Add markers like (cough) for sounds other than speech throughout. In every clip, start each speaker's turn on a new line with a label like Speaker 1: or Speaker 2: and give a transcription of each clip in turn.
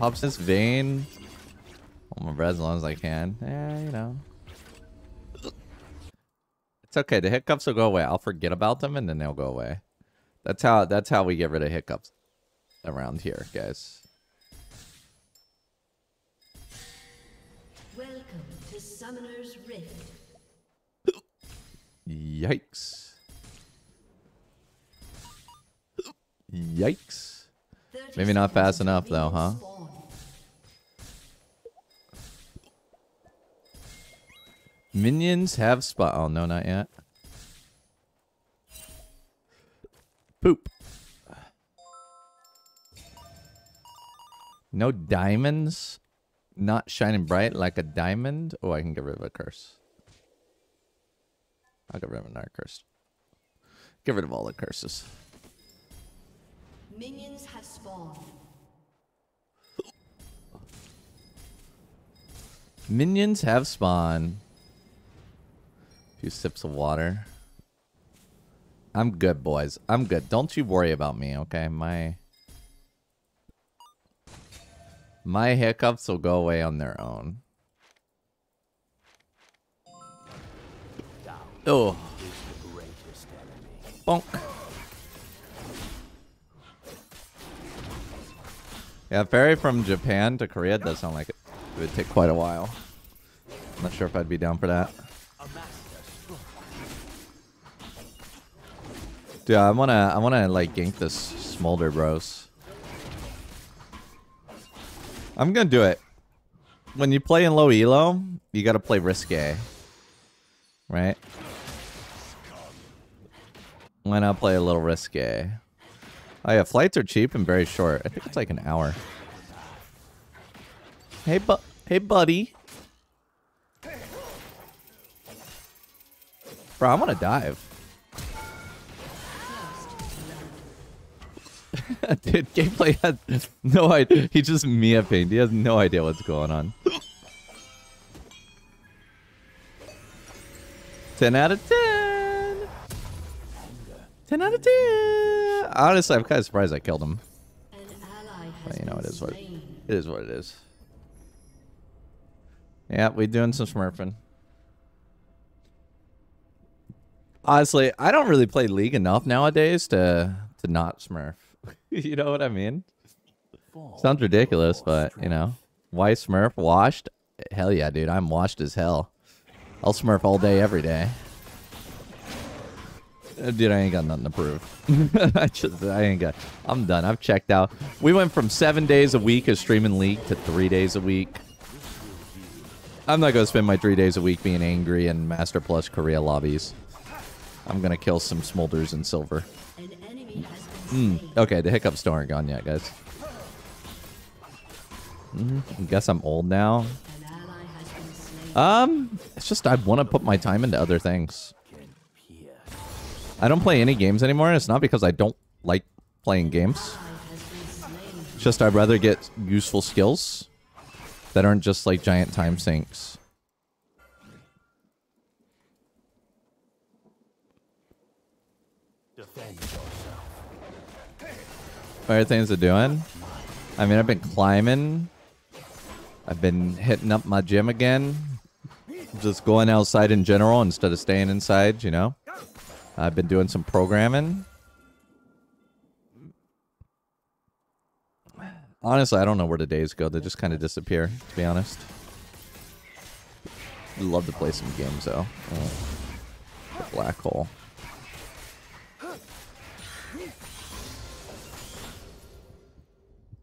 Speaker 1: Pops this vein. Hold my breath as long as I can. Yeah, you know. It's okay. The hiccups will go away. I'll forget about them and then they'll go away. That's how that's how we get rid of hiccups around here, guys.
Speaker 2: Welcome to Summoner's Rift.
Speaker 1: Yikes. Yikes. Maybe not fast enough, though, huh?
Speaker 2: Minions
Speaker 1: have spot. Oh, no, not yet. Poop. No diamonds? Not shining bright like a diamond? Oh, I can get rid of a curse. I'll get rid of another curse. Get rid of all the curses.
Speaker 2: Minions have spawned.
Speaker 1: Minions have spawn. A few sips of water. I'm good, boys. I'm good. Don't you worry about me, okay? My my hiccups will go away on their own. Oh. Bonk. Yeah, ferry from Japan to Korea does sound like it. It would take quite a while. I'm not sure if I'd be down for that. Dude, I wanna, I wanna like gank this smolder, bros. I'm gonna do it. When you play in low elo, you gotta play risque, right? Why not play a little risque? Oh yeah, flights are cheap and very short. I think it's like an hour. Hey, bu hey, buddy. Bro, I'm gonna dive. (laughs) Dude, gameplay has no idea. He just MIA pinged. He has no idea what's going on. 10 out of 10. 10 out of 10. Honestly, I'm kind of surprised I killed him. But you know, it is what it is. What it is. Yeah, we're doing some smurfing. Honestly, I don't really play League enough nowadays to to not smurf. (laughs) you know what I mean? Sounds ridiculous, but you know, why smurf washed? Hell yeah, dude! I'm washed as hell. I'll smurf all day, every day. Uh, Dude, I ain't got nothing to prove. (laughs) I just, I ain't got. I'm done. I've checked out. We went from seven days a week of streaming League to three days a week. I'm not gonna spend my three days a week being angry in Master Plus Korea lobbies. I'm gonna kill some smolders in silver. Hmm.
Speaker 2: slain.
Speaker 1: Okay, the hiccups still aren't gone yet, guys. Mm, I guess I'm old now. Um, it's just I want to put my time into other things. I don't play any games anymore. It's not because I don't like playing games. It's just I'd rather get useful skills that aren't just like giant time sinks. What things are doing? I mean, I've been climbing. I've been hitting up my gym again. Just going outside in general instead of staying inside, you know? I've been doing some programming. Honestly, I don't know where the days go. They just kind of disappear, to be honest. Love to play some games, though. Oh. Black hole.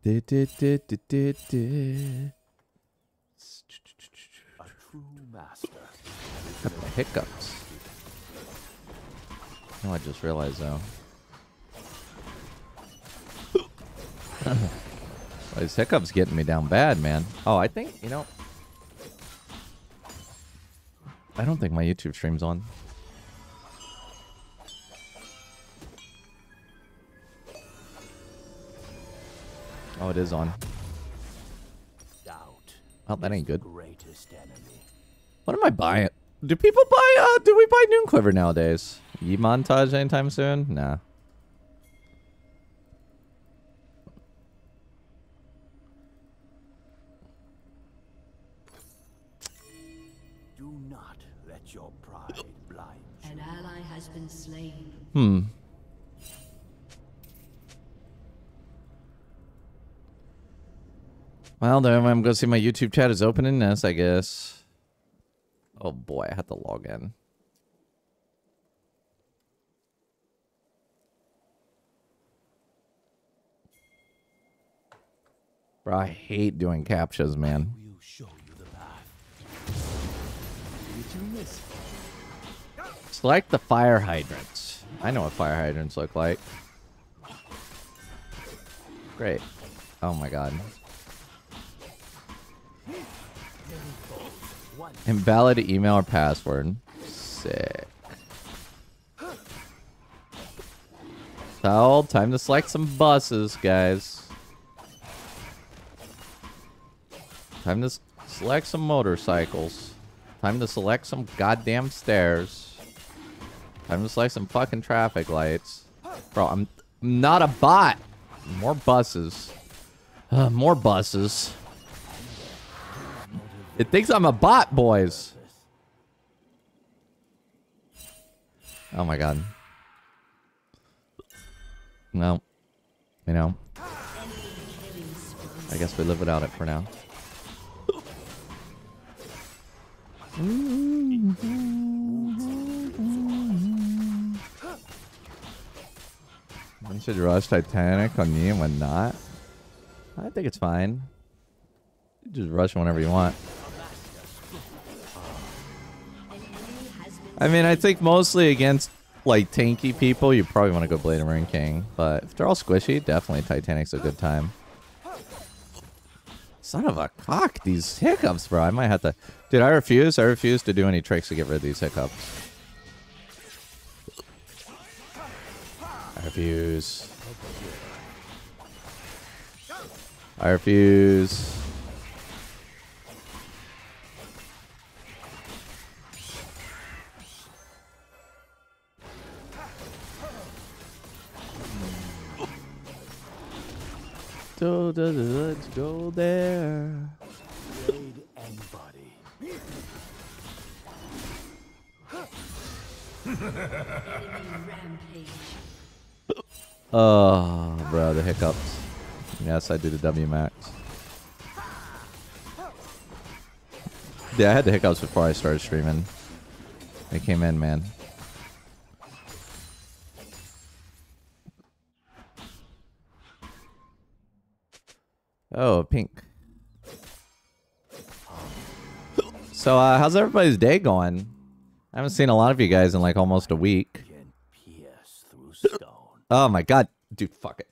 Speaker 1: Du- true master. hiccups. Oh, I just realized, though. (laughs) These hiccups getting me down bad, man. Oh, I think, you know... I don't think my YouTube stream's on. Oh, it is on.
Speaker 3: Doubt.
Speaker 1: Oh, that ain't good. What am I buying? Do people buy, uh, do we buy Noonquiver nowadays? Ye montage anytime soon? Nah.
Speaker 3: Do not let your pride blind you.
Speaker 2: An ally has been slain.
Speaker 1: Hmm. Well, then I'm going to see my YouTube chat is opening this, I guess. Oh boy, I had to log in. Bro, I hate doing captchas, man.
Speaker 3: We'll show you the path. Did you miss?
Speaker 1: Select the fire hydrants. I know what fire hydrants look like. Great. Oh my god. Invalid email or password. Sick. So, time to select some buses, guys. Time to select some motorcycles. Time to select some goddamn stairs. Time to select some fucking traffic lights. Bro, I'm I'm not a bot. More buses. Uh, (sighs) more buses. It thinks I'm a bot, boys. Oh my god. No. You know. I guess we live without it for now. When should rush Titanic on me and when not? I think it's fine. You just rush whenever you want. I mean, I think mostly against like tanky people, you probably want to go Blade and Ring King. But if they're all squishy, definitely Titanic's a good time. Son of a cock, these hiccups, bro. I might have to. Dude, I refuse. I refuse to do any tricks to get rid of these hiccups. I refuse. I refuse. So, Let's go there.
Speaker 3: Blade and body.
Speaker 1: Oh, bro, the hiccups. Yes, I do the W max. Yeah, I had the hiccups before I started streaming. They came in, man. Oh, pink. So, uh, how's everybody's day going? I haven't seen a lot of you guys in like almost a week.
Speaker 3: Can pierce through (coughs) stone.
Speaker 1: Oh my god. Dude, fuck it.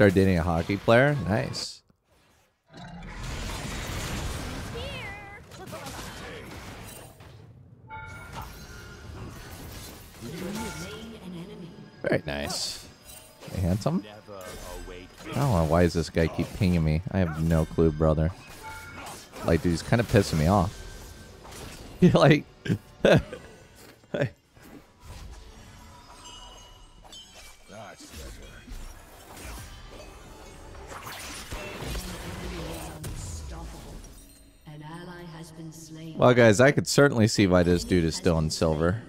Speaker 1: Start dating a hockey player? Nice. Very nice. Hey, handsome? I don't know why does this guy keep pinging me. I have no clue, brother. Like, dude, he's kind of pissing me off. (laughs) Like... (laughs) Well, guys, I could certainly see why this dude is still in silver.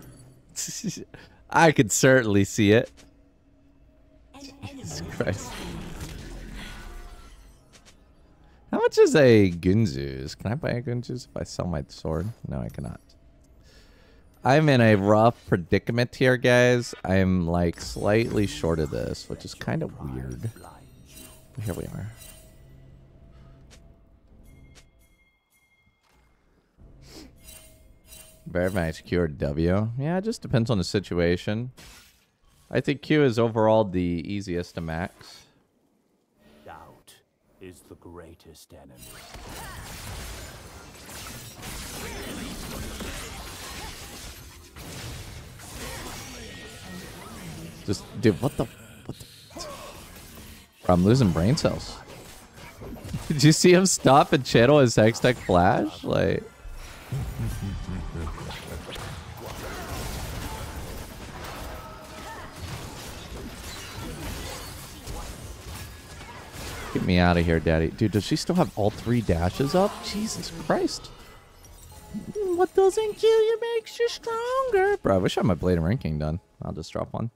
Speaker 1: I could certainly see it. Jesus Christ. How much is a Guinsoo's? Can I buy a Guinsoo's if I sell my sword? No, I cannot. I'm in a rough predicament here, guys. I'm like slightly short of this, which is kind of weird. here we are. Very nice Q or W. Yeah, it just depends on the situation. I think Q is overall the easiest to max.
Speaker 3: Doubt is the greatest enemy.
Speaker 1: Just, dude, what the, what the? I'm losing brain cells. (laughs) Did you see him stop and channel his Hextech Flash? Like, get me out of here, Daddy. Dude, does she still have all three dashes up? Jesus Christ. What doesn't kill you makes you stronger. Bro, I wish I had my Blade and Ranking done. I'll just drop one.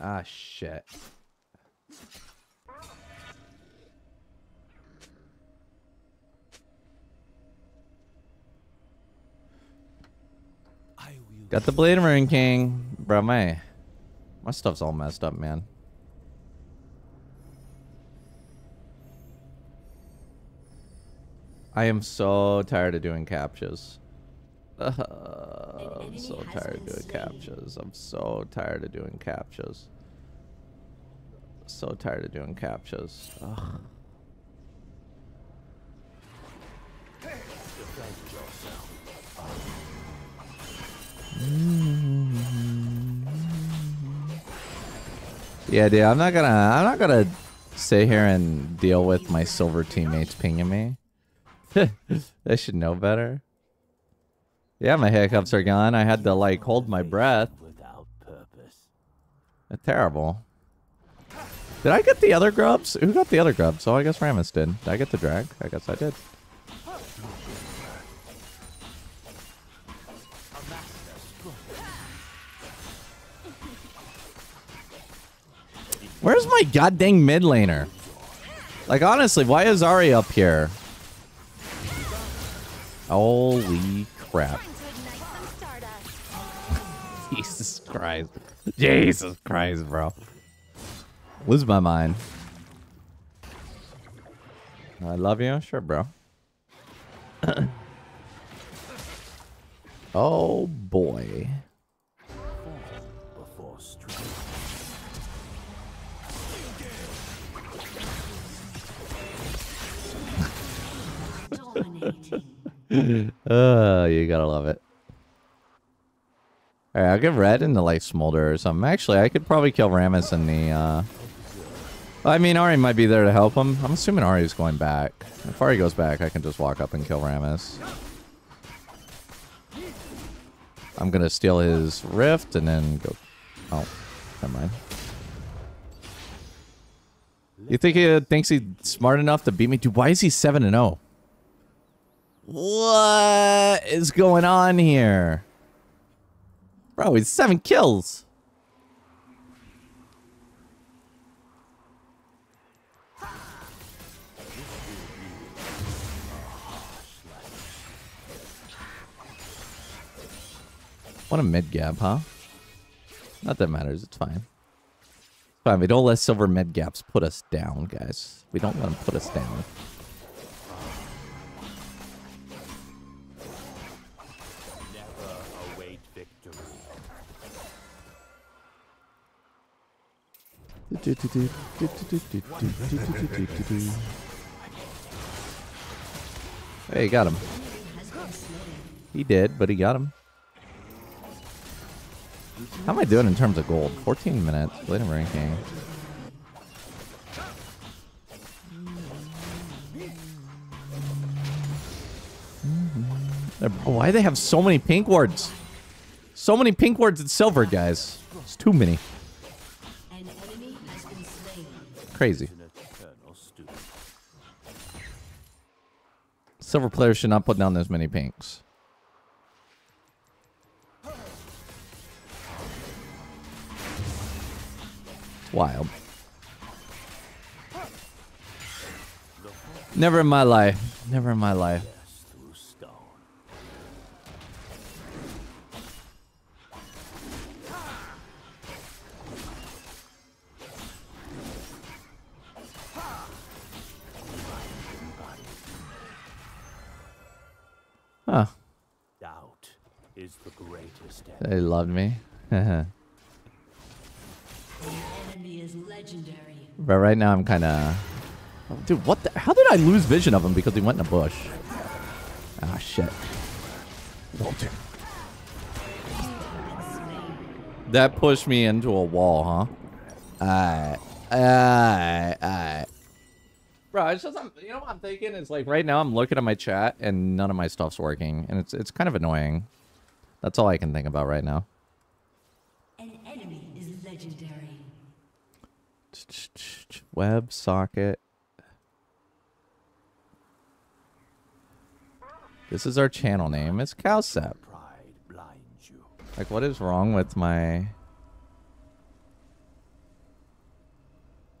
Speaker 1: Ah, shit. Got the Blade and Ranking. Bro, my, my stuff's all messed up, man. I am so tired of doing captures. Uh, (laughs) I'm so tired of doing captures. I'm so tired of doing captures. So tired of doing captures. Ugh. Yeah, dude, I'm not gonna I'm not gonna sit here and deal with my silver teammates pinging me. (laughs) they should know better. Yeah, my hiccups are gone. I had to like hold my breath.
Speaker 3: without purpose.
Speaker 1: Terrible. Did I get the other grubs? Who got the other grubs? Oh, I guess Rammus did. Did I get the drag? I guess I did. Where's my goddamn mid laner? Like, honestly, why is Ahri up here? Holy crap. (laughs) Jesus Christ. Jesus Christ, bro. Lose my mind. I love you. Sure, bro. (clears throat) oh, boy. Uh, (laughs) you gotta love it. Alright, I'll give red into like smolder or something. Actually, I could probably kill Rammus in the uh I mean Ahri might be there to help him. I'm assuming Ahri's going back. If Ahri goes back, I can just walk up and kill Rammus. I'm gonna steal his rift and then go Oh, never mind. You think he thinks he's smart enough to beat me? Dude, why is he 7 and 0? What is going on here? Bro, he's seven kills. What a mid gap, huh? Not that matters. It's fine. It's fine. We don't let silver mid gaps put us down, guys. We don't let them put us down. Hey, got him. He did, but he got him. How am I doing in terms of gold? 14 minutes. Later ranking. Mm-hmm. Why do they have so many pink wards? So many pink wards in silver, guys. It's too many. Crazy.
Speaker 3: An eternal student.
Speaker 1: Silver players should not put down this many pinks. It's wild. Never in my life. Never in my life. Huh.
Speaker 3: Doubt is the greatest enemy.
Speaker 1: They loved me.
Speaker 2: Uh-huh. but
Speaker 1: right now I'm kind of... Dude, what the... How did I lose vision of him because he went in a bush? Ah, shit. Walter. That pushed me into a wall, huh? Alright. Alright. Alright. Bro, it's just, I'm, you know what I'm thinking? Is like right now I'm looking at my chat and none of my stuff's working. And it's it's kind of annoying. That's all I can think about right now.
Speaker 2: An enemy is legendary.
Speaker 1: Web socket. This is our channel name. It's Cowsep.
Speaker 3: Pride.
Speaker 1: Like, what is wrong with my...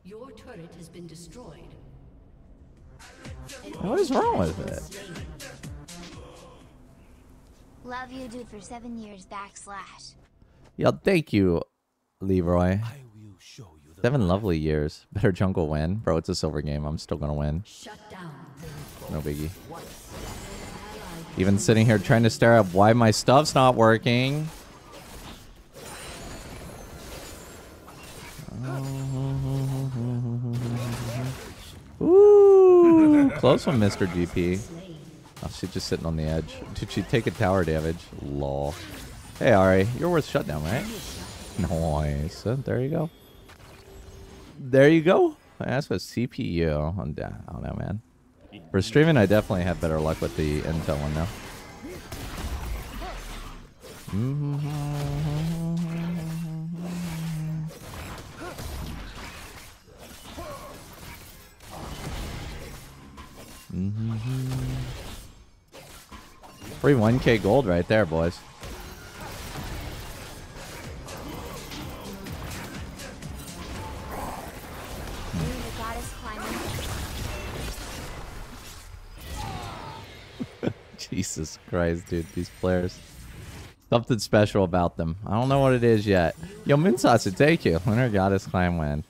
Speaker 2: Your turret has been destroyed.
Speaker 1: What is wrong with it?
Speaker 4: Love you, dude, for seven years backslash.
Speaker 1: Yo, thank you, Leroy.
Speaker 3: I will show you the
Speaker 1: Seven lovely years. (laughs) Better jungle win. Bro, it's a silver game. I'm still gonna win.
Speaker 2: Shut down.
Speaker 1: No biggie. Even sitting here trying to stare at why my stuff's not working. Close one, Mr. GP. Oh, she's just sitting on the edge. Did she take a tower damage? Lol. Hey, Ahri, you're worth shutdown, right? Nice. There you go. There you go. That's what CPU. Down. I don't know, man. For streaming, I definitely have better luck with the Intel one now. Mm-hmm. Free 1k gold right there, boys. (laughs) Jesus Christ, dude. These players. Something special about them. I don't know what it is yet. Yo, Moonsauce, thank you. Winner Goddess Climb win.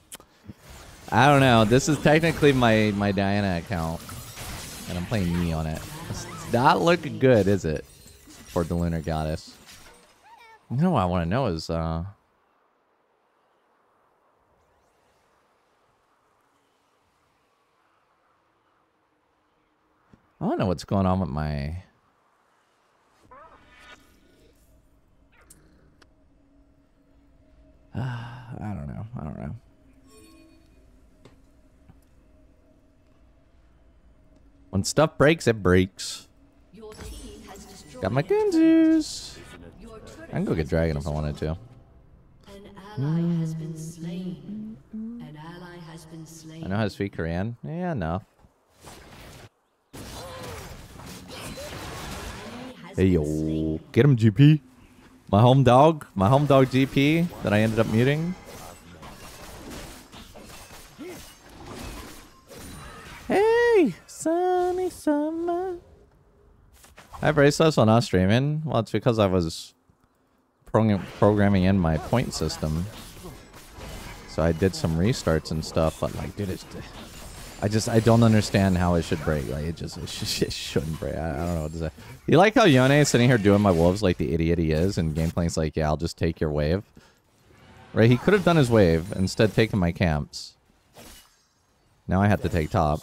Speaker 1: I don't know. This is technically my, my Diana account. And I'm playing me on it. It's not good, is it? For the Lunar Goddess. You know what I want to know is, uh... I don't know what's going on with my... (sighs) I don't know. I don't know. When stuff breaks, it breaks. Got my
Speaker 2: Guinsoo's.
Speaker 1: I can go get Dragon if I wanted to. I know how to speak Korean. Yeah, enough. Hey, yo. Get him, GP. My home dog. My home dog GP that I ended up muting. Sunny summer. I have bracelets while not streaming. Well, it's because I was prog- programming in my point system. So I did some restarts and stuff, but like, dude, it's, I just I don't understand how it should break. Like it just it, sh- (laughs) it shouldn't break. I, I don't know what to say. You like how Yone is sitting here doing my wolves like the idiot he is, and Gameplay's like, yeah, I'll just take your wave. Right? He could have done his wave instead taking my camps. Now I have to take top.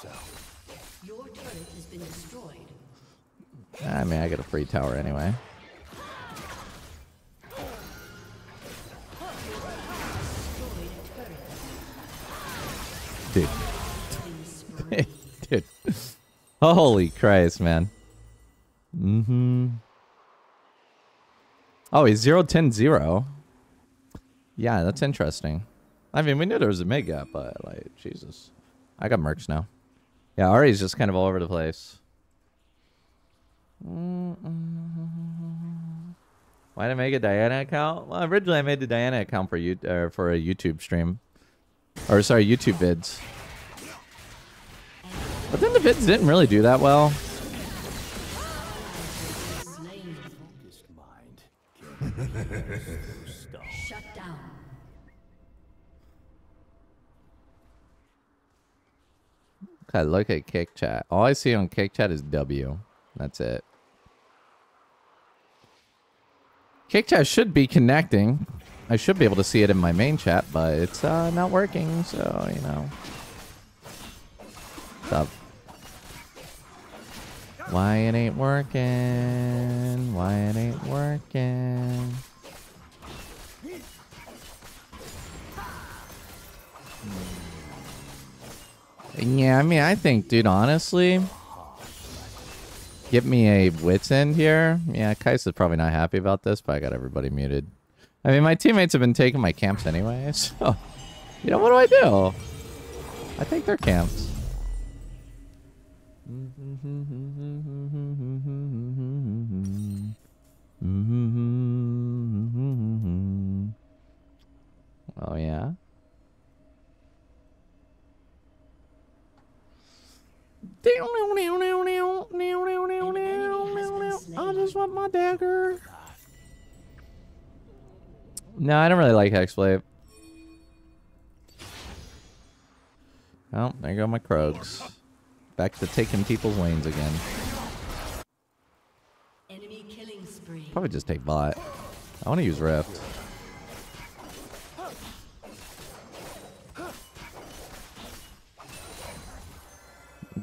Speaker 1: I mean, I get a free tower anyway. Dude. (laughs) Dude. Holy Christ, man. Mm-hmm. Oh, he's 0 10 0. Yeah, that's interesting. I mean, we knew there was a mid gap, but, like, Jesus. I got mercs now. Yeah, Ahri's just kind of all over the place. Why did I make a Diana account? Well, originally I made the Diana account for you uh, for a YouTube stream, or sorry, YouTube vids. But then the vids didn't really do that well.
Speaker 2: Slain.
Speaker 3: focused mind. Stop.
Speaker 2: Shut down.
Speaker 1: Okay, look at Kick Chat. All I see on Kick Chat is W. That's it. Kickchat should be connecting. I should be able to see it in my main chat, but it's uh, not working, so, you know. stop. Why it ain't working? Why it ain't working? Yeah, I mean, I think, dude, honestly get me a wits end here. Yeah, Kai'Sa's probably not happy about this, but I got everybody muted. I mean, my teammates have been taking my camps anyway, (laughs) so, you know, what do I do? I take their camps. (laughs) Oh, yeah? I just want my dagger. No, I don't really like Hexblade. Oh, there go my Krogs. Back to taking people's lanes again.
Speaker 2: Enemy killing spree.
Speaker 1: Probably just take bot. I want to use Rift.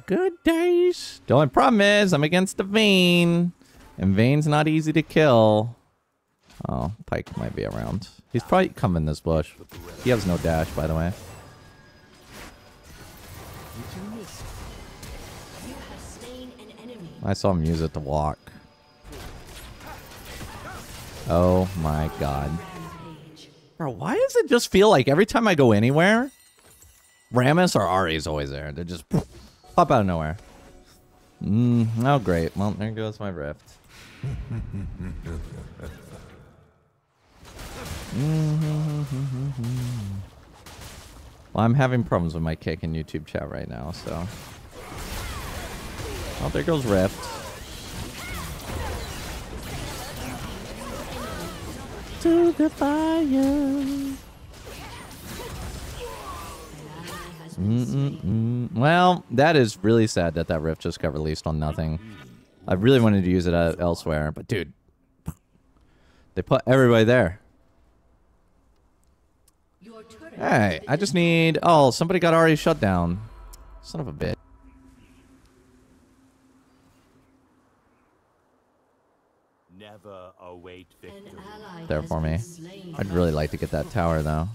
Speaker 1: Good days. The only problem is I'm against the Vayne. And Vayne's not easy to kill. Oh, Pyke might be around. He's probably coming this bush. He has no dash, by the way. I saw him use it to walk. Oh my god. Bro, why does it just feel like every time I go anywhere, Rammus or Ahri is always there? They're just pop out of nowhere. Mm, oh, great. Well, there goes my rift. well, I'm having problems with my kick in YouTube chat right now, so. Oh, there goes Rift. To the fire. Mm-mm-mm. Well, that is really sad that that rift just got released on nothing. I really wanted to use it uh, elsewhere, but dude, they put everybody there. Hey, I just need. Oh, somebody got already shut down. Son of a bitch.
Speaker 3: Never await victory.
Speaker 1: There for me. I'd really like to get that tower though.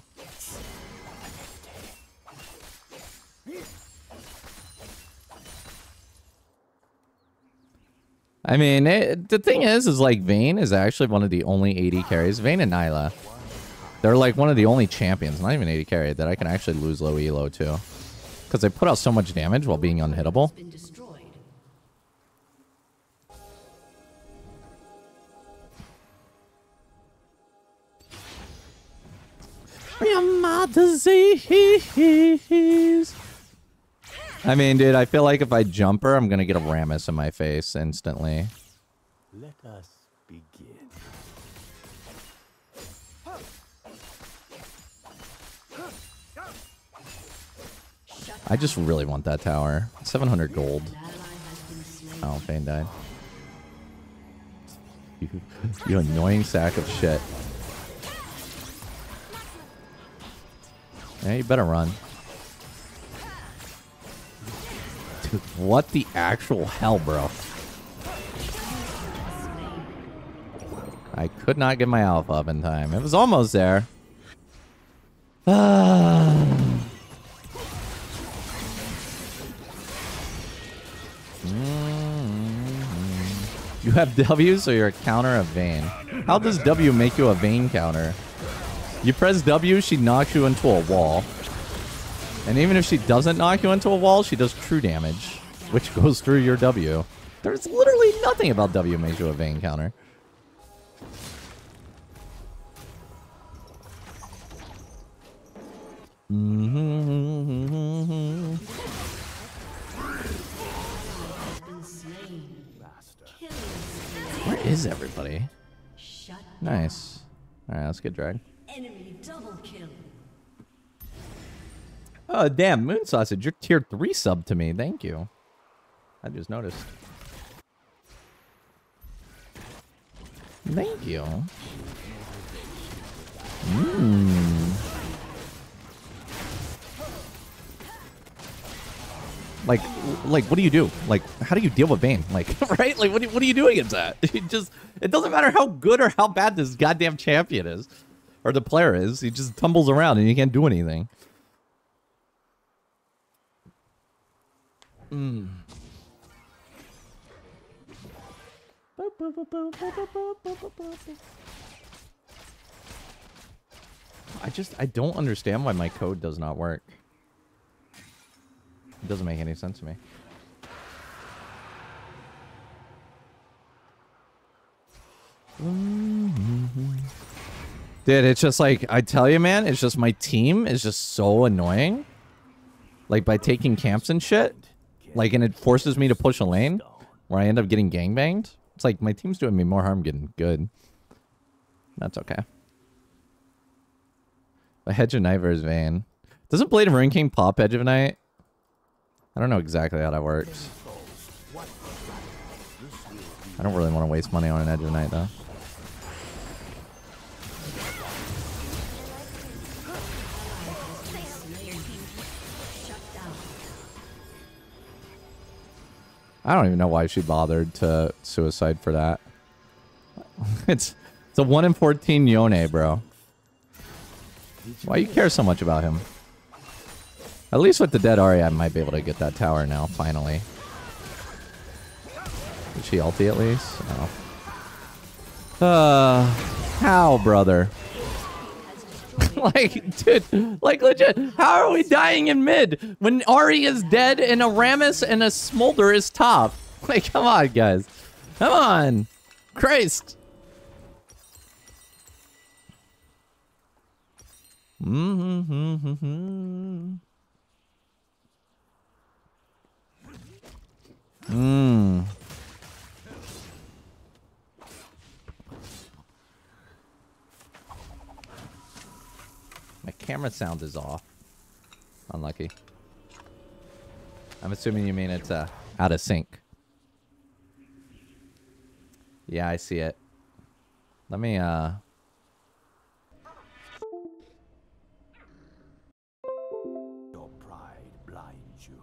Speaker 1: I mean, it, the thing is, is like Vayne is actually one of the only AD carries. Vayne and Nilah, they're like one of the only champions, not even AD carry, that I can actually lose low elo to, because they put out so much damage while being unhittable.
Speaker 2: Been destroyed.
Speaker 1: disease. I mean, dude, I feel like if I jump her, I'm gonna get a Rammus in my face instantly.
Speaker 3: Let us begin.
Speaker 1: I just really want that tower. 700 gold.
Speaker 2: An ally has been.
Speaker 1: Oh, Vayne died. You, (laughs) you annoying sack of shit. Yeah, you better run. What the actual hell, bro? I could not get my alpha up in time. It was almost there. (sighs) You have W, so you're a counter of Vayne. How does W make you a Vayne counter? You press W, she knocks you into a wall. And even if she doesn't knock you into a wall, she does true damage, which goes through your W. There's literally nothing about W makes you a Vayne counter.
Speaker 2: Has been slain. Killing.
Speaker 1: Where is everybody? Nice. Alright, let's get dragged.
Speaker 2: enemy double kill.
Speaker 1: Oh, damn, Moon Sausage, you're tier 3 sub to me. Thank you. I just noticed. Thank you. Mmm. Like, like, what do you do? Like, how do you deal with Vayne? Like, (laughs) right? Like, what do, what do you do against that? (laughs) It just, it doesn't matter how good or how bad this goddamn champion is, or the player is. He just tumbles around and you can't do anything. Mm. I just I don't understand why my code does not work. It doesn't make any sense to me. Dude, it's just like I tell you, man, it's just my team is just so annoying. Like by taking camps and shit. Like and it forces me to push a lane where I end up getting gangbanged. It's like my team's doing me more harm getting good. That's okay. A Edge of Night versus Vayne. Doesn't Blade of Ruin King pop Edge of Night? I don't know exactly how that works. I don't really want to waste money on an Edge of Night though. I don't even know why she bothered to suicide for that. (laughs) it's it's a 1 in 14 Yone, bro. Why you care so much about him? At least with the dead Ahri, I might be able to get that tower now, finally. Did she ulti at least? Oh. Uh, how, brother? (laughs) like, dude, like legit, how are we dying in mid when Ahri is dead and a Rammus and a Smolder is top? (laughs) Like, come on, guys. Come on. Christ. Mm-hmm. Mm. My camera sound is off. Unlucky. I'm assuming you mean it's uh, out of sync. Yeah, I see it. Let me, uh...
Speaker 3: Your pride blinds you.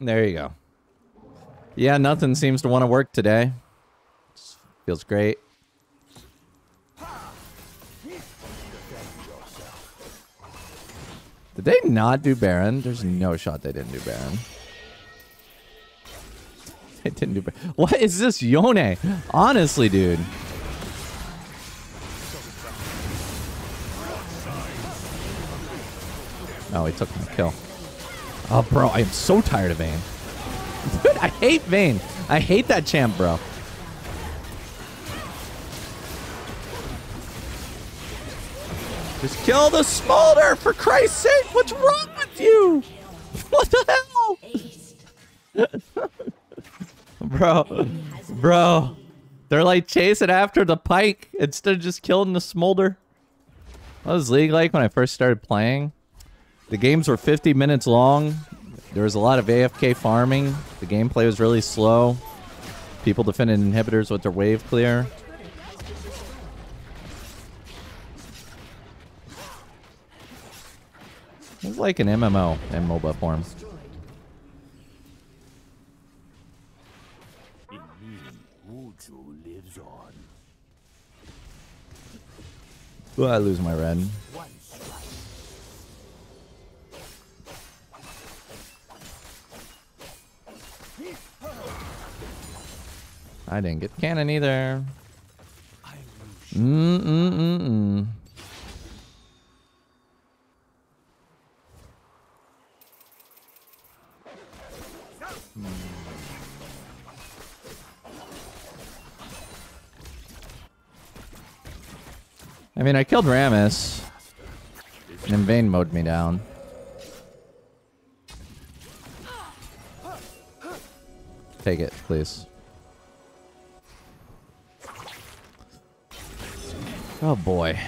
Speaker 1: There you go. Yeah, nothing seems to want to work today. Feels great. Did they not do Baron? There's no shot they didn't do Baron. (laughs) They didn't do Baron. What is this Yone? Honestly, dude. Oh, he took my kill. Oh, bro, I am so tired of Vayne. (laughs) Dude, I hate Vayne. I hate that champ, bro. Just kill the smolder, for Christ's sake. What's wrong with you? What the hell? (laughs) bro, bro. They're like chasing after the Pyke instead of just killing the smolder. What was League like when I first started playing? The games were 50 minutes long. There was a lot of AFK farming. The gameplay was really slow. People defended inhibitors with their wave clear. It's like an MMO in MOBA form. Ooh, I lose my red. I didn't get cannon either.
Speaker 3: I lose.
Speaker 1: Mm mm mm mm. Hmm. I mean, I killed Rammus. And Vayne mowed me down. Take it, please. Oh boy.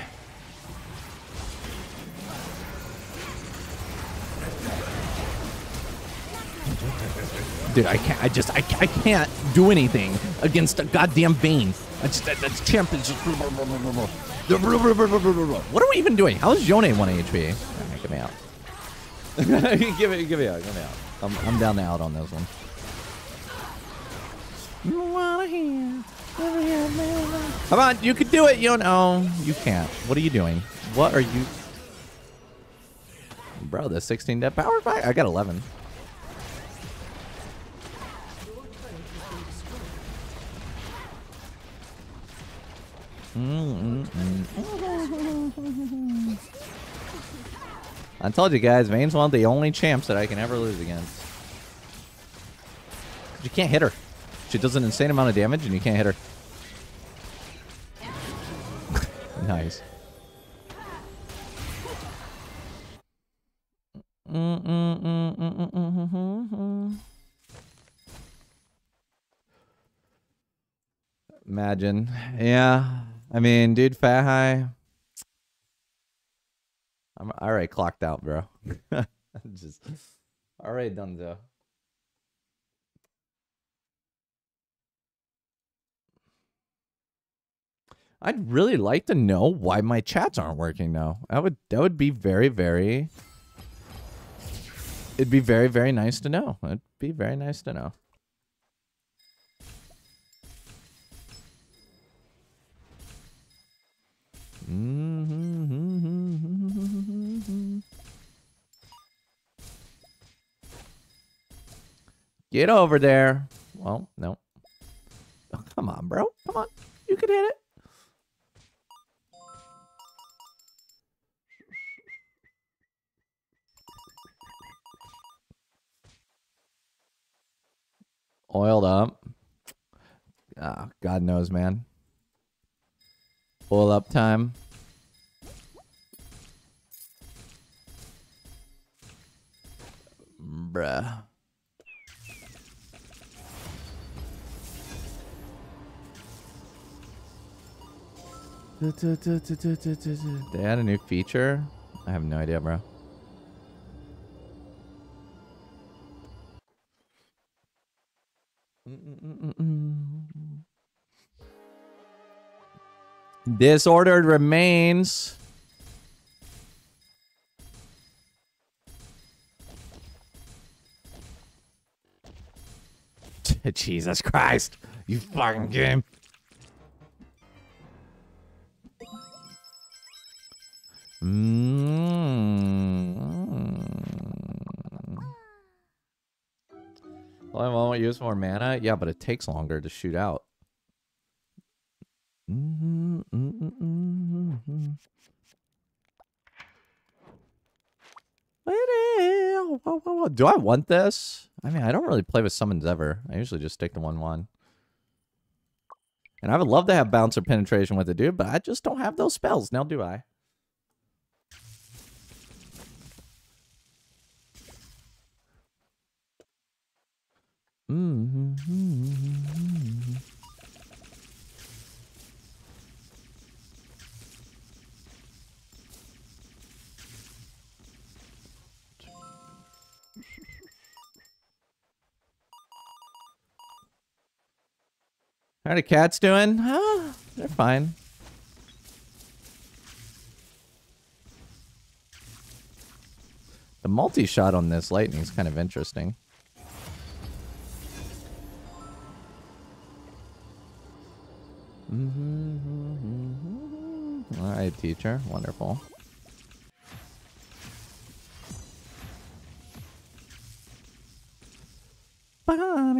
Speaker 1: Dude, I can't. I just. I, I can't do anything against a goddamn. I just. That, champ is just. What are we even doing? How is Yone 1 HP? Alright, get me out. give me, give me out, (laughs) give me out. I'm, I'm down to out on this one. Come on, you can do it. You know, you can't. What are you doing? What are you? Bro, the 16 dead power back? I got 11. Mm-hmm. I told you guys, Vayne's one of the only champs that I can ever lose against. You can't hit her. She does an insane amount of damage and you can't hit her. (laughs) nice. Imagine. Yeah. I mean, dude, fat high. I'm already clocked out, bro. (laughs) Just already done though. I'd really like to know why my chats aren't working now. That would that would be very very It'd be very very nice to know. It'd be very nice to know. Get over there. Well, no. Oh, come on, bro. Come on. You can hit it. Oiled up. Ah, God knows, man. Oil up time. Bruh. They add a new feature? I have no idea, bro. Disordered remains. (laughs) Jesus Christ. You fucking game. Mm. Well, I won't use more mana. Yeah, but it takes longer to shoot out. Mm-hmm, mm-hmm, mm-hmm, Do I want this? I mean, I don't really play with summons ever. I usually just stick to 1-1. And I would love to have bouncer penetration with it, dude, but I just don't have those spells. Now do I? Mm-hmm. How are the cats doing? Huh? They're fine. The multi-shot on this lightning is kind of interesting. Mm-hmm. All right, teacher. Wonderful. Bonnie,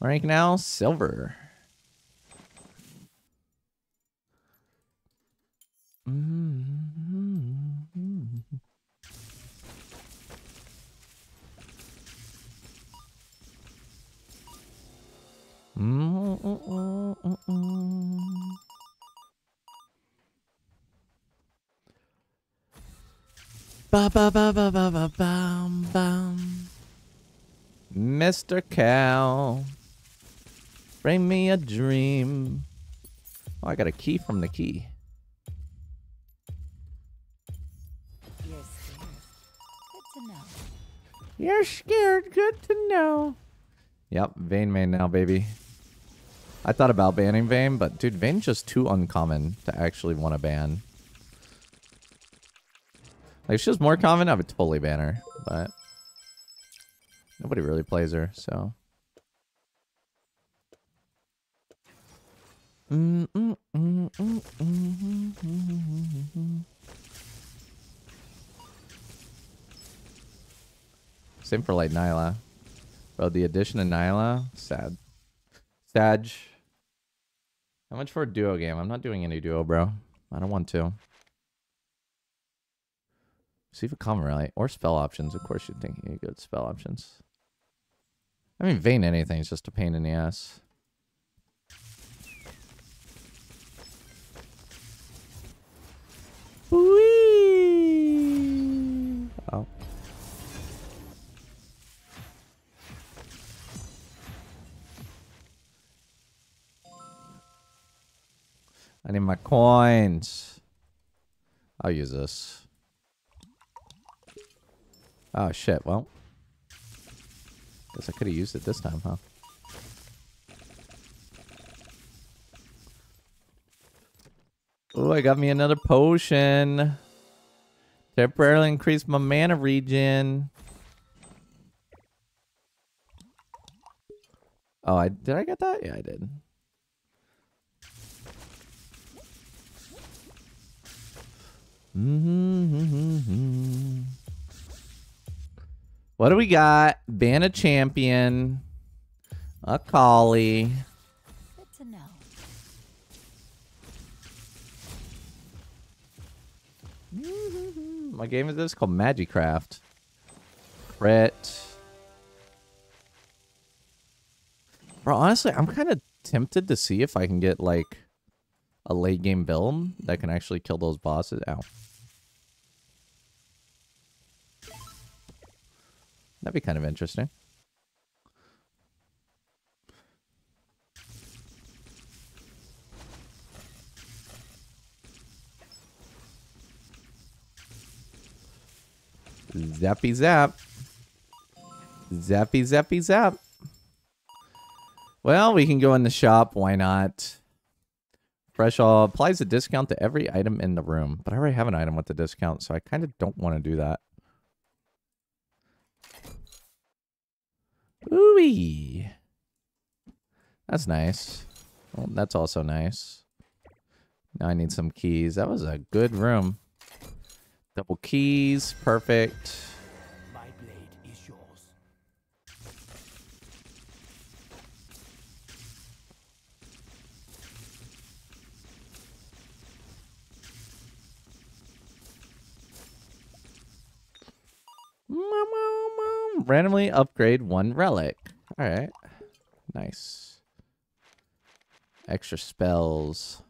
Speaker 1: Rank now, silver. Ba ba ba ba ba ba bam bam. Mr. Cow, bring me a dream. Oh, I got a key from the key.
Speaker 5: You're scared. Good to know.
Speaker 1: You're scared. Good to know. Yep, Vayne main now, baby. I thought about banning Vayne, but dude, Vayne's just too uncommon to actually want to ban. Like, if she was more common, I would totally ban her, but nobody really plays her, so. Mm, mm, mm, mm, mm, mm, mm. Same for like Nilah. Bro, the addition of Nilah, sad. Sag. How much for a duo game? I'm not doing any duo, bro. I don't want to. See if a common rally or spell options. Of course, you'd think you good spell options. I mean, Vayne anything is just a pain in the ass. Oh. I need my coins. I'll use this. Oh shit, well. Guess I could have used it this time, huh? Oh, I got me another potion. Temporarily increase my mana regen. Oh, I did I get that? Yeah, I did. Mm-hmm. mm-hmm, mm-hmm, mm-hmm. What do we got? Ban a champion. A collie. My game is this called Magicraft. Crit. Bro, honestly, I'm kind of tempted to see if I can get like a late game build that can actually kill those bosses. Ow. That'd be kind of interesting. Zappy zap. Zappy zappy zap. Well, we can go in the shop. Why not? Fresh all applies a discount to every item in the room. But I already have an item with the discount, so I kind of don't want to do that. Ooh, That's nice. Well, that's also nice. Now I need some keys. That was a good room. Double keys. Perfect.
Speaker 3: My blade is yours.
Speaker 1: Randomly upgrade one relic. All right. Nice. Extra spells.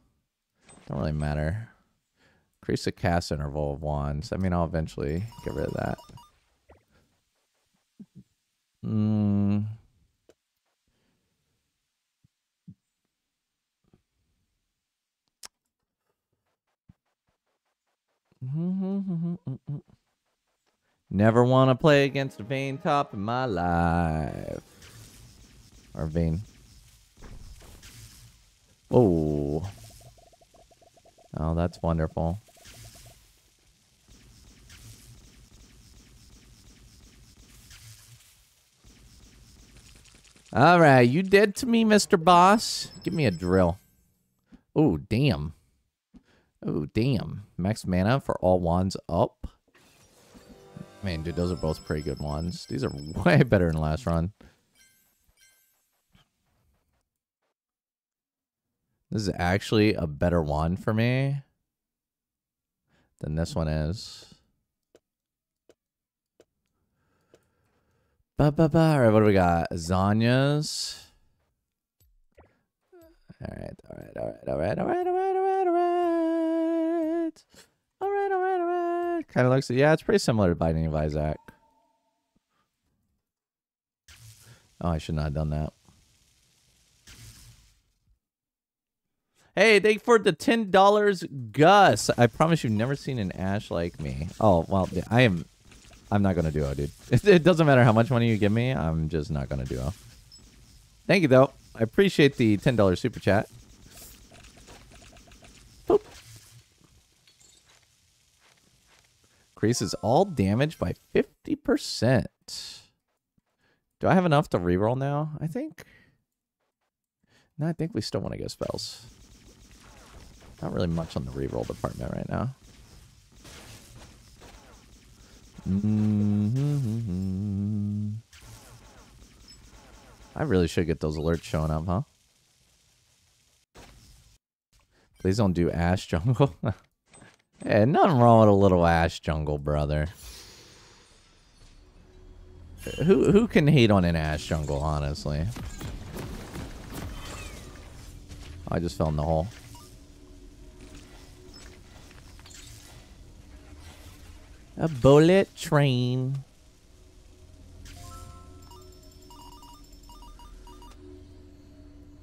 Speaker 1: Don't really matter. Increase the cast interval of wands. I mean, I'll eventually get rid of that. Hmm. (laughs) Never want to play against a Vayne top in my life. Or Vayne. Oh. Oh, that's wonderful. All right, you dead to me, Mr. Boss? Give me a drill. Oh, damn. Oh, damn. Max mana for all wands up. Man, dude, those are both pretty good ones. These are (laughs) way better than last run. This is actually a better one for me than this one is. Ba ba ba. All right, what do we got? Zanya's. All right, all right, all right, all right, all right, all right, all right, all right. All right, all right, all right. Kind of looks, yeah, it's pretty similar to Binding of Isaac. Oh, I should not have done that. Hey, thank you for the ten dollars, Gus. I promise you've never seen an Ashe like me. Oh well, I am. I'm not gonna duo, dude. (laughs) It, doesn't matter how much money you give me. I'm just not gonna duo. Thank you though. I appreciate the ten dollars super chat. Boop. Increases all damage by fifty percent. Do I have enough to reroll now? I think. No, I think we still want to go spells. Not really much on the reroll department right now. Mm-hmm. I really should get those alerts showing up, huh? Please don't do Ashe Jungle. (laughs) hey, nothing wrong with a little Ashe Jungle, brother. Who who can hate on an Ashe Jungle, honestly? I just fell in the hole. A bullet train.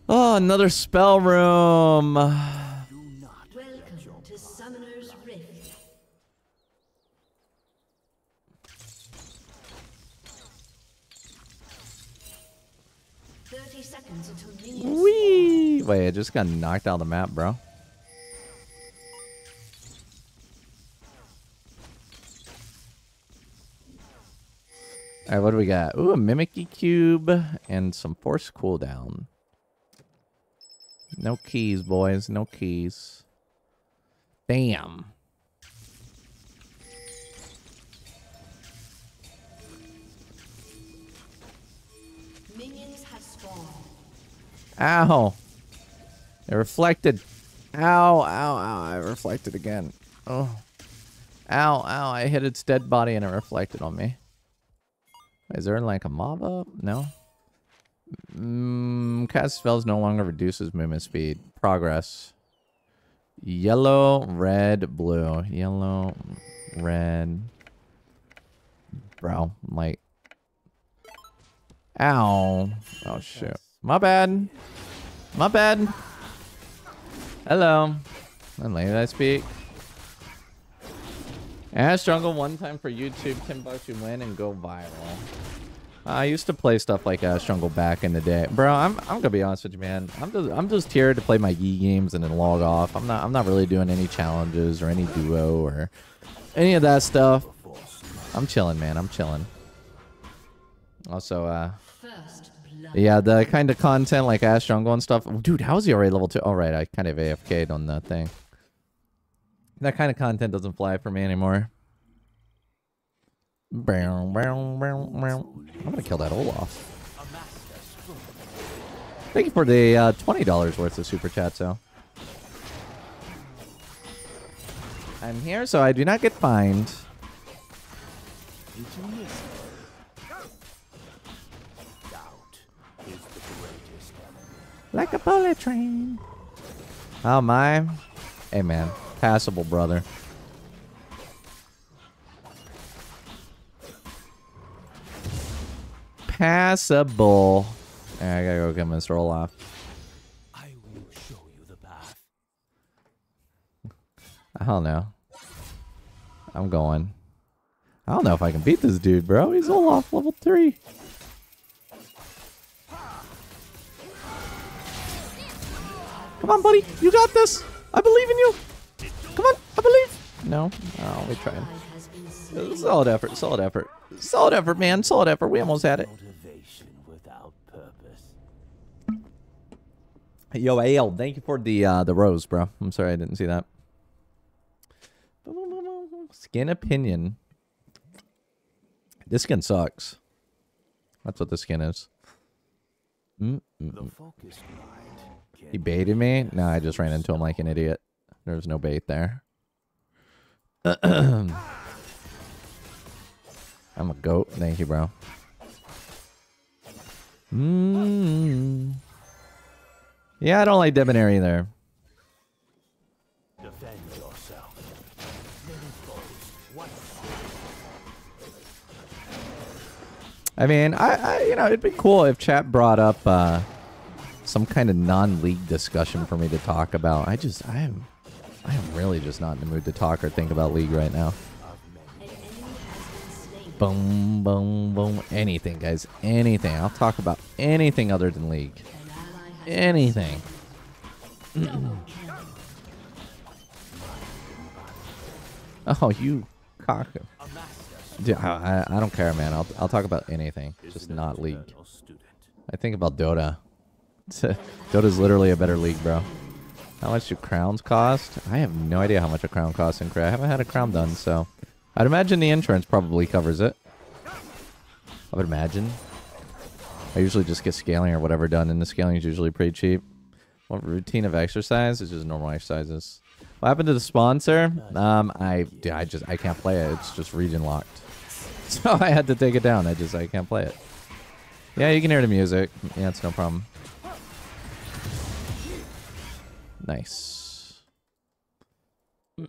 Speaker 1: Oh, another spell room.
Speaker 2: Welcome to Summoner's Rift. Thirty seconds until
Speaker 1: Wee! Wait, I just got knocked out of the map, bro. Alright, what do we got? Ooh, a Mimicky Cube and some Force cooldown. No keys, boys. No keys. Damn.
Speaker 2: Minions have spawned.
Speaker 1: Ow. It reflected. Ow, ow, ow. I reflected again. Oh. Ow, ow. I hit its dead body and it reflected on me. Is there like a mob up? No. Mm, cast spells no longer reduces movement speed. Progress. Yellow, red, blue. Yellow, red. Bro, like. Ow. Oh, shoot. My bad. My bad. Hello. And lady I speak. Ashe Jungle one time for YouTube, 10 bucks you win and go viral. I used to play stuff like Ashe Jungle back in the day. Bro, I'm I'm gonna be honest with you, man. I'm just I'm just here to play my Yi games and then log off. I'm not I'm not really doing any challenges or any duo or any of that stuff. I'm chilling, man. I'm chilling. Also, uh yeah, the kind of content like Ashe Jungle and stuff. Dude, how is he already level 2? Oh, right. I kind of AFK'd on that thing. That kind of content doesn't fly for me anymore. I'm to kill that Olaf. Thank you for the uh, $20 worth of super chat, so. I'm here so I do not get fined. Like a bullet train. Oh, my. Hey, man. Passable, brother. Passable. I gotta go get Mr. Olaf.
Speaker 3: I will show you the path.
Speaker 1: I don't know. I'm going. I don't know if I can beat this dude, bro. He's Olaf level 3. Come on, buddy. You got this. I believe in you. Come on. I believe. No? Oh, we tried.
Speaker 2: Ally has been slain.
Speaker 1: Solid effort. Solid effort. Solid effort, man. Solid effort. We almost had it.
Speaker 3: Without purpose.
Speaker 1: Yo, Ale, thank you for the uh, the rose, bro. I'm sorry I didn't see that. Skin opinion. This skin sucks. That's what this skin is. Mm -mm.
Speaker 3: The focus mind
Speaker 1: He baited me? No, I just ran into him like an idiot. There's no bait there. (clears throat) I'm a goat. Thank you, bro. Mm. Yeah, I don't like debonair either. I mean, I, I you know, it'd be cool if chat brought up uh, some kind of non-league discussion for me to talk about. I just, I am, I am really just not in the mood to talk or think about league right now. Boom, boom, boom. Anything, guys. Anything. I'll talk about anything other than league. Anything. Oh, you cock. I, I, I don't care, man. I'll, I'll talk about anything, just not league. I think about Dota. (laughs) Dota's literally a better league, bro. How much do crowns cost? I have no idea how much a crown costs in Korea. I haven't had a crown done, so I'd imagine the insurance probably covers it. I would imagine. I usually just get scaling or whatever done, and the scaling is usually pretty cheap. What routine of exercise? It's just normal exercises. What happened to the sponsor? Um, I, I just I can't play it. It's just region locked, (laughs) so I had to take it down. I just I can't play it. Yeah, you can hear the music. Yeah, it's no problem. Nice. (clears throat)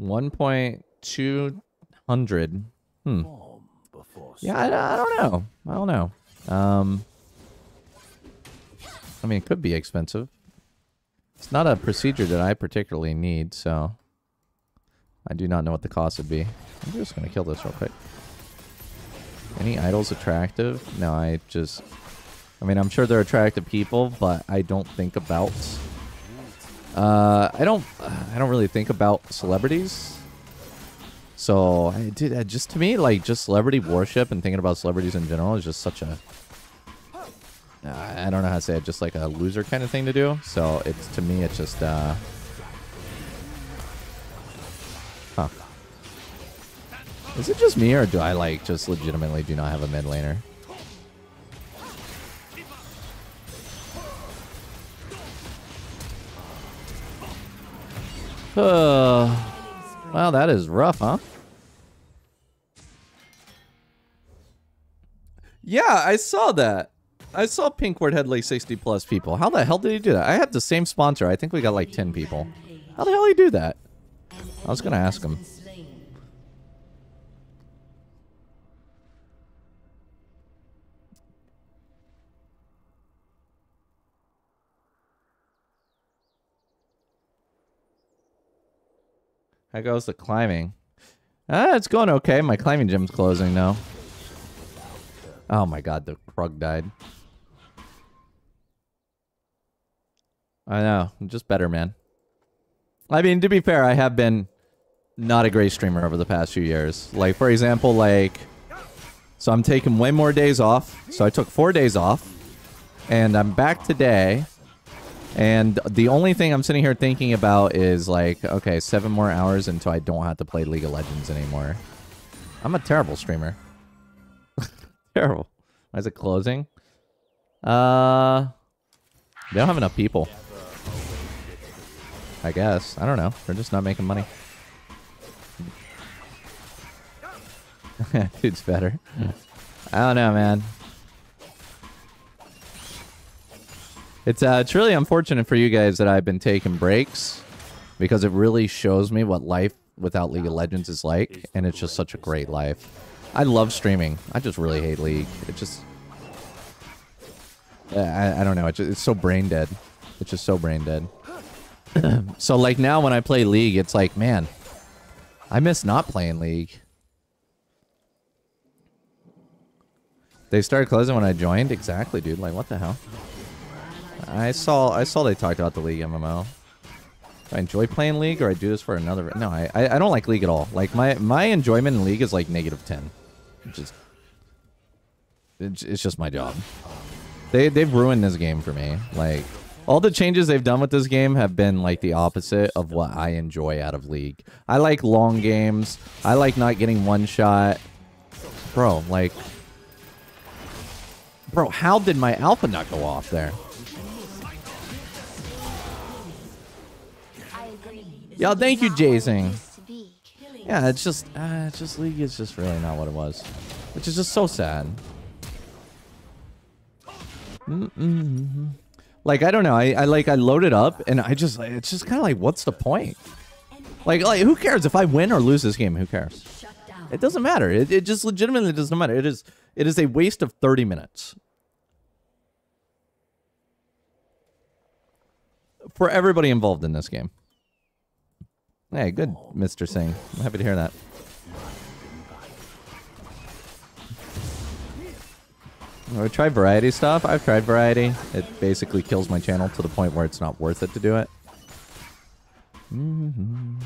Speaker 1: 1.2 hundred. Hmm. Yeah, I, I don't know. I don't know. Um, I mean, it could be expensive. It's not a procedure that I particularly need, so I do not know what the cost would be. I'm just gonna kill this real quick. Any idols attractive? No, I just. I mean, I'm sure they're attractive people, but I don't think about. Uh, I don't. I don't really think about celebrities. So I did uh, just to me like just celebrity worship and thinking about celebrities in general is just such a. Uh, I don't know how to say it, just like a loser kind of thing to do. So it's to me, it's just. uh Huh. Is it just me or do I like just legitimately do not have a mid laner? Uh, well, that is rough, huh? Yeah, I saw that. I saw Pinkward had like 60 plus people. How the hell did he do that? I had the same sponsor. I think we got like 10 people. How the hell did he do that? I was gonna ask him. How goes the climbing? Ah, it's going okay. My climbing gym's closing now. Oh my god, the Krug died. I know. I'm just better, man. I mean, to be fair, I have been not a great streamer over the past few years. Like, for example, like... So I'm taking way more days off. So I took four days off. And I'm back today. And the only thing I'm sitting here thinking about is like, okay, seven more hours until I don't have to play League of Legends anymore. I'm a terrible streamer. (laughs) terrible. Why is it closing? Uh, they don't have enough people. I guess. I don't know. They're just not making money. (laughs) Dude's better. I don't know, man. It's uh, it's really unfortunate for you guys that I've been taking breaks because it really shows me what life without League of Legends is like, and it's just such a great life. I love streaming. I just really hate League. It just, I, I don't know. It's just, it's so brain dead. It's just so brain dead. (clears throat) so like now when I play League, it's like, man, I miss not playing League. They started closing when I joined. Exactly, dude. Like, what the hell? I saw I saw they talked about the League MMO. I enjoy playing League or I do this for another? No, I, I don't like League at all. Like my my enjoyment in League is like negative ten. It's just it's, it's just my job. They they've ruined this game for me. Like all the changes they've done with this game have been like the opposite of what I enjoy out of League. I like long games. I like not getting one shot. Bro, like Bro, how did my alpha not go off there? Yo, thank you, Jason. Yeah, it's just, uh, it's just League is just really not what it was, which is just so sad. Mm-mm. Like I don't know, I, I like I load it up and I just it's just kind of like what's the point? Like like who cares if I win or lose this game? Who cares? It doesn't matter. It, it just legitimately doesn't matter. It is it is a waste of 30 minutes. For everybody involved in this game. Hey, good, Mr. Singh. I'm happy to hear that. I try variety stuff. I've tried variety. It basically kills my channel to the point where it's not worth it to do it. Mm-hmm. (laughs)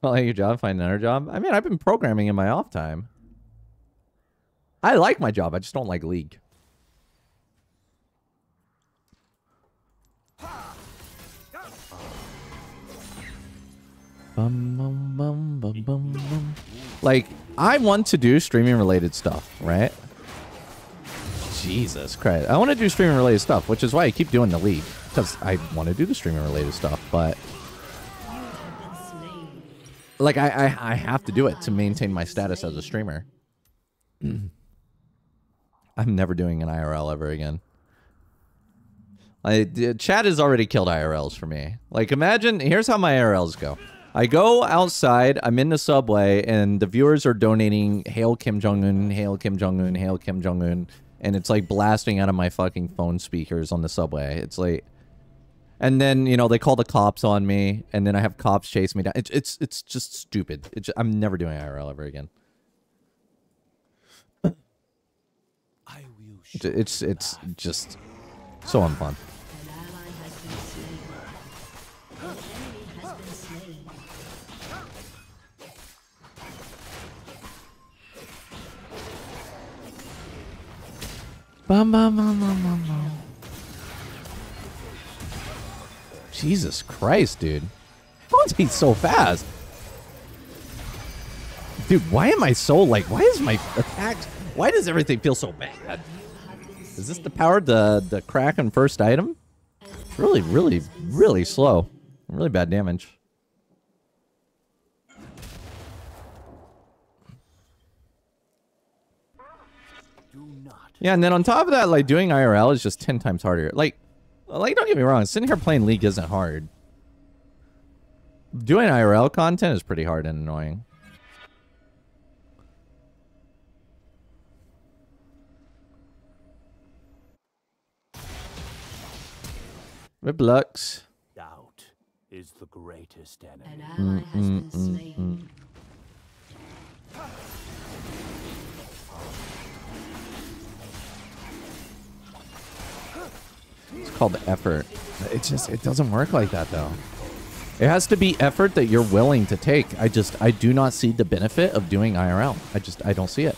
Speaker 1: Well, like your job, find another job. I mean, I've been programming in my off time. I like my job. I just don't like League. Bum, bum, bum. Like, I want to do streaming related stuff, right? Jesus Christ. I want to do streaming related stuff, which is why I keep doing the league. Because I want to do the streaming related stuff, but like I, I I have to do it to maintain my status as a streamer. (clears throat) I'm never doing an IRL ever again. I chat has already killed IRLs for me. Like imagine here's how my IRLs go. I go outside, I'm in the subway, and the viewers are donating Hail Kim Jong Un, Hail Kim Jong Un, Hail Kim Jong Un, and it's like blasting out of my fucking phone speakers on the subway. It's like and then you know they call the cops on me, and then I have cops chase me down. It's it's it's just stupid. It's I'm never doing IRL ever again.
Speaker 3: I will
Speaker 1: It's it's, it's just so unfun. Bum, bum, bum, bum, bum, bum. Jesus Christ, dude! He so fast? Dude, why am I so like? Why is my attack, Why does everything feel so bad? Is this the power the the Kraken first item? Really, really, really slow. Really bad damage.
Speaker 3: Do not.
Speaker 1: Yeah, and then on top of that, like doing IRL is just ten times harder. Like, like don't get me wrong, sitting here playing League isn't hard. Doing IRL content is pretty hard and annoying. Rip Lux.
Speaker 3: Doubt is the greatest
Speaker 2: An
Speaker 3: enemy.
Speaker 2: ally has been
Speaker 1: It's called effort. It just it doesn't work like that though. It has to be effort that you're willing to take. I just I do not see the benefit of doing IRL. I just I don't see it.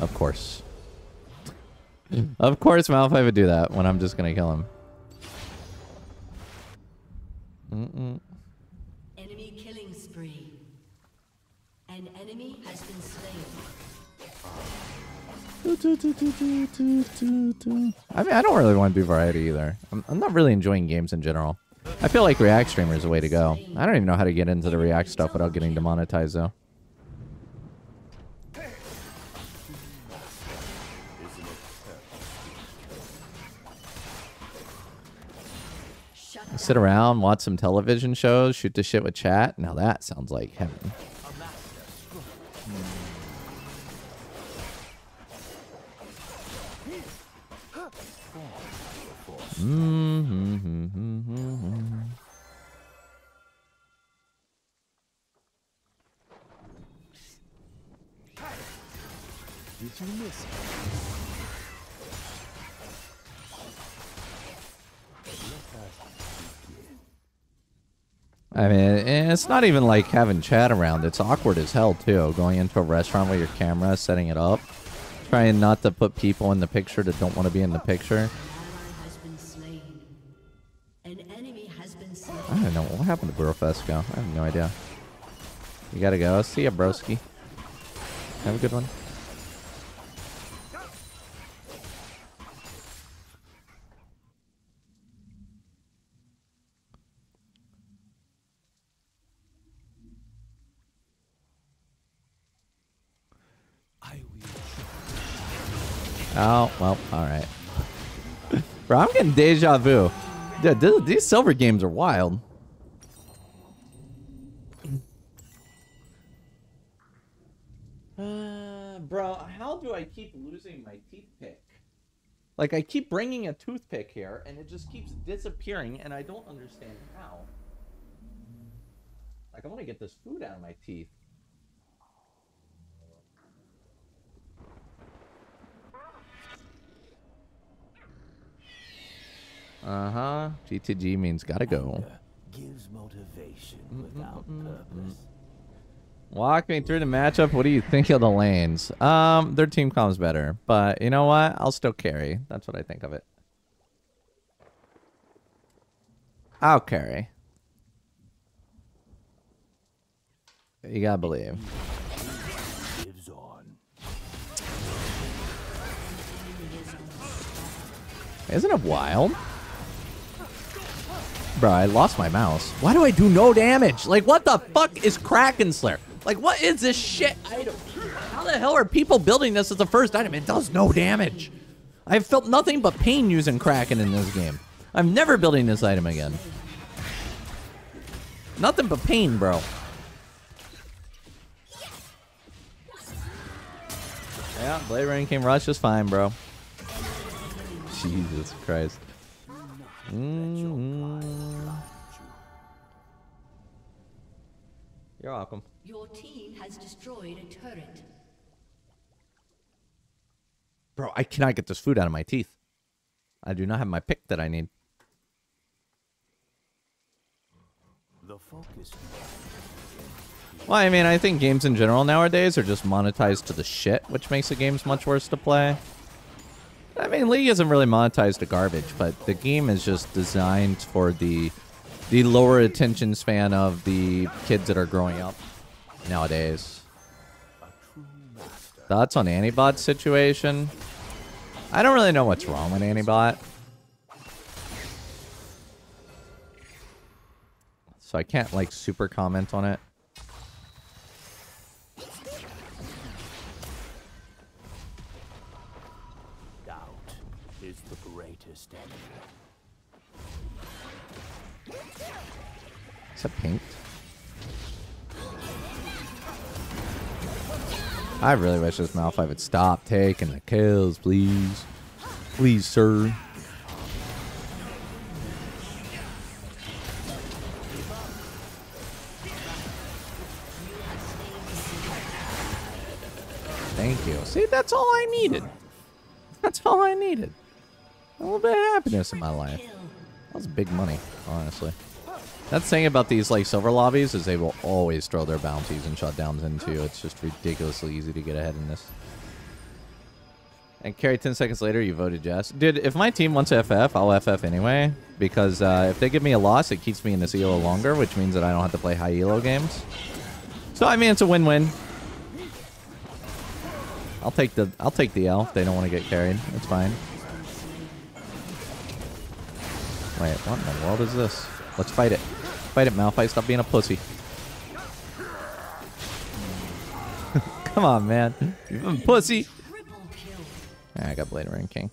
Speaker 1: Of course. of course Malphite would do that when I'm just gonna kill him. Mm-mm.
Speaker 2: Enemy
Speaker 1: I mean, I don't really want to do variety either. I'm, I'm not really enjoying games in general. I feel like React streamer is the way to go. I don't even know how to get into the React stuff without getting demonetized though. Sit around, watch some television shows, shoot the shit with chat. Now that sounds like heaven.
Speaker 3: Did you miss?
Speaker 1: I mean, it's not even like having chat around. It's awkward as hell too. Going into a restaurant with your camera, setting it up, trying not to put people in the picture that don't want to be in the picture. I don't know what happened to Brofesco. I have no idea. You gotta go. See ya, broski. Have a good one. Oh, well, alright. (laughs) Bro, I'm getting deja vu. Th- these silver games are wild. Uh, bro, how do I keep losing my teeth pick? Like, I keep bringing a toothpick here, and it just keeps disappearing, and I don't understand how. Like, I want to get this food out of my teeth. Uh huh. GTG means gotta go.
Speaker 3: Gives motivation mm-hmm, without mm-hmm, mm-hmm. purpose.
Speaker 1: Walk me through the matchup. What do you think of the lanes? Um, their team comes better, but you know what? I'll still carry. That's what I think of it. I'll carry. You gotta believe. Isn't it wild? Bro, I lost my mouse. Why do I do no damage? Like, what the fuck is Kraken Slayer? Like, what is this shit item? How the hell are people building this as the first item? It does no damage. I've felt nothing but pain using Kraken in this game. I'm never building this item again. Nothing but pain, bro. Yeah, Blade Rain came rush is fine, bro. Jesus Christ. Mm. You're welcome.
Speaker 2: Your team has destroyed a turret.
Speaker 1: Bro, I cannot get this food out of my teeth. I do not have my pick that I need.
Speaker 3: The focus.
Speaker 1: Well, I mean, I think games in general nowadays are just monetized to the shit, which makes the games much worse to play. I mean, League isn't really monetized to garbage, but the game is just designed for the the lower attention span of the kids that are growing up nowadays. Thoughts on Antibot's situation? I don't really know what's wrong with Antibot. So I can't, like, super comment on it. That pink? I really wish this Malphite would stop taking the kills, please. Please, sir. Thank you. See, that's all I needed. That's all I needed. A little bit of happiness in my life. That was big money, honestly. That's thing about these like silver lobbies is they will always throw their bounties and shutdowns into. It's just ridiculously easy to get ahead in this. And carry 10 seconds later, you voted yes. Dude, if my team wants FF, I'll FF anyway. Because uh, if they give me a loss, it keeps me in this ELO longer, which means that I don't have to play high ELO games. So, I mean, it's a win-win. I'll take the I'll take the L if they don't want to get carried. That's fine. Wait, what in the world is this? Let's fight it. Fight it, Malphite. Stop being a pussy. (laughs) Come on, man. Pussy.
Speaker 2: Kill.
Speaker 1: Ah, I got Blade Rain King.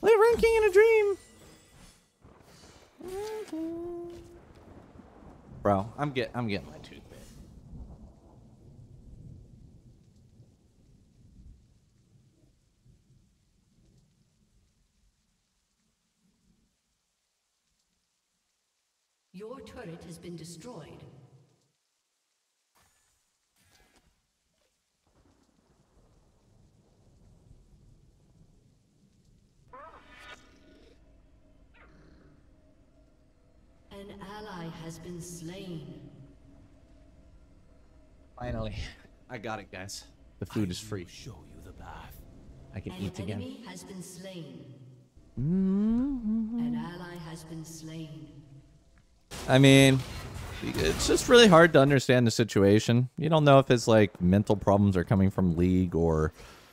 Speaker 1: Blade Rain King in a dream. Bro, I'm get I'm getting my tooth bit.
Speaker 2: Your turret has been destroyed. An ally has been slain.
Speaker 1: Finally, I got it, guys. The food is free.
Speaker 3: Show you the path.
Speaker 1: I can
Speaker 2: An
Speaker 1: eat again.
Speaker 2: An enemy has been slain.
Speaker 1: Mm-hmm.
Speaker 2: An ally has been slain.
Speaker 1: I mean, it's just really hard to understand the situation. You don't know if his like mental problems are coming from League or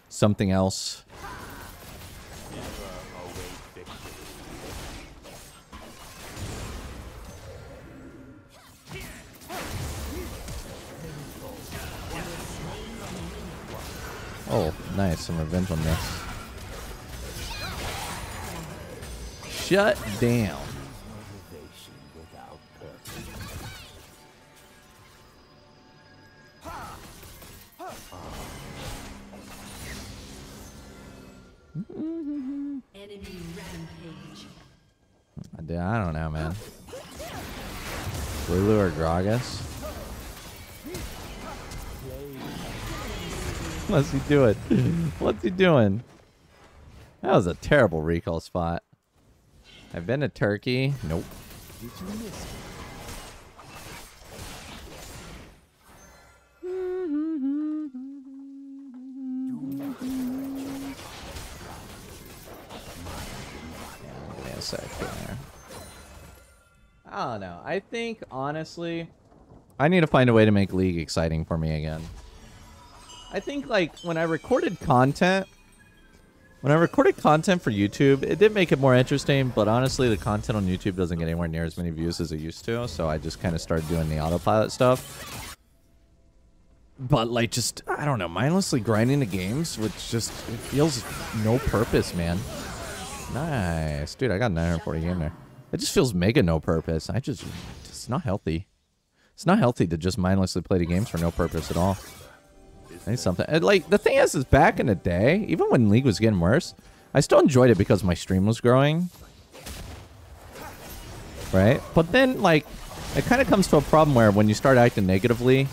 Speaker 1: something else. Oh, nice. Some revenge on this. Shut down.
Speaker 2: Enemy rampage.
Speaker 1: I d- I don't know, man. Lulu or Gragas? (laughs) What's he doing? (laughs) What's he doing? That was a terrible recall spot. I've been to Turkey. Nope.
Speaker 3: Did you miss it?
Speaker 1: Give me a sec here. I don't know. I think honestly, I need to find a way to make League exciting for me again. I think like when I recorded content, when I recorded content for YouTube, it did make it more interesting, but honestly, the content on YouTube doesn't get anywhere near as many views as it used to, so I just kind of started doing the autopilot stuff. But like just, I don't know, mindlessly grinding the games, which just, it feels no purpose, man. Nice. Dude, I got 940 game there. It just feels mega no purpose. I just, it's not healthy. It's not healthy to just mindlessly play the games for no purpose at all. I need something. And, like, the thing is, is back in the day, even when League was getting worse, I still enjoyed it because my stream was growing. Right? But then, like, it kind of comes to a problem where when you start acting negatively,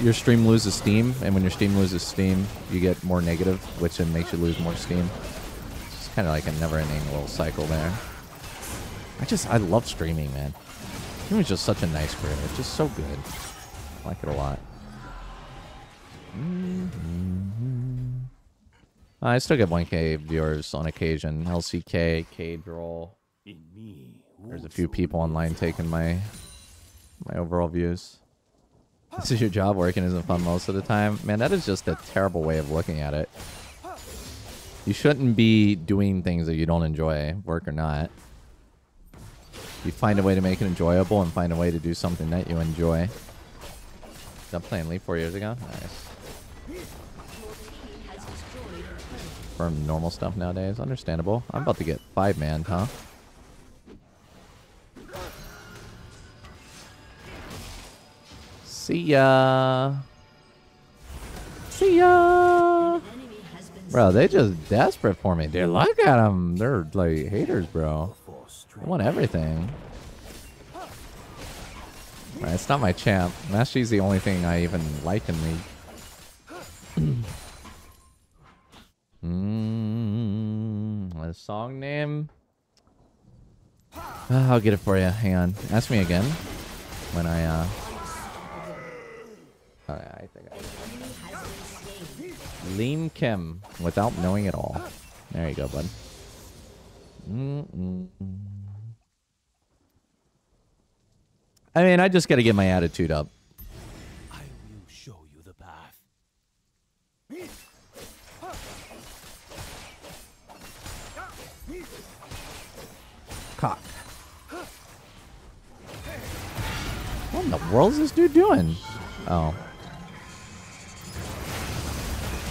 Speaker 1: your stream loses steam. And when your stream loses steam, you get more negative, which then makes you lose more steam. Kind of like a never-ending little cycle there. I just, I love streaming, man. Streaming's just such a nice career. It's just so good. I like it a lot. Mm-hmm. I still get 1k viewers on occasion. LCK, K-Droll. There's a few people online taking my my overall views. This is your job. Working isn't fun most of the time. Man, that is just a terrible way of looking at it. You shouldn't be doing things that you don't enjoy, work or not. You find a way to make it enjoyable and find a way to do something that you enjoy. Stopped playing League four years ago. Nice. For normal stuff nowadays, understandable. I'm about to get five man, huh? See ya. See ya. Bro, they just desperate for me, dude. Look at them. They're like haters, bro. I want everything. Right, it's not my champ. Master Yi's the only thing I even like in League. (clears throat) mm, a song name? Ah, I'll get it for you. Hang on. Ask me again. When I, uh... Lean Kim, without knowing it all. There you go, bud. Mm-mm. I mean, I just got to get my attitude up.
Speaker 3: I will show you the path.
Speaker 1: Cock. What in the world is this dude doing? Oh.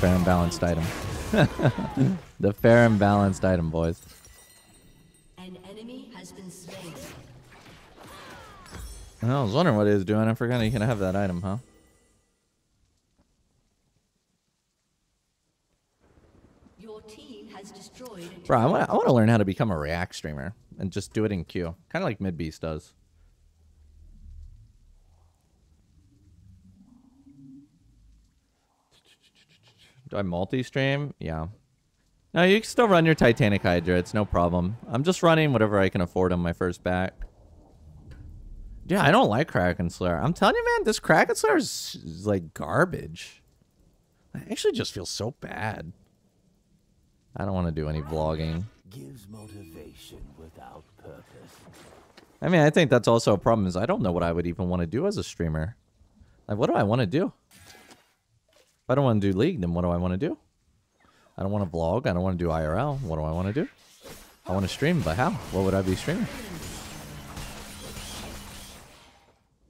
Speaker 1: Fair and balanced item. (laughs) the fair and balanced item, boys.
Speaker 2: An enemy has been slain.
Speaker 1: I was wondering what he was doing. I forgot he can have that item, huh?
Speaker 2: Your team has destroyed
Speaker 1: Bro, I want I want to learn how to become a React streamer and just do it in queue, kind of like Midbeast does. Do I multi-stream? Yeah. No, you can still run your Titanic Hydra. It's no problem. I'm just running whatever I can afford on my first back. Yeah, I don't like Kraken Slayer. I'm telling you, man, this Kraken Slayer is, is like garbage. I actually just feel so bad. I don't want to do any vlogging.
Speaker 3: Gives motivation without purpose.
Speaker 1: I mean, I think that's also a problem is I don't know what I would even want to do as a streamer. Like, what do I want to do? If I don't want to do League, then what do I want to do? I don't want to vlog. I don't want to do IRL. What do I want to do? I want to stream, but how? What would I be streaming?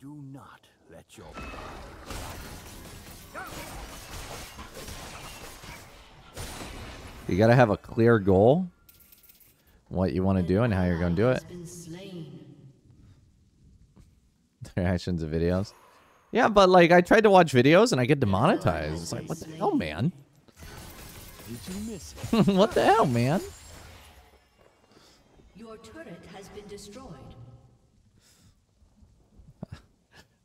Speaker 3: Do not let your
Speaker 1: You got to have a clear goal, what you want to do, and how you're going to do it.
Speaker 2: has been slain. (laughs)
Speaker 1: Reactions of videos. Yeah, but like, I tried to watch videos and I get demonetized. It's like, what the hell, man?
Speaker 3: did you miss (laughs) it?
Speaker 1: what the hell, man?
Speaker 2: Your turret has been destroyed. (laughs)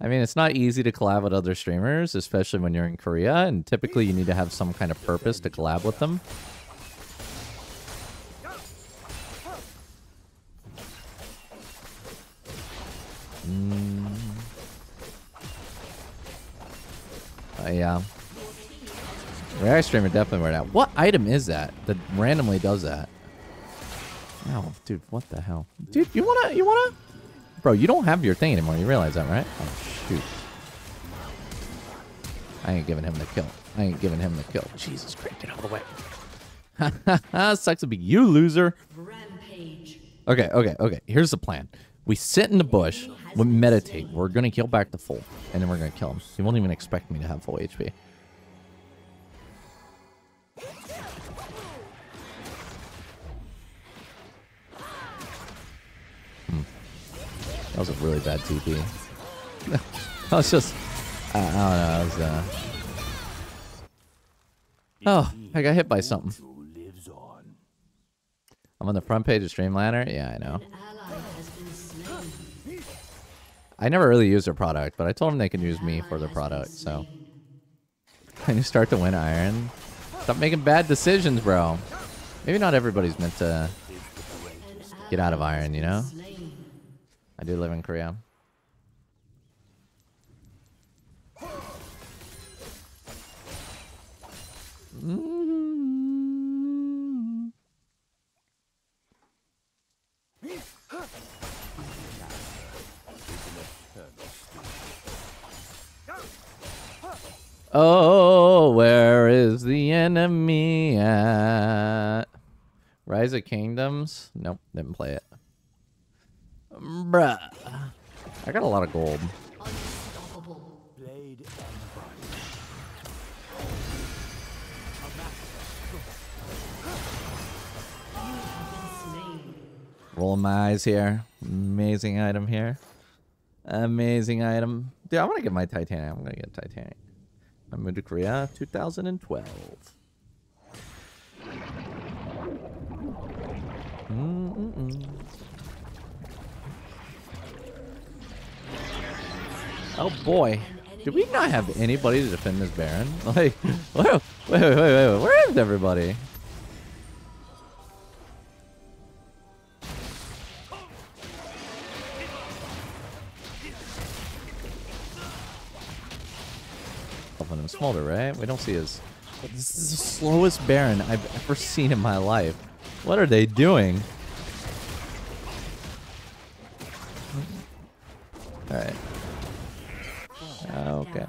Speaker 1: I mean, it's not easy to collab with other streamers, especially when you're in Korea, and typically you need to have some kind of purpose to collab with them. Mm. Yeah. Um, React streamer definitely wear that. What item is that that randomly does that? Oh, dude, what the hell? Dude, you wanna, you wanna? Bro, you don't have your thing anymore. You realize that, right? Oh, Shoot. I ain't giving him the kill. I ain't giving him the kill. Jesus Christ, get out of the way. (laughs) Sucks to be you, loser.
Speaker 2: Rampage.
Speaker 1: Okay, okay, okay. Here's the plan. We sit in the bush, we meditate. We're gonna heal back to full, and then we're gonna kill him. He won't even expect me to have full HP. Hmm. That was a really bad TP. (laughs) that was just, I, I don't know. That was, uh... Oh, I got hit by something. I'm on the front page of Streamliner. Yeah, I know. I never really used their product, but I told them they can use me for their product. So (laughs) when you start to win iron, stop making bad decisions, bro. Maybe not everybody's meant to get out of iron, you know. I do live in Korea. Mm. Oh, where is the enemy at? Rise of Kingdoms? Nope, didn't play it. Bruh. I got a lot of gold.
Speaker 2: Unstoppable.
Speaker 3: Blade and body.
Speaker 1: Roll my eyes here. Amazing item here. Amazing item. Dude, I want to get my Titanic. I'm going to get Titanic. Moved to Korea 2012. Mm-mm-mm. Oh boy. Do we not have anybody to defend this Baron? (laughs) Like, wait, wait, wait, wait. Where is everybody? Open him smolder, right? We don't see his. This is the slowest Baron I've ever seen in my life. What are they doing? Alright. Okay.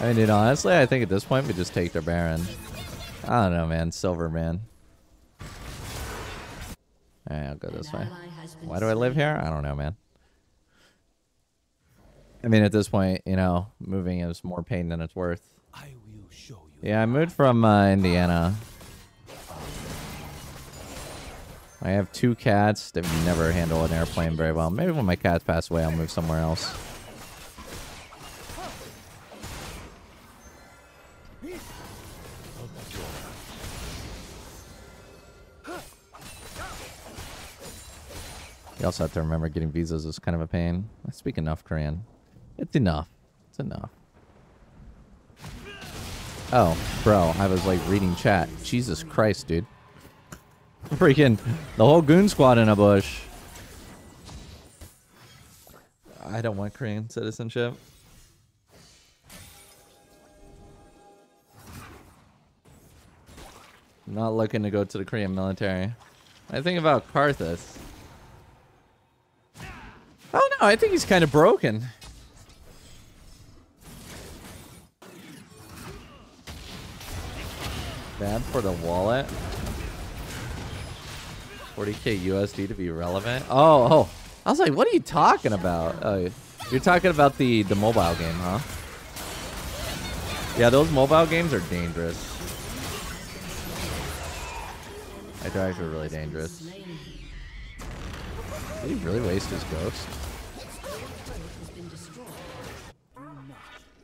Speaker 1: I mean, dude, honestly, I think at this point we just take their Baron. I don't know, man. Silver, man. Alright, I'll go this way. Why do I live here? I don't know, man. I mean, at this point, you know, moving is more pain than it's worth.
Speaker 3: I will show you.
Speaker 1: Yeah, I moved from uh, Indiana. I have two cats. They've never handle an airplane very well. Maybe when my cats pass away, I'll move somewhere else. You also have to remember getting visas is kind of a pain. I speak enough Korean. It's enough. It's enough. Oh, bro, I was like reading chat. Jesus Christ, dude. Freaking the whole goon squad in a bush. I don't want Korean citizenship. Not looking to go to the Korean military. I think about Karthus. Oh no, I think he's kind of broken. Bad for the wallet. 40k USD to be relevant. Oh, oh. I was like, what are you talking about? Oh, you're talking about the the mobile game, huh? Yeah, those mobile games are dangerous. Like, They're really dangerous. Did he really waste his ghost?
Speaker 2: Has been.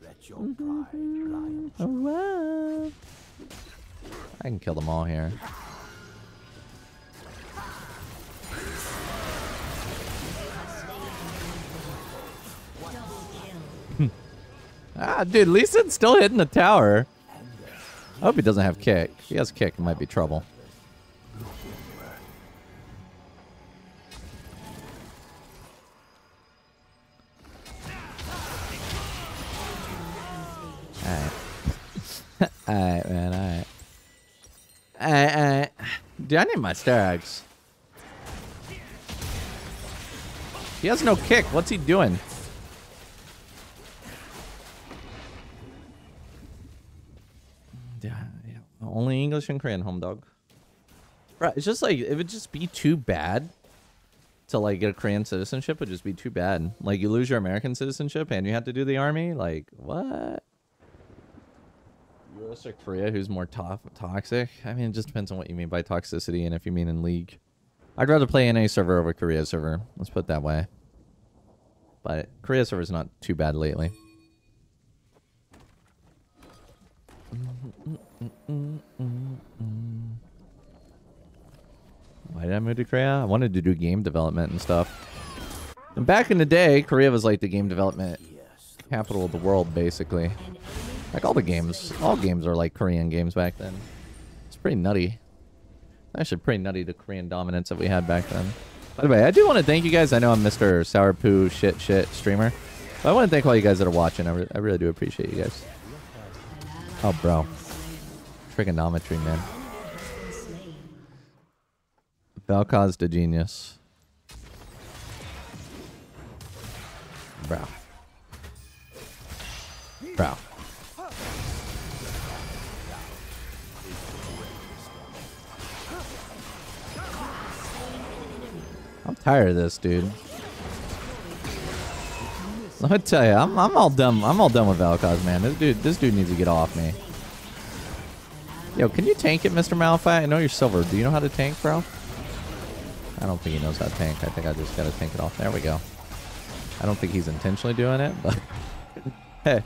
Speaker 3: Let your pride
Speaker 1: Oh, wow. Mm-hmm. I can kill them all here. ah, dude, Lee Sin's still hitting the tower. I hope he doesn't have kick. If he has kick, it might be trouble. Alright. (laughs) alright, man, alright. Uh, uh, do I need my stags. He has no kick. What's he doing? Yeah. Only English and Korean, home dog. Right, it's just like, it would just be too bad to like get a Korean citizenship would just be too bad. Like you lose your American citizenship and you have to do the army. Like what? Or Korea? Who's more to- toxic? I mean, it just depends on what you mean by toxicity and if you mean in league. I'd rather play NA server over Korea server. Let's put it that way. But Korea server's not too bad lately. Why did I move to Korea? I wanted to do game development and stuff. And back in the day, Korea was like the game development capital of the world, basically. Like all the games, all games are like Korean games back then. It's pretty nutty. Actually, pretty nutty the Korean dominance that we had back then. By the way, I do want to thank you guys. I know I'm Mr. Sour Poo Shit Shit streamer. But I want to thank all you guys that are watching. I, re I really do appreciate you guys. Oh, bro. Trigonometry, man. Valkaz the genius. Bro. Bro. I'm tired of this, dude. Let me tell you, I'm I'm all done. I'm all done with Valkaz, man. This dude, this dude needs to get off me. Yo, can you tank it, Mr. Malphite? I know you're silver. Do you know how to tank, bro? I don't think he knows how to tank. I think I just gotta tank it off. There we go. I don't think he's intentionally doing it, but (laughs) hey,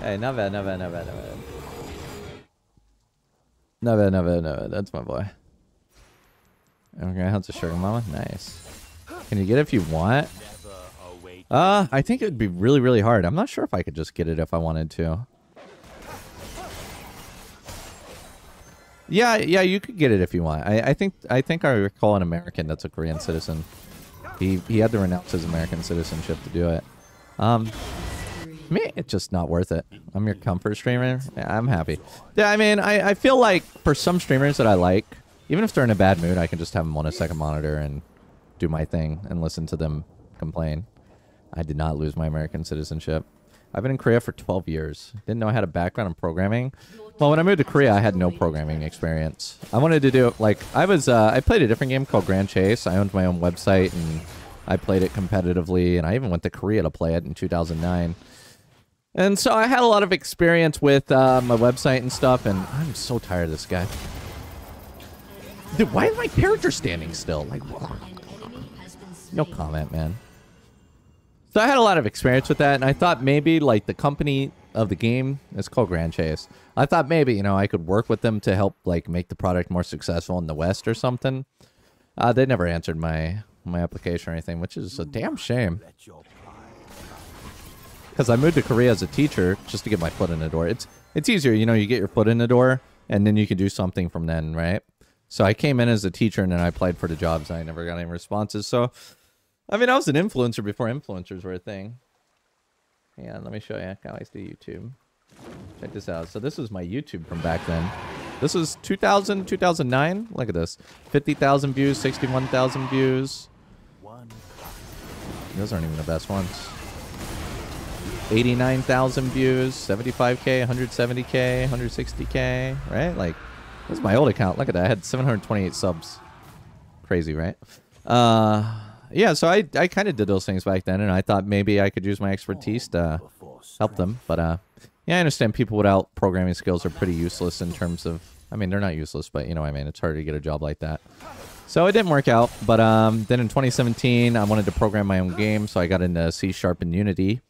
Speaker 1: hey, not bad, not bad, not bad, not bad. Not bad, not bad, not. That's my boy. Okay, how's the sugar mama? Nice. Can you get it if you want? Uh, I think it would be really, really hard. I'm not sure if I could just get it if I wanted to. Yeah, yeah, you could get it if you want. I, I think I think I recall an American that's a Korean citizen. He he had to renounce his American citizenship to do it. Um, me, it's just not worth it. I'm your comfort streamer. Yeah, I'm happy. Yeah, I mean, I, I feel like for some streamers that I like, even if they're in a bad mood, I can just have them on a second monitor and do my thing and listen to them complain. I did not lose my American citizenship. I've been in Korea for 12 years. Didn't know I had a background in programming. Well, when I moved to Korea, I had no programming experience. I wanted to do like I was. Uh, I played a different game called Grand Chase. I owned my own website and I played it competitively. And I even went to Korea to play it in 2009. And so I had a lot of experience with uh, my website and stuff. And I'm so tired of this guy. Dude, why is my character standing still? Like, no comment, man. So I had a lot of experience with that, and I thought maybe like the company of the game, is called Grand Chase. I thought maybe you know I could work with them to help like make the product more successful in the West or something. Uh, they never answered my my application or anything, which is a damn shame. Because I moved to Korea as a teacher just to get my foot in the door. It's it's easier, you know. You get your foot in the door, and then you can do something from then, right? So I came in as a teacher, and then I applied for the jobs. I never got any responses. So I mean, I was an influencer before influencers were a thing. Yeah, let me show you I used to YouTube. Check this out. So this was my YouTube from back then. This was 2000, 2009. Look at this. 50,000 views, 61,000 views. Those aren't even the best ones. 89,000 views, 75k, 170k, 160k, right? Like, this is my old account. Look at that. I had 728 subs. Crazy, right? Uh yeah, so I I kind of did those things back then, and I thought maybe I could use my expertise to help them. But uh, yeah, I understand people without programming skills are pretty useless in terms of. I mean, they're not useless, but you know, I mean, it's hard to get a job like that. So it didn't work out. But um, then in 2017, I wanted to program my own game, so I got into C Sharp and Unity.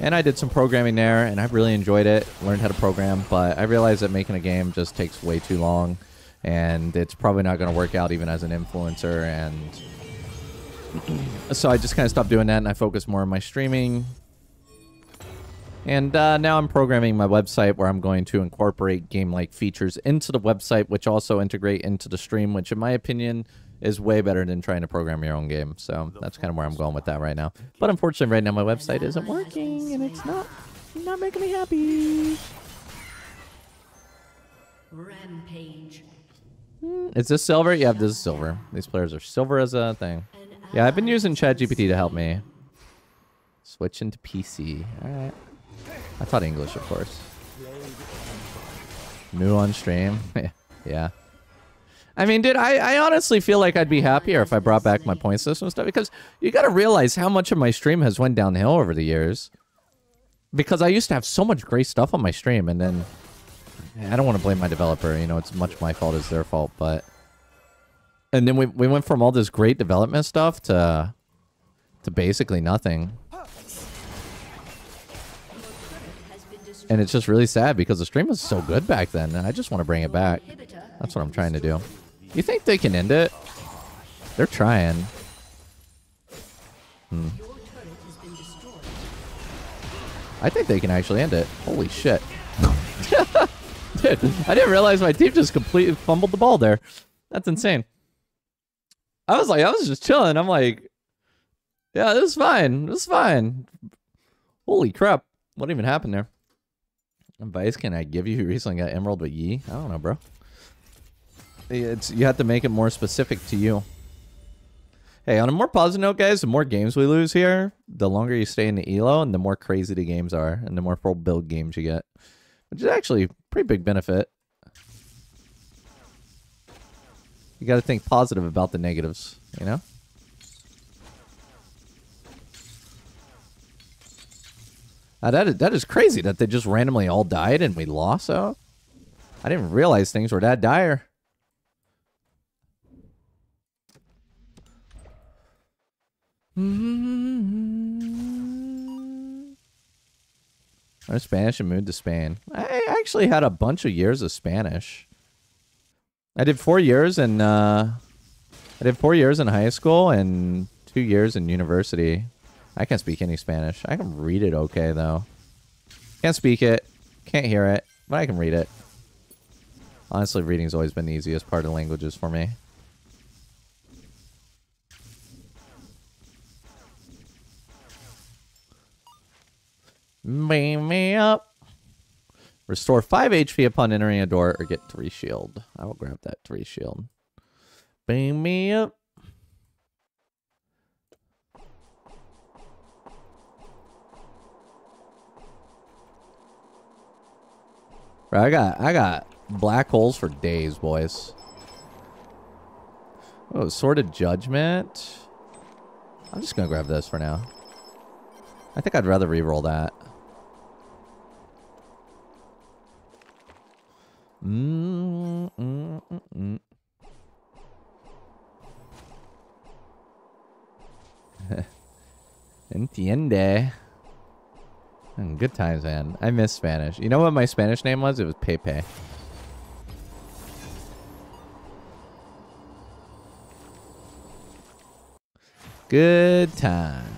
Speaker 1: And I did some programming there, and I really enjoyed it. Learned how to program, but I realized that making a game just takes way too long, and it's probably not going to work out even as an influencer. And (clears throat) so I just kind of stopped doing that and I focused more on my streaming. And uh, now I'm programming my website where I'm going to incorporate game-like features into the website, which also integrate into the stream, which in my opinion is way better than trying to program your own game. So that's kind of where I'm going with that right now. But unfortunately, right now my website isn't working and it's not not making me happy.
Speaker 2: Rampage.
Speaker 1: Is this silver? Yeah, this is silver. These players are silver as a thing. Yeah, I've been using ChatGPT to help me. Switch into PC. Alright. I taught English, of course. New on stream. (laughs) yeah. I mean, dude, I, I honestly feel like I'd be happier if I brought back my point system stuff because you got to realize how much of my stream has went downhill over the years. Because I used to have so much great stuff on my stream, and then I don't want to blame my developer. You know, it's much my fault as their fault, but and then we we went from all this great development stuff to to basically nothing. And it's just really sad because the stream was so good back then, and I just want to bring it back. That's what I'm trying to do. You think they can end it? They're trying. Hmm. I think they can actually end it. Holy shit. (laughs) Dude, I didn't realize my team just completely fumbled the ball there. That's insane. I was like, I was just chilling. I'm like, yeah, this is fine. This is fine. Holy crap. What even happened there? Advice can I give you recently got Emerald with Yi? I don't know, bro. It's You have to make it more specific to you. Hey, on a more positive note, guys, the more games we lose here, the longer you stay in the ELO and the more crazy the games are and the more full build games you get. Which is actually a pretty big benefit. You got to think positive about the negatives, you know? Uh, that, is, that is crazy that they just randomly all died and we lost out. I didn't realize things were that dire. (laughs) Or Spanish and moved to Spain. I actually had a bunch of years of Spanish. I did four years in uh, I did four years in high school and two years in university. I can't speak any Spanish. I can read it okay though. Can't speak it, can't hear it, but I can read it. Honestly, reading's always been the easiest part of languages for me. Beam me up. Restore 5 HP upon entering a door or get 3 shield. I will grab that 3 shield. Beam me up. I got I got black holes for days, boys. Oh, Sword of Judgment. I'm just gonna grab this for now. I think I'd rather re-roll that. Mm, mm, mm. (laughs) Entiende. Mm, Good times, man. I miss Spanish. You know what my Spanish name was? It was Pepe. Good times.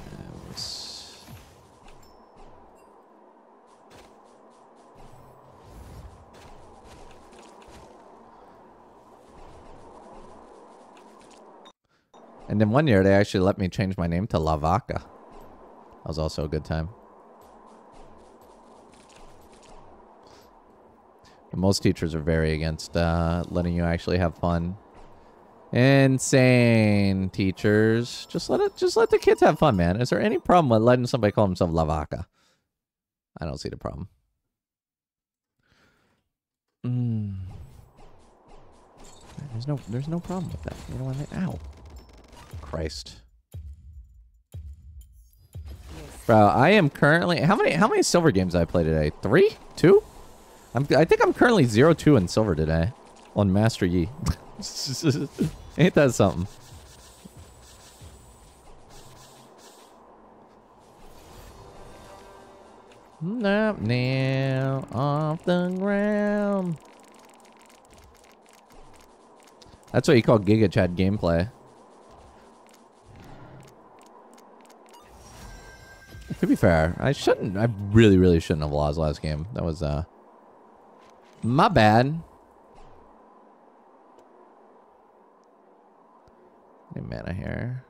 Speaker 1: And then one year they actually let me change my name to La Vaca. That was also a good time. Most teachers are very against uh, letting you actually have fun. Insane teachers. Just let it just let the kids have fun, man. Is there any problem with letting somebody call themselves La Vaca? I don't see the problem. Mm. There's no there's no problem with that. You know what I mean? Ow. Christ. Bro, I am currently how many how many silver games did I play today? Three? Two? I'm I think I'm currently zero two in silver today. On Master Yi. (laughs) Ain't that something? Up now off the ground. That's what you call Giga Chad gameplay. To be fair, I shouldn't. I really, really shouldn't have lost last game. That was uh, my bad. Hey, mana here.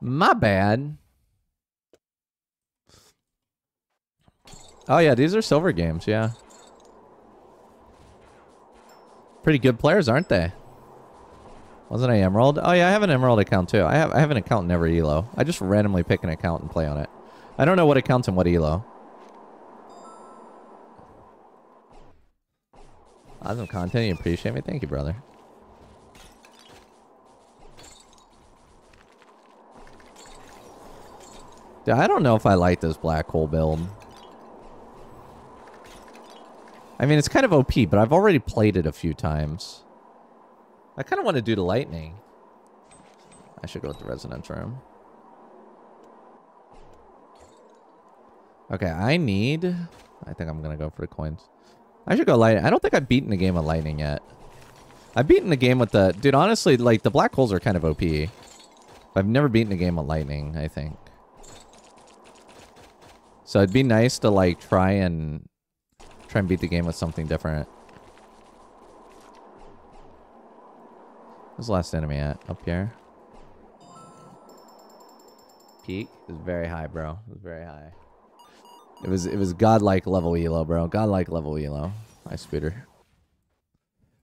Speaker 1: My bad. Oh yeah, these are silver games. Yeah. Pretty good players, aren't they? Wasn't I Emerald? Oh yeah, I have an Emerald account too. I have I have an account in every elo. I just randomly pick an account and play on it. I don't know what accounts and what elo. Awesome content. You appreciate me. Thank you, brother. Dude, I don't know if I like this black hole build. I mean, it's kind of OP, but I've already played it a few times. I kind of want to do the lightning. I should go with the residence room. Okay, I need... I think I'm going to go for the coins. I should go lightning. I don't think I've beaten the game with lightning yet. I've beaten the game with the... Dude, honestly, like, the black holes are kind of OP. I've never beaten a game with lightning, I think. So it'd be nice to, like, try and... Try and beat the game with something different. Where's the last enemy at? Up here? Peak is very high, bro. It's very high. It was it was godlike level elo, bro. Godlike level elo. Hi, Spooter.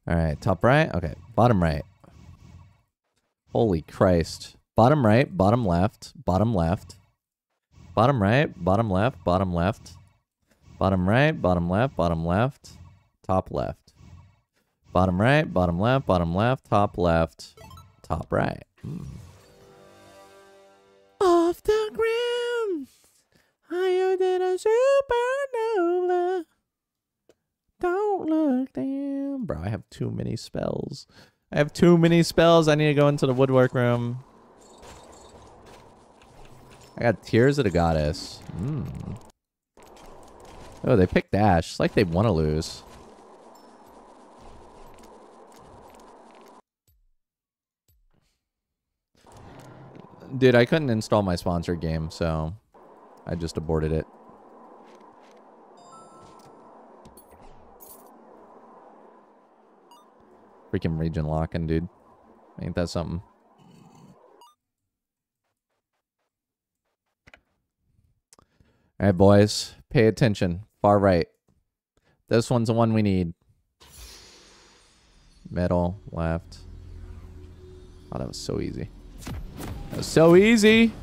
Speaker 1: Alright, top right? Okay, bottom right. Holy Christ. Bottom right, bottom left, bottom left. Bottom right, bottom left, bottom left. Bottom right, bottom left, bottom left. Top left. Bottom right, bottom left, bottom left, top left, top right. Hmm. Off the ground, higher than a supernova. Don't look down. Bro, I have too many spells. I have too many spells. I need to go into the woodwork room. I got Tears of the Goddess. Hmm. Oh, they picked Dash. It's like they want to lose. Dude, I couldn't install my sponsored game, so I just aborted it. Freaking region locking, dude. Ain't that something? All right, boys. Pay attention. Far right. This one's the one we need. Middle, left. Oh, that was so easy. That was so easy.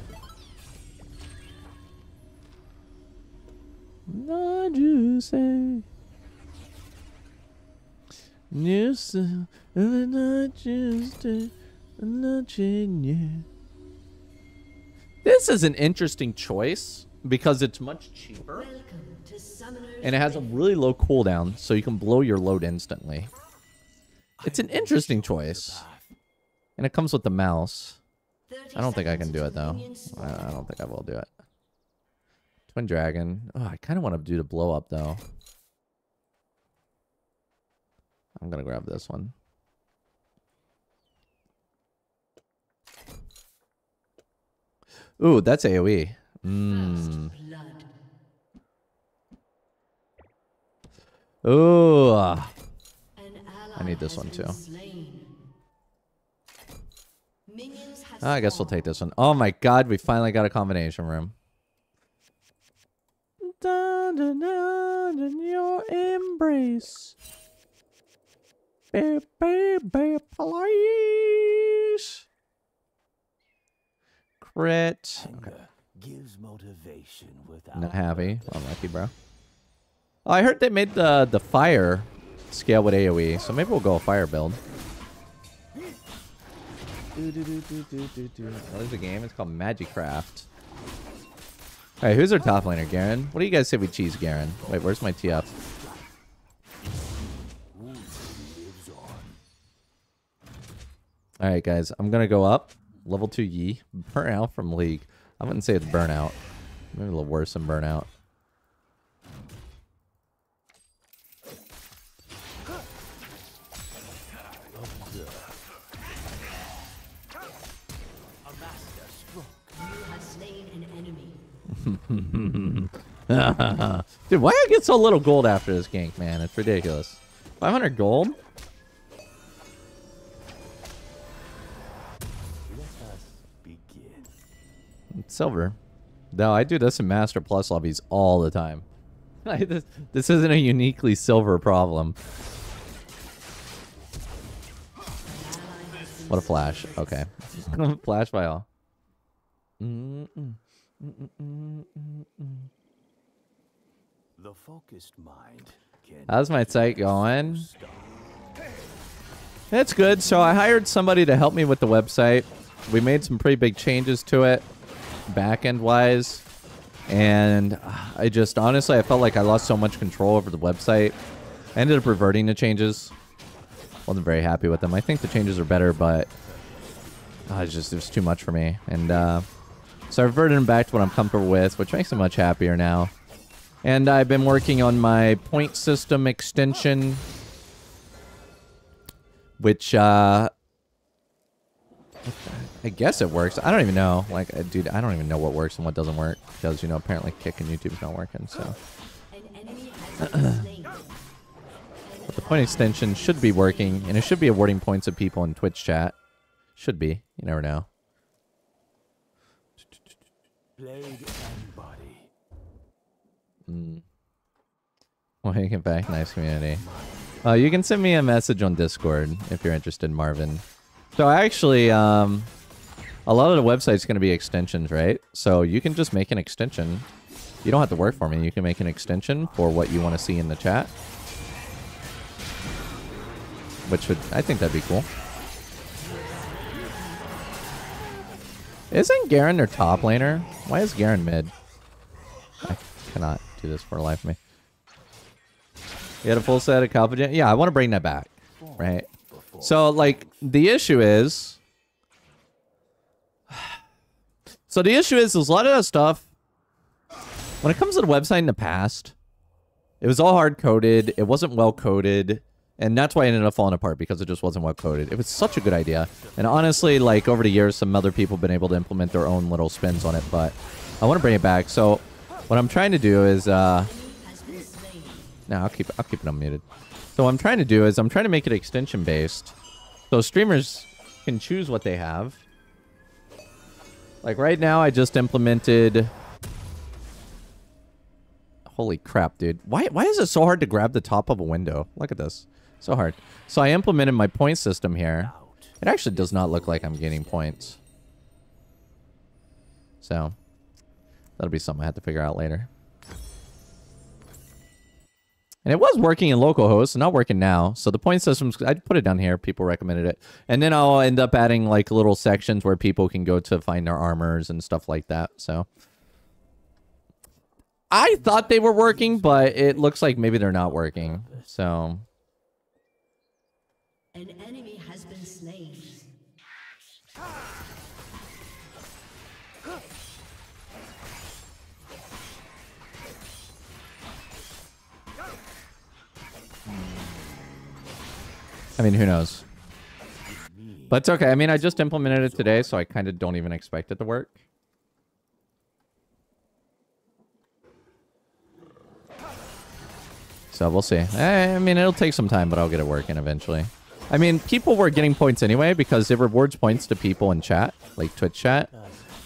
Speaker 1: Not you say. Just not just not. This is an interesting choice because it's much cheaper and it has a really low cooldown, so you can blow your load instantly. It's an interesting choice, and it comes with the mouse. I don't think I can do it though. I don't think I will do it. Twin dragon. Oh, I kind of want to do the blow up though. I'm gonna grab this one. Ooh, that's AOE. Mmm. Ooh. I need this one, too. Ah, I guess we'll take this one. Oh my god, we finally got a combination room. Dun, dun, dun, dun, your embrace. Beep, beep, beep, please. Crit. Okay.
Speaker 3: Hunger gives motivation without
Speaker 1: Not happy. Unlucky, bro. Oh, I heard they made the the fire scale with AoE, so maybe we'll go a fire build. Do, do, do, do, do, do, do. Oh, there's a game. It's called Magicraft. All right, who's our top laner, Garen? What do you guys say we cheese Garen? Wait, where's my TF? All right, guys, I'm gonna go up. Level two Yi. Burnout from League. I wouldn't say it's burnout. Maybe a little worse than burnout. (laughs) Dude, why I get so little gold after this gank, man? It's ridiculous. 500 gold? Silver. No, I do this in Master Plus lobbies all the time. (laughs) this, this isn't a uniquely silver problem. What a flash. Okay. (laughs) flash by all.
Speaker 3: The focused mind
Speaker 1: How's my site going? It's good. So I hired somebody to help me with the website. We made some pretty big changes to it, back end wise. And I just honestly, I felt like I lost so much control over the website. I ended up reverting the changes. Wasn't very happy with them. I think the changes are better, but uh, it's just it was too much for me. And uh, so I reverted back to what I'm comfortable with, which makes me much happier now. And I've been working on my point system extension, which uh, I guess it works. I don't even know. Like, uh, dude, I don't even know what works and what doesn't work because you know apparently kicking YouTube's not working. So, (clears throat) but the point extension should be working, and it should be awarding points to people in Twitch chat. Should be. You never know.
Speaker 3: Plague and body.
Speaker 1: Back. Nice community. Uh, you can send me a message on Discord if you're interested, Marvin. So actually, um, a lot of the website's going to be extensions, right? So you can just make an extension. You don't have to work for me. You can make an extension for what you want to see in the chat. Which would, I think that'd be cool. Isn't Garen their top laner? Why is Garen mid? I cannot do this for life me. You had a full set of Calpagen? Yeah, I want to bring that back. Right? So, like, the issue is... (sighs) So the issue is, there's a lot of that stuff... When it comes to the website in the past, it was all hard-coded, it wasn't well-coded, and that's why it ended up falling apart, because it just wasn't well-coded. It was such a good idea. And honestly, like, over the years, some other people have been able to implement their own little spins on it, but I want to bring it back. So, what I'm trying to do is, uh, no, I'll keep I'll keep it unmuted. So what I'm trying to do is I'm trying to make it extension based. So streamers can choose what they have. Like right now I just implemented Holy crap, dude. Why why is it so hard to grab the top of a window? Look at this. So hard. So I implemented my point system here. It actually does not look like I'm gaining points. So that'll be something I have to figure out later. And it was working in localhost, not working now. So the point systems, I put it down here. People recommended it. And then I'll end up adding like little sections where people can go to find their armors and stuff like that. So I thought they were working, but it looks like maybe they're not working. So
Speaker 2: An enemy has been slain.
Speaker 1: I mean, who knows? But it's okay. I mean, I just implemented it today, so I kind of don't even expect it to work. So we'll see. Eh, I mean, it'll take some time, but I'll get it working eventually. I mean, people were getting points anyway because it rewards points to people in chat, like Twitch chat.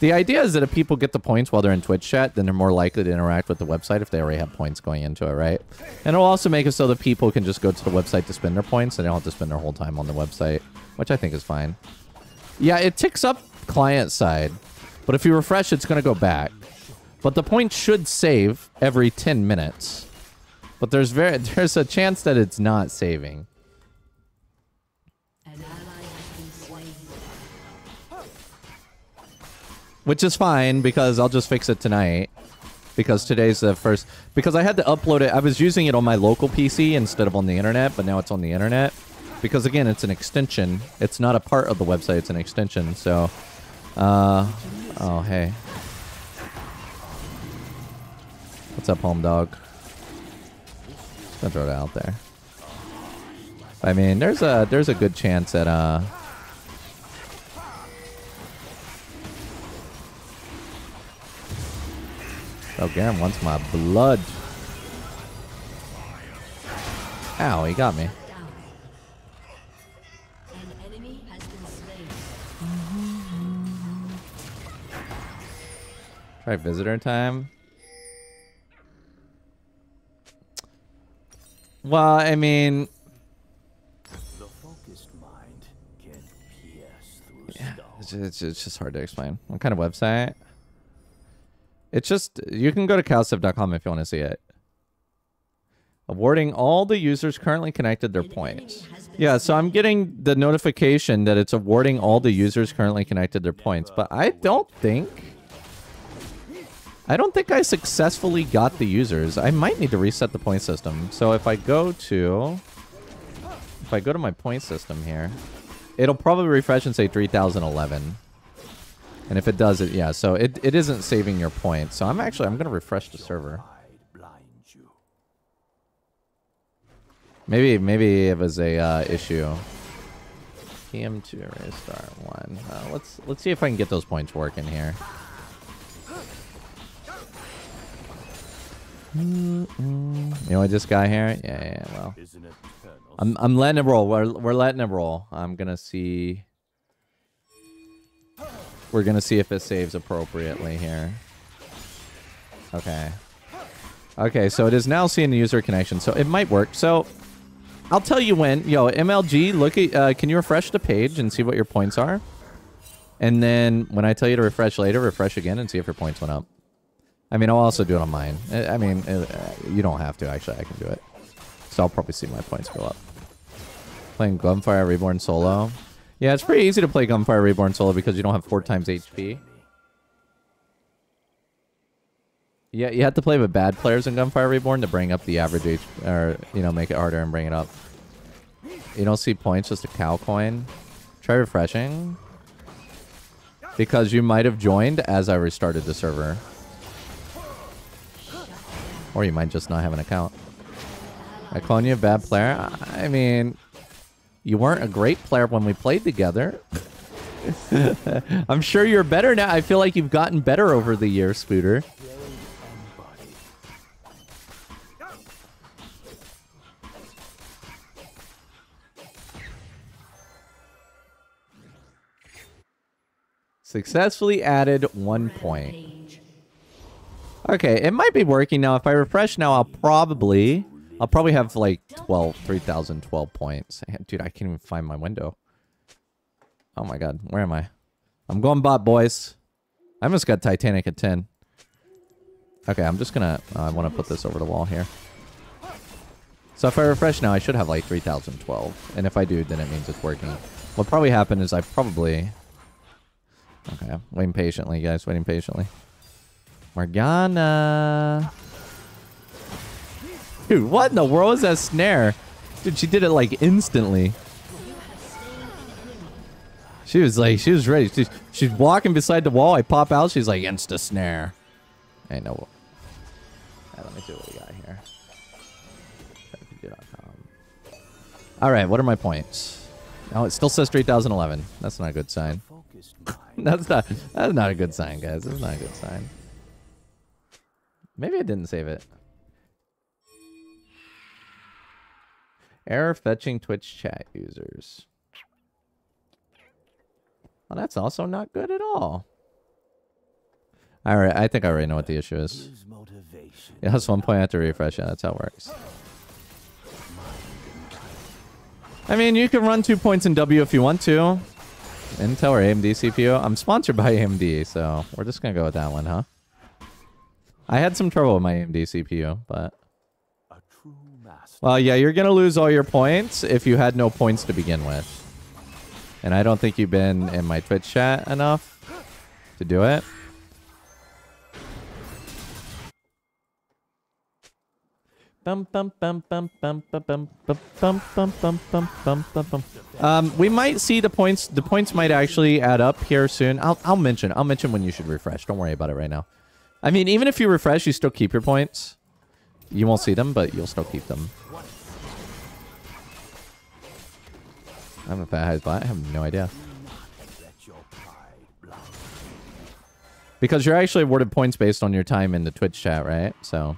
Speaker 1: The idea is that if people get the points while they're in Twitch chat, then they're more likely to interact with the website if they already have points going into it, right? And it'll also make it so that people can just go to the website to spend their points and they don't have to spend their whole time on the website, which I think is fine. Yeah, it ticks up client side, but if you refresh, it's going to go back. But the points should save every 10 minutes. But there's very (laughs) there's a chance that it's not saving. Which is fine because I'll just fix it tonight. Because today's the first because I had to upload it. I was using it on my local PC instead of on the internet, but now it's on the internet. Because again, it's an extension. It's not a part of the website, it's an extension. So uh oh hey. What's up, home dog? Just gonna throw it out there. I mean, there's a there's a good chance that uh Oh, Garen wants my blood. Ow, he got me.
Speaker 2: Down. An enemy has been slain.
Speaker 1: Try visitor time. Well, I mean,
Speaker 3: The focused mind can pierce through
Speaker 1: it's, it's, it's just hard to explain. What kind of website? It's just, you can go to cowstuff.com if you want to see it. Awarding all the users currently connected their points. Yeah, so I'm getting the notification that it's awarding all the users currently connected their points, but I don't think... I don't think I successfully got the users. I might need to reset the point system. So if I go to... If I go to my point system here, it'll probably refresh and say 3011. And if it does it, yeah, so it, it isn't saving your points. So I'm actually, I'm going to refresh the server.
Speaker 3: Pride blinds you.
Speaker 1: Maybe maybe it was a uh, issue. PM2 restart one. Uh, let's let's see if I can get those points working here. Mm-mm. You know what this guy here? Yeah, yeah. Well,
Speaker 3: Isn't it eternal?
Speaker 1: I'm I'm letting it roll. We're we're letting it roll. I'm gonna see. We're gonna see if it saves appropriately here. Okay. Okay, so it is now seeing the user connection, so it might work. So I'll tell you when. Yo, MLG, look at. Uh, can you refresh the page and see what your points are? And then when I tell you to refresh later, refresh again and see if your points went up. I mean, I'll also do it on mine. I mean, uh, you don't have to. Actually, I can do it. So I'll probably see my points go up. Playing Gunfire Reborn solo. Yeah, it's pretty easy to play Gunfire Reborn solo because you don't have four times HP. Yeah, you have to play with bad players in Gunfire Reborn to bring up the average H, or you know, make it harder and bring it up. You don't see points, just a cow coin. Try refreshing. Because you might have joined as I restarted the server. Or you might just not have an account. I calling you a bad player? I mean, you weren't a great player when we played together. (laughs) I'm sure you're better now. I feel like you've gotten better over the years, Spooter. Successfully added one point. Okay, it might be working now. If I refresh now, I'll probably... I'll probably have like 12, 3,012 points. Dude, I can't even find my window. Oh my god, where am I? I'm going bot, boys. I almost got Titanic at 10. Okay, I'm just gonna... Uh, I want to put this over the wall here. So if I refresh now, I should have like 3,012. And if I do, then it means it's working. What probably happened is I probably... Okay, waiting patiently, guys. Waiting patiently. Morgana. Dude, what in the world is that snare? Dude, she did it like instantly. She was like, she was ready. She's, she's walking beside the wall. I pop out. She's like, insta snare. I know. Alright, let me see what we got here. All right, what are my points? Oh, it still says 3011. That's not a good sign. (laughs) That's not that's not a good sign, guys. That's not a good sign. Maybe I didn't save it. Error fetching Twitch chat users. Well, that's also not good at all. All right, I think I already know what the issue is. Yeah, that's one point I have to refresh. Yeah, that's how it works. I mean, you can run two points in W if you want to. Intel or AMD CPU. I'm sponsored by AMD, so we're just gonna go with that one, huh? I had some trouble with my AMD CPU, but. Well, yeah, you're going to lose all your points if you had no points to begin with. And I don't think you've been in my Twitch chat enough to do it. Um, we might see the points. The points might actually add up here soon. I'll, I'll mention. I'll mention when you should refresh. Don't worry about it right now. I mean, even if you refresh, you still keep your points. You won't see them, but you'll still keep them. I'm a fat high spot. I have no idea. Because you're actually awarded points based on your time in the Twitch chat, right? So.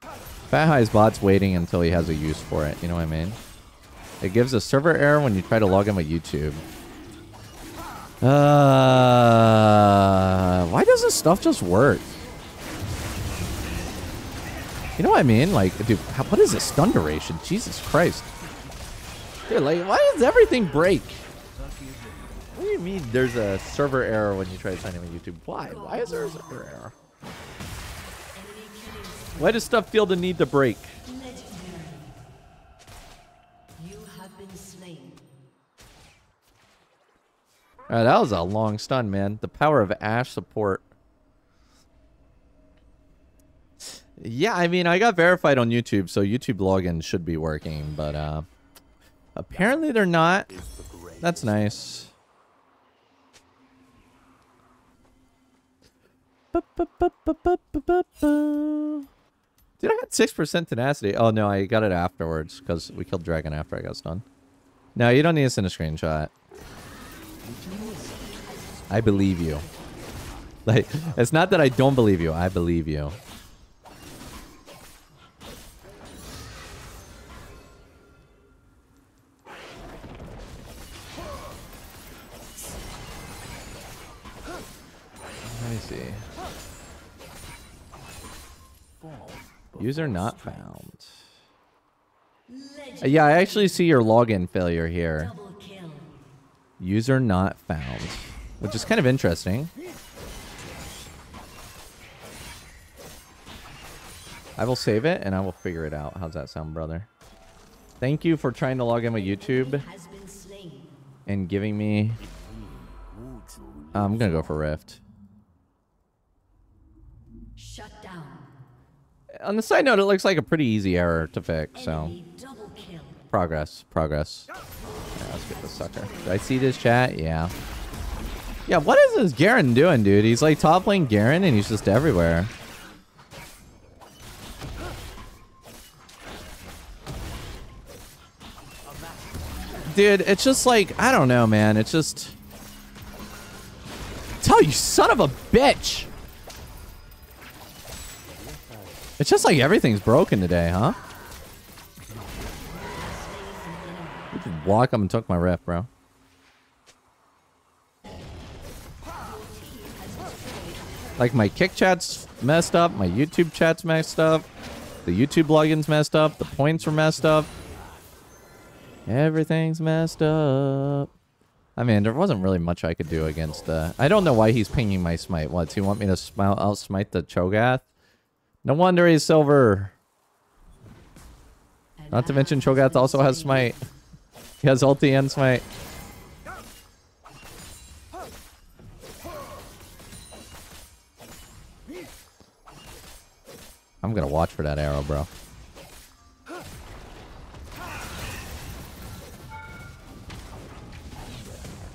Speaker 1: Fat High's bot's waiting until he has a use for it. You know what I mean? It gives a server error when you try to log in with YouTube. Uh, why does this stuff just work? You know what I mean? Like, dude, how, what is this stun duration? Jesus Christ. Dude, like, why does everything break? What do you mean there's a server error when you try to sign in with YouTube? Why? Why is there a server error? Why does stuff feel the need to break? That was a long stun, man. The power of Ashe support. Yeah, I mean, I got verified on YouTube, so YouTube login should be working, but uh apparently they're not. That's nice. Dude, I got 6% tenacity. Oh, no, I got it afterwards because we killed Dragon after I got stunned. No, you don't need to send a screenshot. I believe you. (laughs) Like, it's not that I don't believe you. I believe you. Let me see. User not found. Uh, Yeah, I actually see your login failure here. User not found. Which is kind of interesting. I will save it and I will figure it out. How's that sound, brother? Thank you for trying to log in with YouTube and giving me. I'm gonna go for Rift.
Speaker 2: Shut down.
Speaker 1: On the side note, it looks like a pretty easy error to fix. So
Speaker 2: Enemy double kill.
Speaker 1: progress, progress. Yeah, let's get this sucker. Did I see this chat? Yeah. Yeah, what is this Garen doing, dude? He's like top lane Garen and he's just everywhere. Dude, it's just like, I don't know, man. It's just... Tell you son of a bitch! It's just like everything's broken today, huh? You just walk up and took my ref, bro. Like my kick chat's messed up, my YouTube chat's messed up, the YouTube login's messed up, the points are messed up. Everything's messed up. I mean, there wasn't really much I could do against uh I don't know why he's pinging my smite. What, do you want me to smite out smite the Cho'Gath? No wonder he's silver. Not to mention Cho'Gath also has smite. He has ulti and smite. I'm gonna watch for that arrow, bro.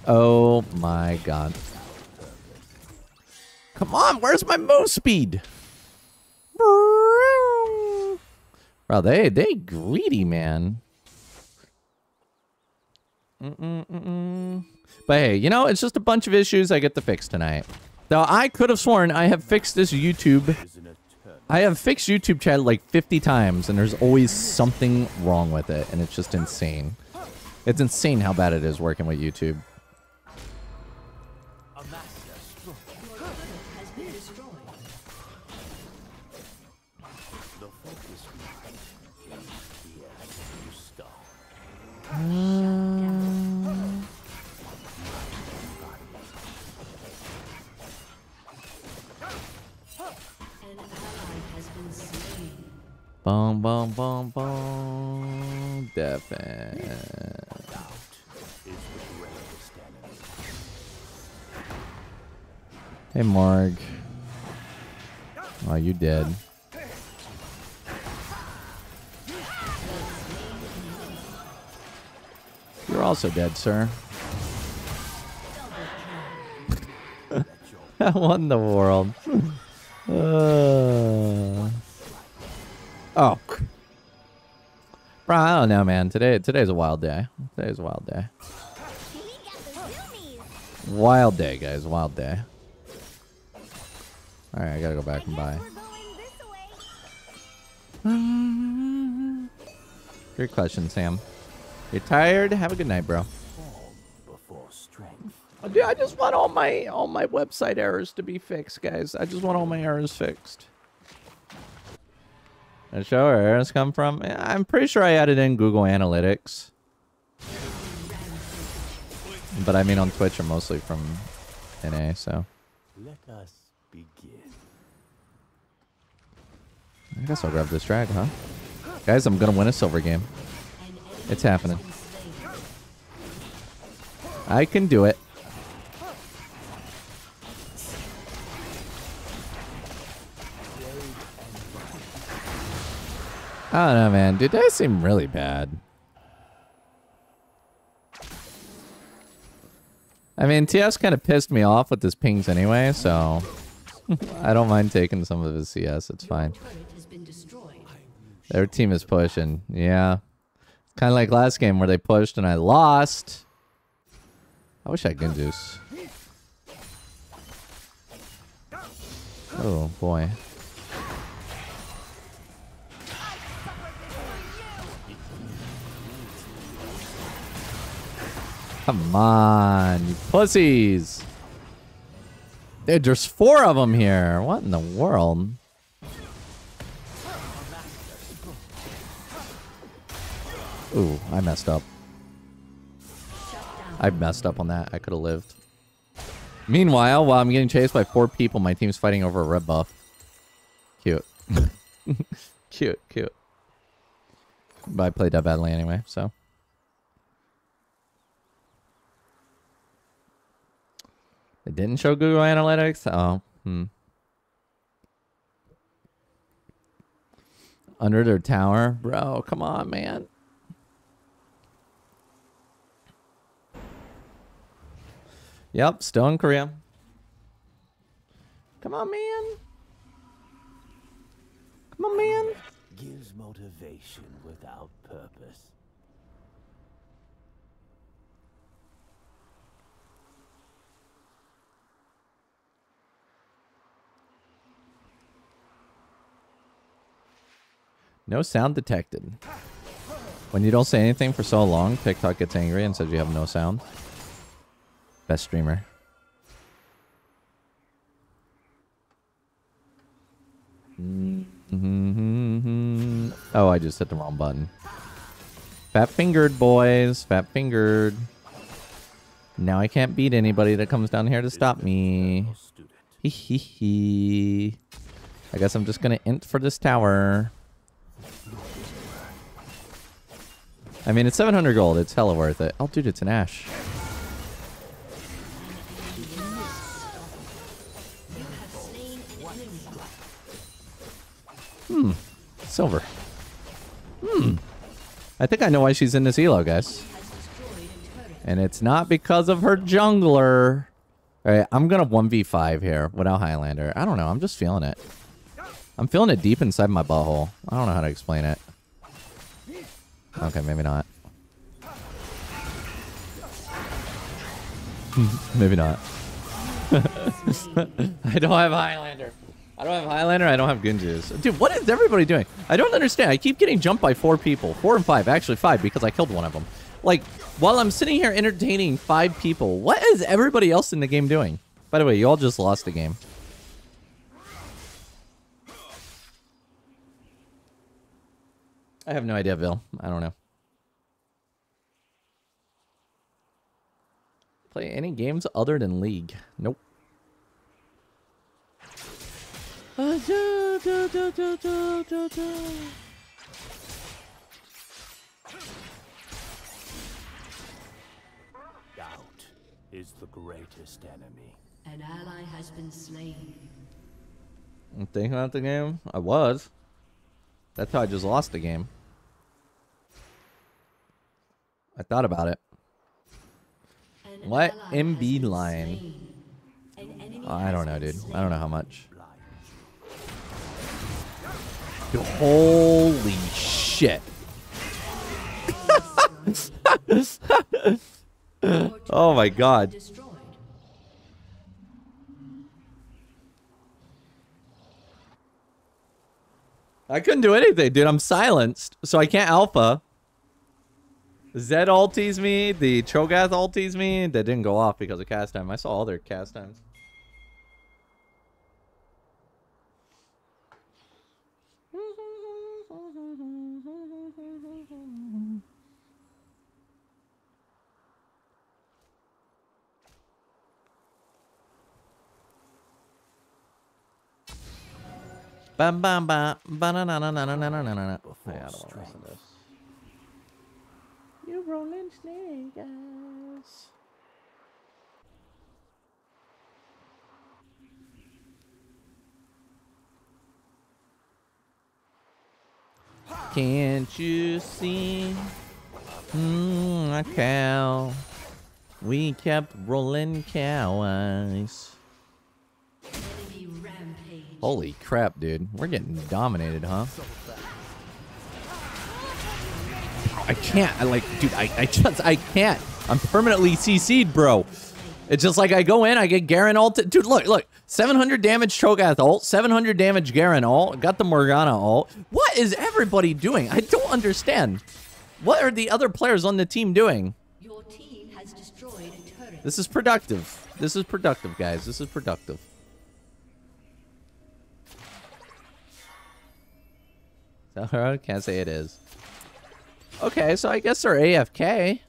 Speaker 1: Oh my god. Come on, where's my move speed? Bro, they they greedy, man. Mm-mm-mm-mm. But hey, you know, it's just a bunch of issues I get to fix tonight. Though I could have sworn I have fixed this YouTube. I have fixed YouTube chat like 50 times, and there's always something wrong with it, and it's just insane. It's insane how bad it is working with YouTube.
Speaker 2: Uh, slain.
Speaker 1: Boom, boom, boom, boom. Deafin. Hey, Morg. Oh, you dead. You're also dead, sir. (laughs) what in the world? Uh. (sighs) Oh. Bro, I don't know, man. Today, today's a wild day. Today's a wild day.
Speaker 4: We got the zoomies.
Speaker 1: Wild day, guys. Wild day. All right, I gotta go back and buy.
Speaker 4: We're going this way. (laughs)
Speaker 1: Great question, Sam. You're tired? Have a good night, bro.
Speaker 3: Fall before strength.
Speaker 1: Oh, dude, I just want all my all my website errors to be fixed, guys. I just want all my errors fixed. And show where errors come from. I'm pretty sure I added in Google Analytics. But I mean, on Twitch, are mostly from NA, so.
Speaker 3: Let us begin.
Speaker 1: I guess I'll grab this drag, huh? Guys, I'm gonna win a silver game. It's happening. I can do it. I don't know, man. Dude, they seem really bad. I mean, TS kind of pissed me off with his pings anyway, so (laughs) I don't mind taking some of his CS. It's fine.
Speaker 2: Turret has been destroyed.
Speaker 1: Their team is pushing. Yeah. Kind of like last game where they pushed and I lost. I wish I had Guinsoo's. Oh, boy. Come on, you pussies. Dude, there's four of them here. What in the world? Ooh, I messed up. I messed up on that. I could have lived. Meanwhile, while I'm getting chased by four people, my team's fighting over a red buff. Cute. (laughs) cute, cute. But I played that badly anyway, so. It didn't show Google Analytics? Oh, hmm. Under their tower? Bro, come on, man. Yep, still in Korea. Come on, man. Come on, man.
Speaker 3: Gives motivation without purpose.
Speaker 1: No sound detected. When you don't say anything for so long, TikTok gets angry and says you have no sound. Best streamer. Mm-hmm. Oh, I just hit the wrong button. Fat fingered, boys. Fat fingered. Now I can't beat anybody that comes down here to stop me.
Speaker 3: Student.
Speaker 1: Hee hee hee. I guess I'm just gonna int for this tower. I mean, it's 700 gold. It's hella worth it. Oh, dude, it's an Ashe. Hmm. Silver. Hmm. I think I know why she's in this elo, guys. And it's not because of her jungler. All right, I'm going to 1v5 here without Highlander. I don't know. I'm just feeling it. I'm feeling it deep inside my butthole. I don't know how to explain it. Okay, maybe not. (laughs) maybe not. (laughs) I don't have Highlander. I don't have Highlander. I don't have Guinsoo's. Dude, what is everybody doing? I don't understand. I keep getting jumped by four people. Four and five. Actually, five because I killed one of them. Like, while I'm sitting here entertaining five people, what is everybody else in the game doing? By the way, you all just lost the game. I have no idea, Bill. I don't know. Play any games other than League? Nope.
Speaker 3: Doubt is the greatest enemy.
Speaker 2: An ally has been slain.
Speaker 1: I'm thinking about the game. I was. That's how I just lost the game. I thought about it.
Speaker 2: An
Speaker 1: What MB line?
Speaker 2: slain.
Speaker 1: I don't know, dude.
Speaker 2: slain.
Speaker 1: I don't know how much. Holy shit. (laughs) Oh my god. I couldn't do anything, dude. I'm silenced, so I can't alpha. Zed ulties me. The Cho'Gath ulties me. That didn't go off because of cast time. I saw all their cast times. Bam bam bam banana na na na na na na na. I don't. You rolling snake eyes. Can't you see? Mmm, a cow. We kept rolling cow eyes.
Speaker 2: Enemy rampage.
Speaker 1: Holy crap, dude. We're getting dominated, huh? I can't. I like, dude, I, I just, I can't. I'm permanently CC'd, bro. It's just like I go in, I get Garen ult. Dude, look, look. 700 damage Cho'Gath ult, 700 damage Garen ult, got the Morgana ult. What is everybody doing? I don't understand. What are the other players on the team doing?
Speaker 2: Your team has destroyed a turret.
Speaker 1: This is productive. This is productive, guys. This is productive. So, (laughs) can't say it is. Okay, so I guess they're AFK.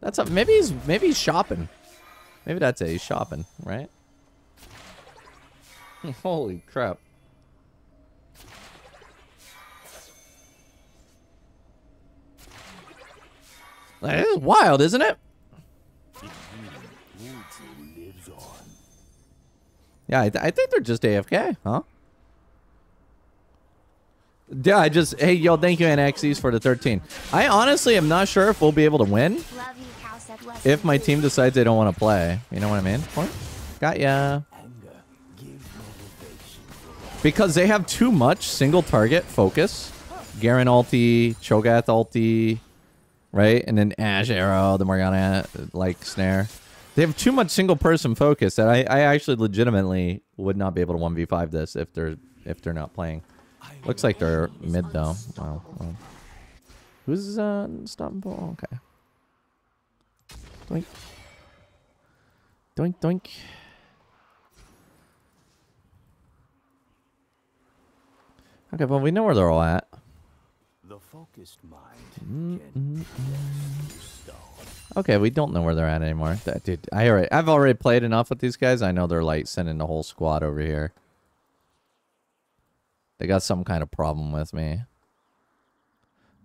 Speaker 1: That's a, maybe he's maybe he's shopping. Maybe that's it. He's shopping, right? (laughs) Holy crap! This is wild, isn't it? Yeah, I, th- I think they're just AFK, huh? Yeah, I just hey yo, thank you NXEs for the 13. I honestly am not sure if we'll be able to win
Speaker 4: Love you, Cow said less
Speaker 1: if my team decides they don't want to play. You know what I mean? What? Got ya. Because they have too much single target focus. Garen ulti, Cho'Gath ulti, right? And then Ashe arrow, the Morgana like snare. They have too much single person focus that I, I actually legitimately would not be able to 1v5 this if they're if they're not playing. Looks like they're mid though. Wow. wow. Who's uh stopping ball? Oh, okay. Doink. Doink doink. Okay, well we know where they're all at.
Speaker 3: The focused mind mm, mm, can mm, stone.
Speaker 1: Okay, we don't know where they're at anymore. That dude, I already, I've already played enough with these guys. I know they're like sending the whole squad over here. They got some kind of problem with me.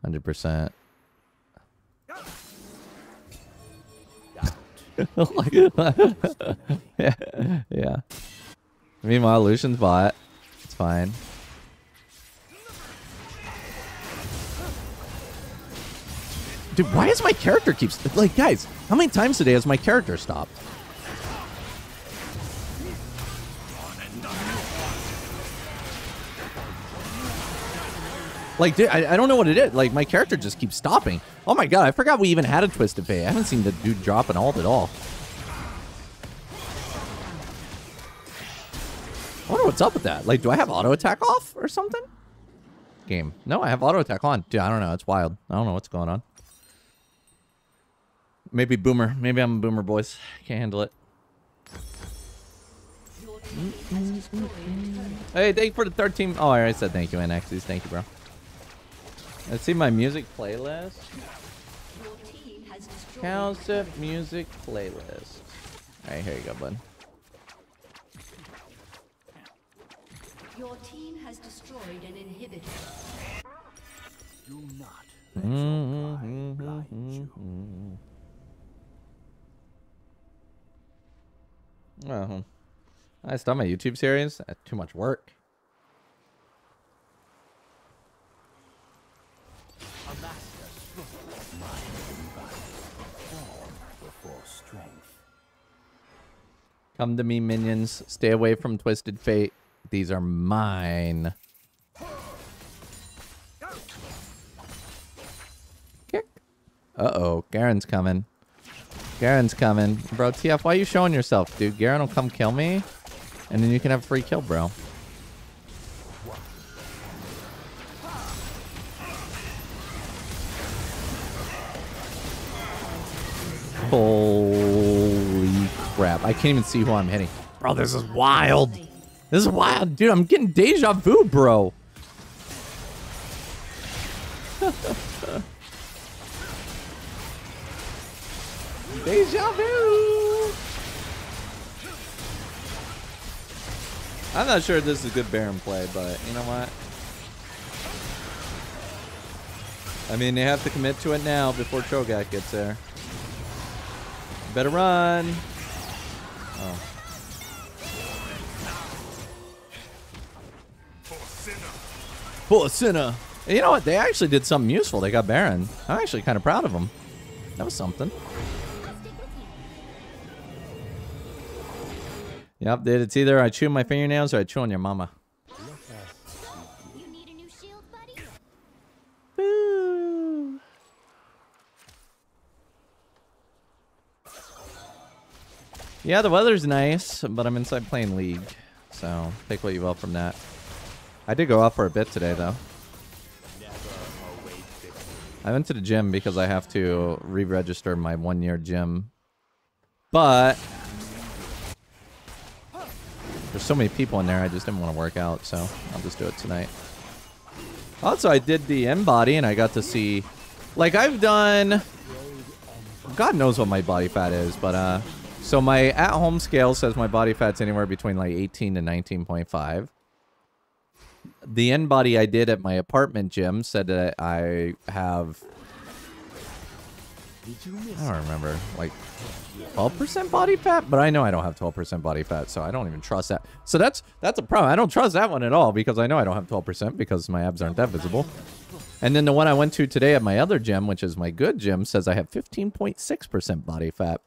Speaker 1: Hundred percent. (laughs) yeah, yeah. Meanwhile, Lucian's bot. It's fine. Dude, why is my character keeps like guys? How many times today has my character stopped? Like, dude, I, I don't know what it is. Like, my character just keeps stopping. Oh my god, I forgot we even had a twisted fate. I haven't seen the dude drop an ult at all. I wonder what's up with that. Like, do I have auto attack off or something? Game. No, I have auto attack on. Dude, I don't know. It's wild. I don't know what's going on. Maybe boomer. Maybe I'm a boomer, boys. Can't handle it. Hey, thank you for the 13. Oh, I already said thank you, NXs. Thank you, bro. Let's see my music playlist.
Speaker 2: Your team has destroyed a
Speaker 1: Concept music playlist. All right, here you go, bud.
Speaker 2: Your team has destroyed an inhibitor.
Speaker 3: Do not let mm-hmm, your mm-hmm, pride
Speaker 1: Mm-hmm,
Speaker 3: blind you.
Speaker 1: Oh, I stopped my YouTube series. That's too much work.
Speaker 3: A master stroke, mind and body, before strength.
Speaker 1: Come to me, minions. Stay away from Twisted Fate. These are mine. Kick. Uh-oh. Garen's coming. Garen's coming. Bro, TF, why are you showing yourself, dude? Garen will come kill me, and then you can have a free kill, bro. Holy crap. I can't even see who I'm hitting. Bro, this is wild. This is wild. Dude, I'm getting deja vu, bro. (laughs) deja vu. I'm not sure if this is a good Baron play, but you know what? I mean, they have to commit to it now before Cho'Gath gets there. Better run. Oh. Sinner. You know what? They actually did something useful. They got Baron. I'm actually kind of proud of them. That was something. Yep, dude, it's either I chew my fingernails or I chew on your mama. Yeah, the weather's nice, but I'm inside playing League. So, take what you will from that. I did go out for a bit today, though. I went to the gym because I have to re-register my one-year gym. But... There's so many people in there, I just didn't want to work out, so I'll just do it tonight. Also, I did the InBody, and I got to see... Like, I've done... God knows what my body fat is, but, uh... So my at-home scale says my body fat's anywhere between, like, 18 to 19.5 the InBody I did at my apartment gym said that I have I don't remember like 12% body fat, but I know I don't have 12% body fat, so I don't even trust that. So that's that's a problem. I don't trust that one at all because I know I don't have 12% because my abs aren't that visible. And then the one I went to today at my other gym, which is my good gym, says I have 15.6% body fat.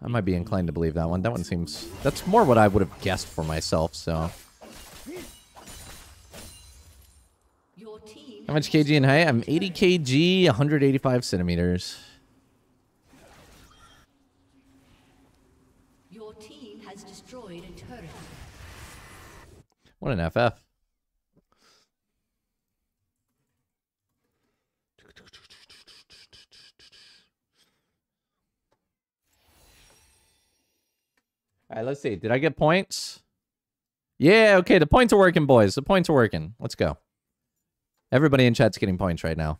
Speaker 1: I might be inclined to believe that one. That one seems that's more what I would have guessed for myself, so How much kg in height? I'm 80 kg, 185 centimeters.
Speaker 2: your team has destroyed a turret.
Speaker 1: What an FF. All right, let's see. Did I get points? Yeah, okay. The points are working, boys. The points are working. Let's go. Everybody in chat's getting points right now.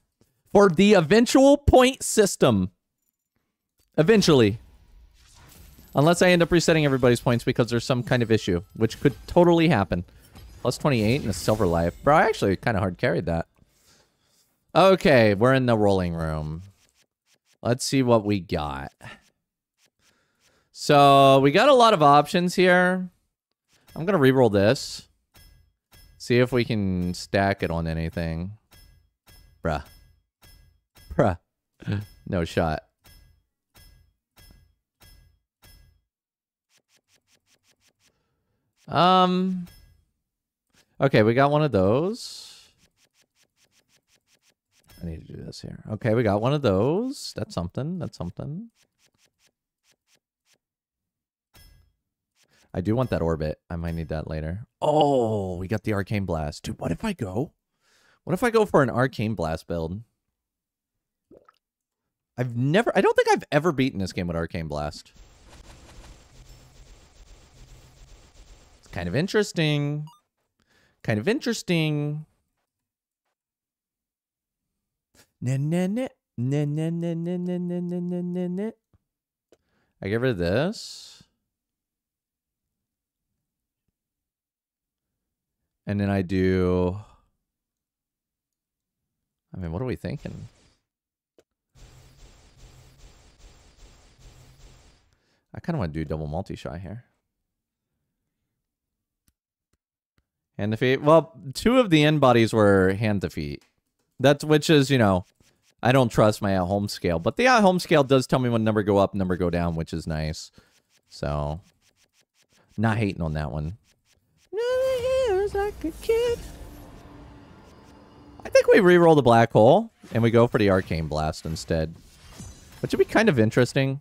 Speaker 1: For the eventual point system. Eventually. Unless I end up resetting everybody's points because there's some kind of issue, which could totally happen. Plus 28 and a silver life. Bro, I actually kind of hard carried that. Okay, we're in the rolling room. Let's see what we got. So, we got a lot of options here. I'm going to reroll this. See if we can stack it on anything. Bruh. Bruh. (laughs) no shot. Um. Okay, we got one of those. I need to do this here. Okay, we got one of those. That's something. That's something. I do want that orbit. I might need that later. Oh, we got the arcane blast. Dude, what if I go? What if I go for an arcane blast build? I've never I don't think I've ever beaten this game with arcane blast. It's kind of interesting. Kind of interesting. Na na na na na na na na na na na. I get rid of this. And then I do I mean, what are we thinking? I kind of want to do double multi-shot here. Hand defeat. Well, two of the InBodies were hand defeat. That's which is, you know, I don't trust my at-home scale, but the at-home scale does tell me when number go up, number go down, which is nice. So, not hating on that one. Like a kid. I think we re-roll the black hole and we go for the arcane blast instead, which would be kind of interesting.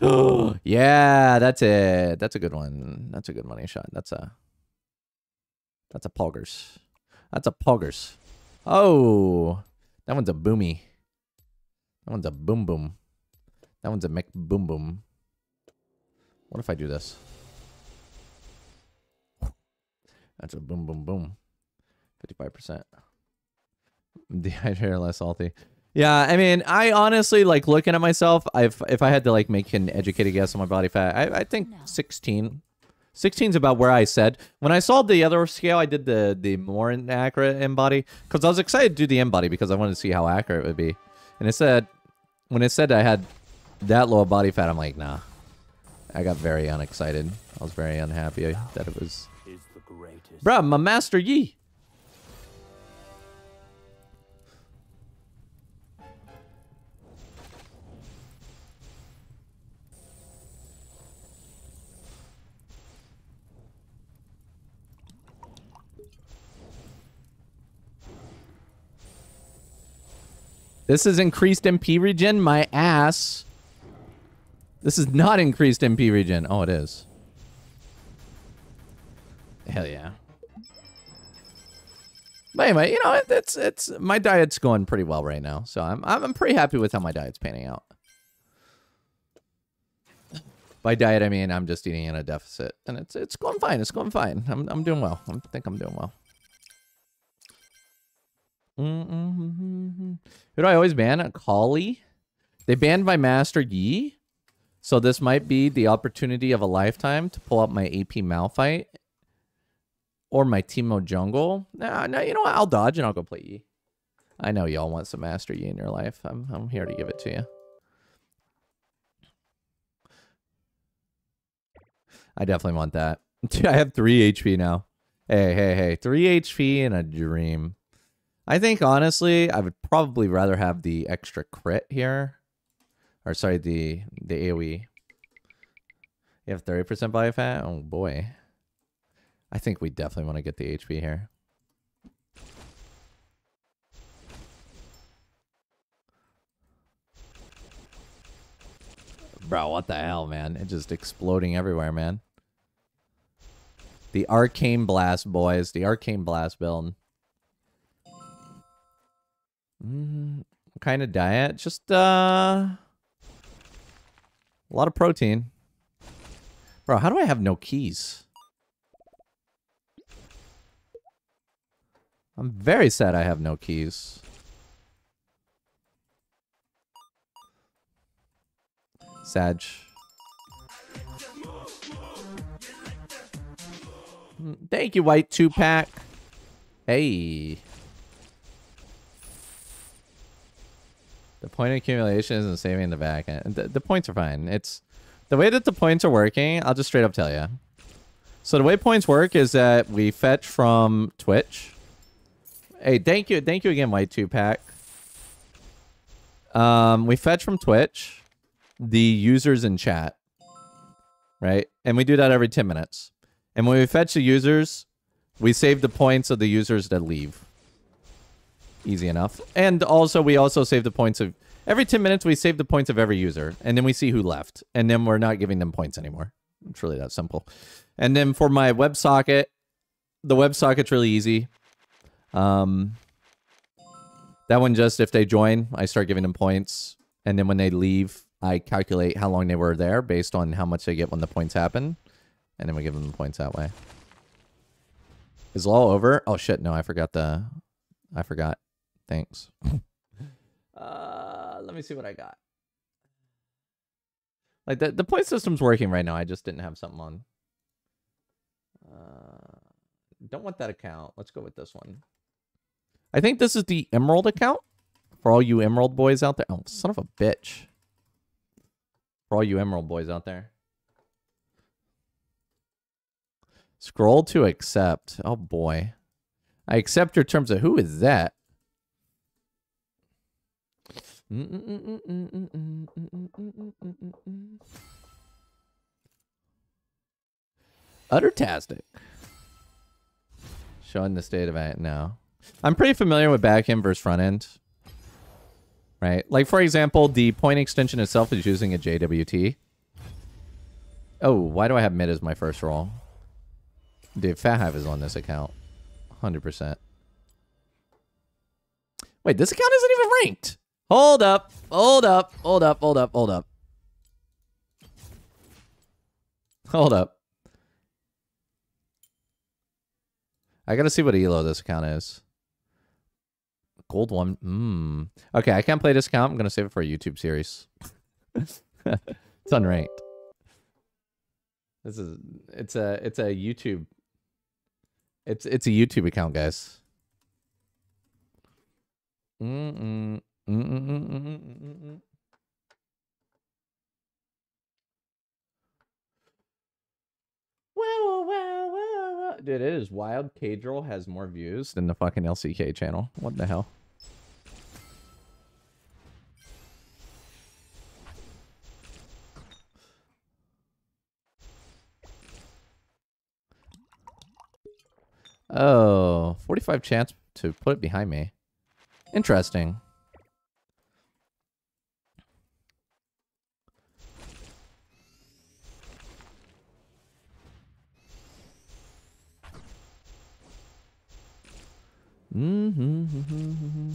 Speaker 1: (gasps) yeah, that's it. That's a good one. That's a good money shot. That's a that's a poggers. That's a poggers. Oh, that one's a boomy. That one's a boom boom. That one's a mech boom boom. What if I do this? That's a boom boom boom. 55%. Dehydrated less salty. Yeah, I mean, I honestly like looking at myself. If if I had to like make an educated guess on my body fat, I, I think
Speaker 5: No.
Speaker 1: 16. 16 is about where I said when I saw the other scale. I did the the more inaccurate InBody because I was excited to do the InBody because I wanted to see how accurate it would be. And it said when it said I had that low body fat, I'm like, nah. I got very unexcited. I was very unhappy that it was. Bruh, my master Yi. This is increased MP regen, my ass. This is not increased MP regen. Oh, it is. Hell yeah. But anyway, you know, it, it's it's my diet's going pretty well right now, so I'm I'm pretty happy with how my diet's panning out. By diet, I mean I'm just eating in a deficit, and it's it's going fine. It's going fine. I'm I'm doing well. I think I'm doing well. Mm-mm-mm-mm. Who do I always ban? Akali. They banned my Master Yi, so this might be the opportunity of a lifetime to pull up my AP Malphite or my Teemo Jungle. Nah, no, you know what? I'll dodge and I'll go play Yi. I know y'all want some Master Yi in your life. I'm I'm here to give it to you. I definitely want that. (laughs) I have three HP now. Hey, hey, hey. Three HP in a dream. I think honestly, I would probably rather have the extra crit here. Or sorry, the the AoE. You have 30% body fat? Oh boy. I think we definitely want to get the HP here. Bro, what the hell, man? It's just exploding everywhere, man. The Arcane Blast, boys. The Arcane Blast build. Mm, what kind of diet? Just, uh... A lot of protein. Bro, how do I have no keys? I'm very sad I have no keys. Sag. Thank you, White Two Pack. Hey. The point accumulation isn't saving the back end. The, the points are fine. It's the way that the points are working. I'll just straight up tell you. So the way points work is that we fetch from Twitch. Hey, thank you, thank you again, White Two Pack. Um, we fetch from Twitch the users in chat, right? And we do that every 10 minutes. And when we fetch the users, we save the points of the users that leave. Easy enough. And also, we also save the points of... Every 10 minutes, we save the points of every user. And then we see who left. And then we're not giving them points anymore. It's really that simple. And then for my WebSocket, the WebSocket's really easy. Um, that one just, if they join, I start giving them points. And then when they leave, I calculate how long they were there based on how much they get when the points happen. And then we give them the points that way. Is law over? Oh shit, no, I forgot the... I forgot. Thanks. (laughs) uh, let me see what I got. Like, the, the point system's working right now. I just didn't have something on. Uh, don't want that account. Let's go with this one. I think this is the Emerald account. For all you Emerald boys out there. Oh, son of a bitch. For all you Emerald boys out there. Scroll to accept. Oh boy. I accept your terms of who is that? Uttertastic. Showing the state of it now. I'm pretty familiar with back end versus front end. Right? Like, for example, the point extension itself is using a JWT. Oh, why do I have mid as my first roll? Dude, Fat Hive is on this account. 100%. Wait, this account isn't even ranked. Hold up. Hold up. Hold up. Hold up. Hold up. Hold up. I gotta see what elo this account is. Gold one. Hmm. Okay, I can't play this account. I'm gonna save it for a YouTube series. (laughs) it's unranked. This is it's a it's a YouTube. It's it's a YouTube account, guys. Mm-mm. Mm-mm-mm-mm-mm-mm. Wow, wow, wow, wow. Dude, it is wild. Cadril has more views than the fucking LCK channel. What the hell? Oh, 45 chance to put it behind me. Interesting. Mm-hmm.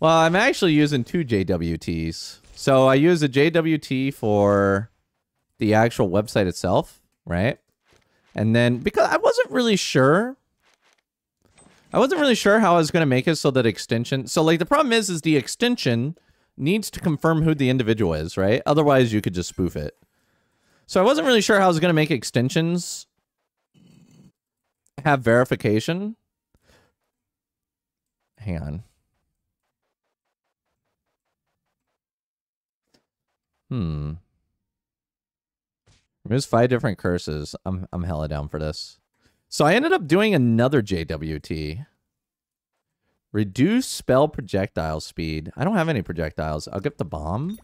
Speaker 1: Well, I'm actually using two JWTs. So I use a JWT for the actual website itself, right? And then because I wasn't really sure I wasn't really sure how I was going to make it so that extension so like the problem is is the extension needs to confirm who the individual is, right? Otherwise you could just spoof it. So I wasn't really sure how I was going to make extensions have verification. Hang on. Hmm. There's five different curses. I'm I'm hella down for this. So I ended up doing another JWT. Reduce spell projectile speed. I don't have any projectiles. I'll get the bomb.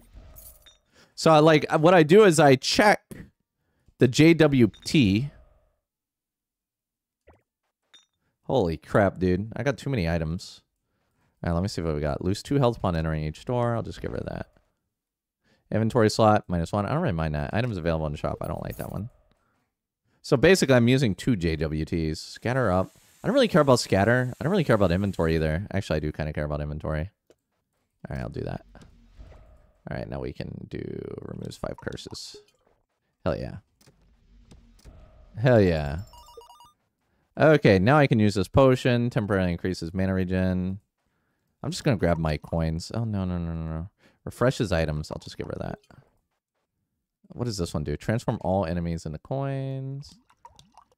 Speaker 1: So I like uh, what I do is I check the JWT. Holy crap, dude. I got too many items. All right, let me see what we got. Lose two health upon entering each store. I'll just give her that. Inventory slot, minus one. I don't really mind that. Items available in the shop. I don't like that one. So basically, I'm using two JWTs. Scatter up. I don't really care about scatter. I don't really care about inventory either. Actually, I do kind of care about inventory. All right, I'll do that. All right, now we can do removes five curses. Hell yeah. Hell yeah. Okay, now I can use this potion. Temporarily increases mana regen. I'm just going to grab my coins. Oh, no, no, no, no, no. Refreshes items. I'll just give her that. What does this one do? Transform all enemies into coins.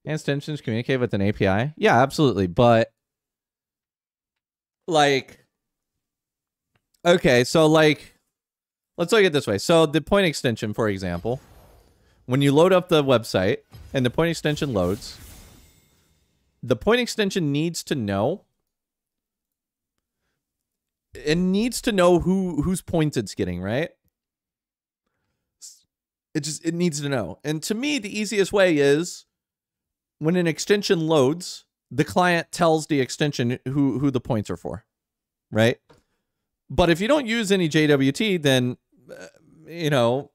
Speaker 1: And extensions communicate with an API? Yeah, absolutely. But, like, okay, so, like, let's look at it this way. So, the point extension, for example, when you load up the website and the point extension loads, the point extension needs to know it needs to know who whose points it's getting, right? It just it needs to know. And to me, the easiest way is when an extension loads, the client tells the extension who who the points are for, right? But if you don't use any JWT, then uh, you know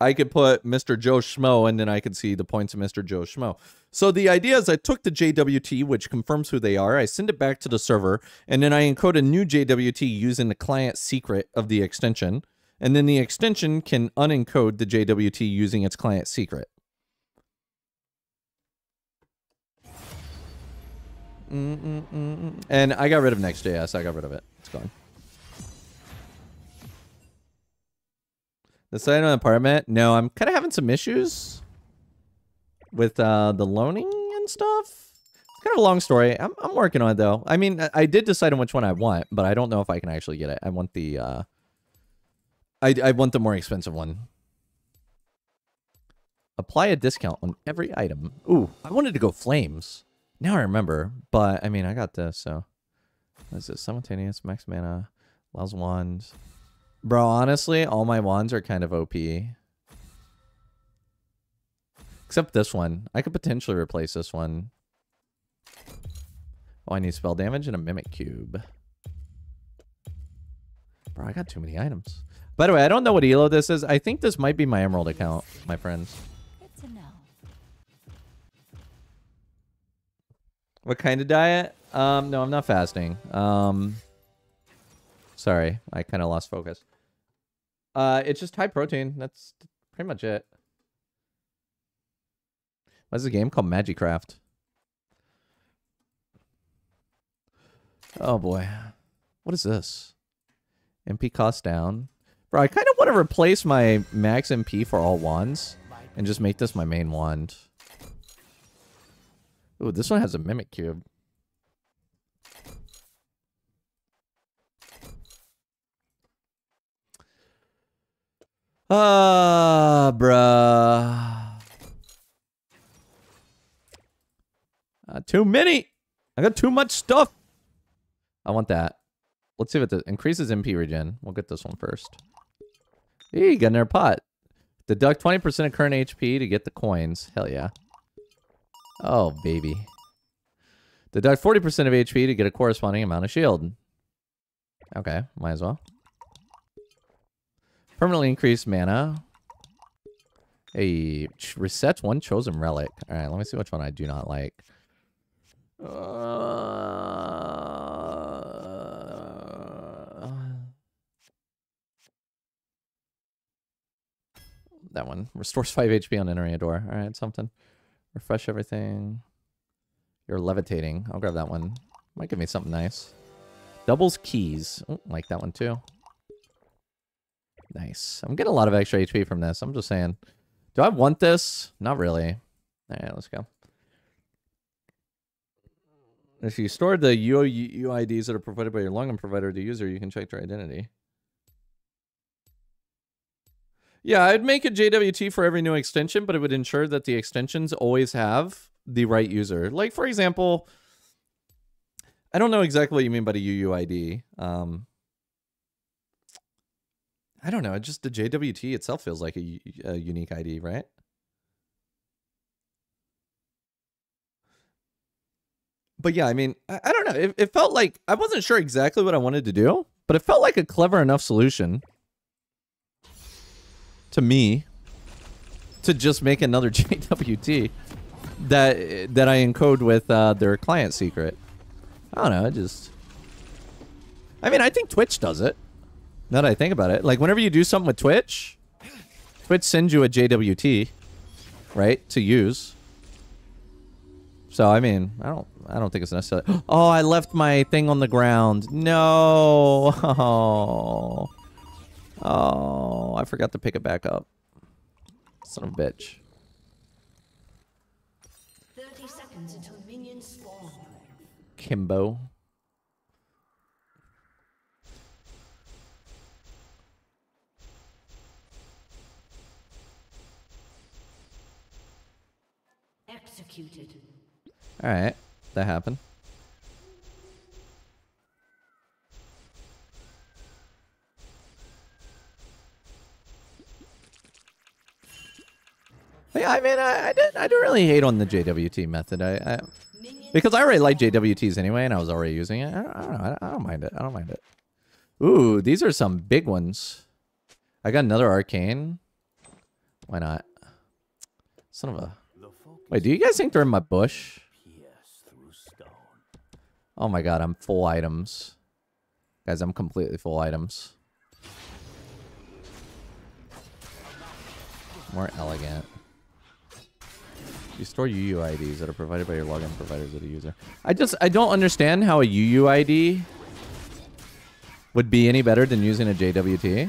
Speaker 1: I could put Mr. Joe Schmo and then I could see the points of Mr. Joe Schmo. So the idea is I took the JWT, which confirms who they are, I send it back to the server, and then I encode a new JWT using the client secret of the extension. And then the extension can unencode the JWT using its client secret. Mm -mm -mm and I got rid of Next.js. I got rid of it. It's gone. Site on apartment? No, I'm kind of having some issues with uh, the loaning and stuff. It's kind of a long story. I'm, I'm working on it, though. I mean, I, did decide on which one I want, but I don't know if I can actually get it. I want the... Uh, I, I want the more expensive one. Apply a discount on every item. Ooh, I wanted to go flames. Now I remember, but I mean, I got this, so. What is this? Simultaneous, max mana, allows wands. Bro, honestly, all my wands are kind of OP. Except this one. I could potentially replace this one. Oh, I need spell damage and a mimic cube. Bro, I got too many items. By the way, I don't know what elo this is. I think this might be my emerald account, my friends.
Speaker 5: Good to know.
Speaker 1: What kind of diet? Um, no, I'm not fasting. Um, sorry, I kind of lost focus. Uh, it's just high protein. That's pretty much it. What's a game called? Magicraft. Oh boy. What is this? MP cost down. Bro, I kind of want to replace my max MP for all wands and just make this my main wand. Ooh, this one has a mimic cube. Ah, bruh. Uh, too many. I got too much stuff. I want that. Let's see if it increases MP regen. We'll get this one first. Hey, got another pot. Deduct 20% of current HP to get the coins. Hell yeah. Oh, baby. Deduct 40% of HP to get a corresponding amount of shield. Okay, might as well. Permanently increase mana. Hey, resets one chosen relic. All right, let me see which one I do not like. Uh, that one restores 5 HP on entering a door. All right, something. Refresh everything. You're levitating. I'll grab that one. Might give me something nice. Doubles keys. Oh, like that one too. Nice. I'm getting a lot of extra HP from this. I'm just saying. Do I want this? Not really. All right, let's go. If you store the UIDs that are provided by your login provider to user, you can check their identity. Yeah, I'd make a JWT for every new extension, but it would ensure that the extensions always have the right user. Like, for example, I don't know exactly what you mean by the UUID. Um, I don't know. Just the JWT itself feels like a, a unique ID, right? But yeah, I mean, I, I don't know. It, it felt like I wasn't sure exactly what I wanted to do, but it felt like a clever enough solution to me to just make another (laughs) JWT that that I encode with uh, their client secret. I don't know. I just, I mean, I think Twitch does it. Now that I think about it, like whenever you do something with Twitch, Twitch sends you a JWT, right, to use. So I mean, I don't, I don't think it's necessary. (gasps) Oh, I left my thing on the ground. No. Oh. (laughs) Oh, I forgot to pick it back up. Son of a bitch.
Speaker 2: 30 seconds until minions spawn.
Speaker 1: Kimbo.
Speaker 2: Executed.
Speaker 1: Alright. That happened. Yeah, I mean, I, I didn't, I don't really hate on the JWT method. I, I because I already like JWTs anyway, and I was already using it. I don't, I don't know. I don't mind it. I don't mind it. Ooh, these are some big ones. I got another arcane. Why not? Son of a. Wait, do you guys think they're in my bush? Oh my god, I'm full items. Guys, I'm completely full items. More elegant. You store UUIDs that are provided by your login providers of the user. I just, I don't understand how a UUID would be any better than using a JWT.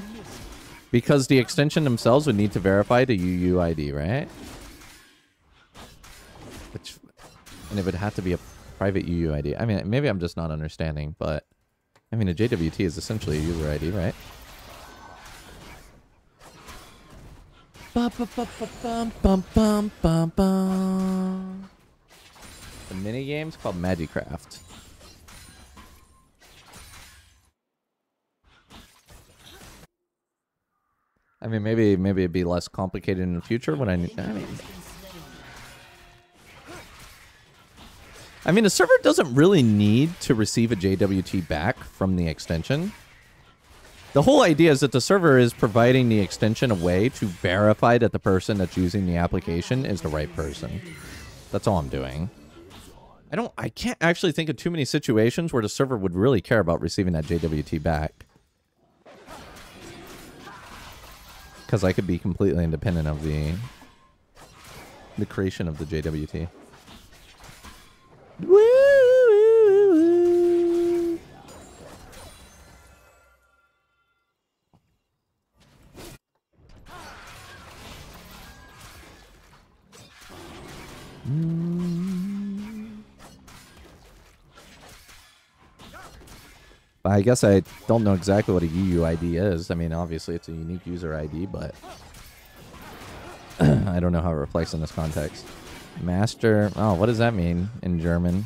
Speaker 1: Because the extension themselves would need to verify the UUID, right? And it would have to be a private UUID. I mean, maybe I'm just not understanding, but I mean, a JWT is essentially a user ID, right? The mini game's called Magicraft. I mean, maybe maybe it'd be less complicated in the future when I. need- I mean, I mean, the server doesn't really need to receive a JWT back from the extension. The whole idea is that the server is providing the extension a way to verify that the person that's using the application is the right person. That's all I'm doing. I don't I can't actually think of too many situations where the server would really care about receiving that JWT back. Cuz I could be completely independent of the the creation of the JWT. Woo! I guess I don't know exactly what a UUID is. I mean, obviously it's a unique user ID, but (clears throat) I don't know how it reflects in this context. Master. Oh, what does that mean in German?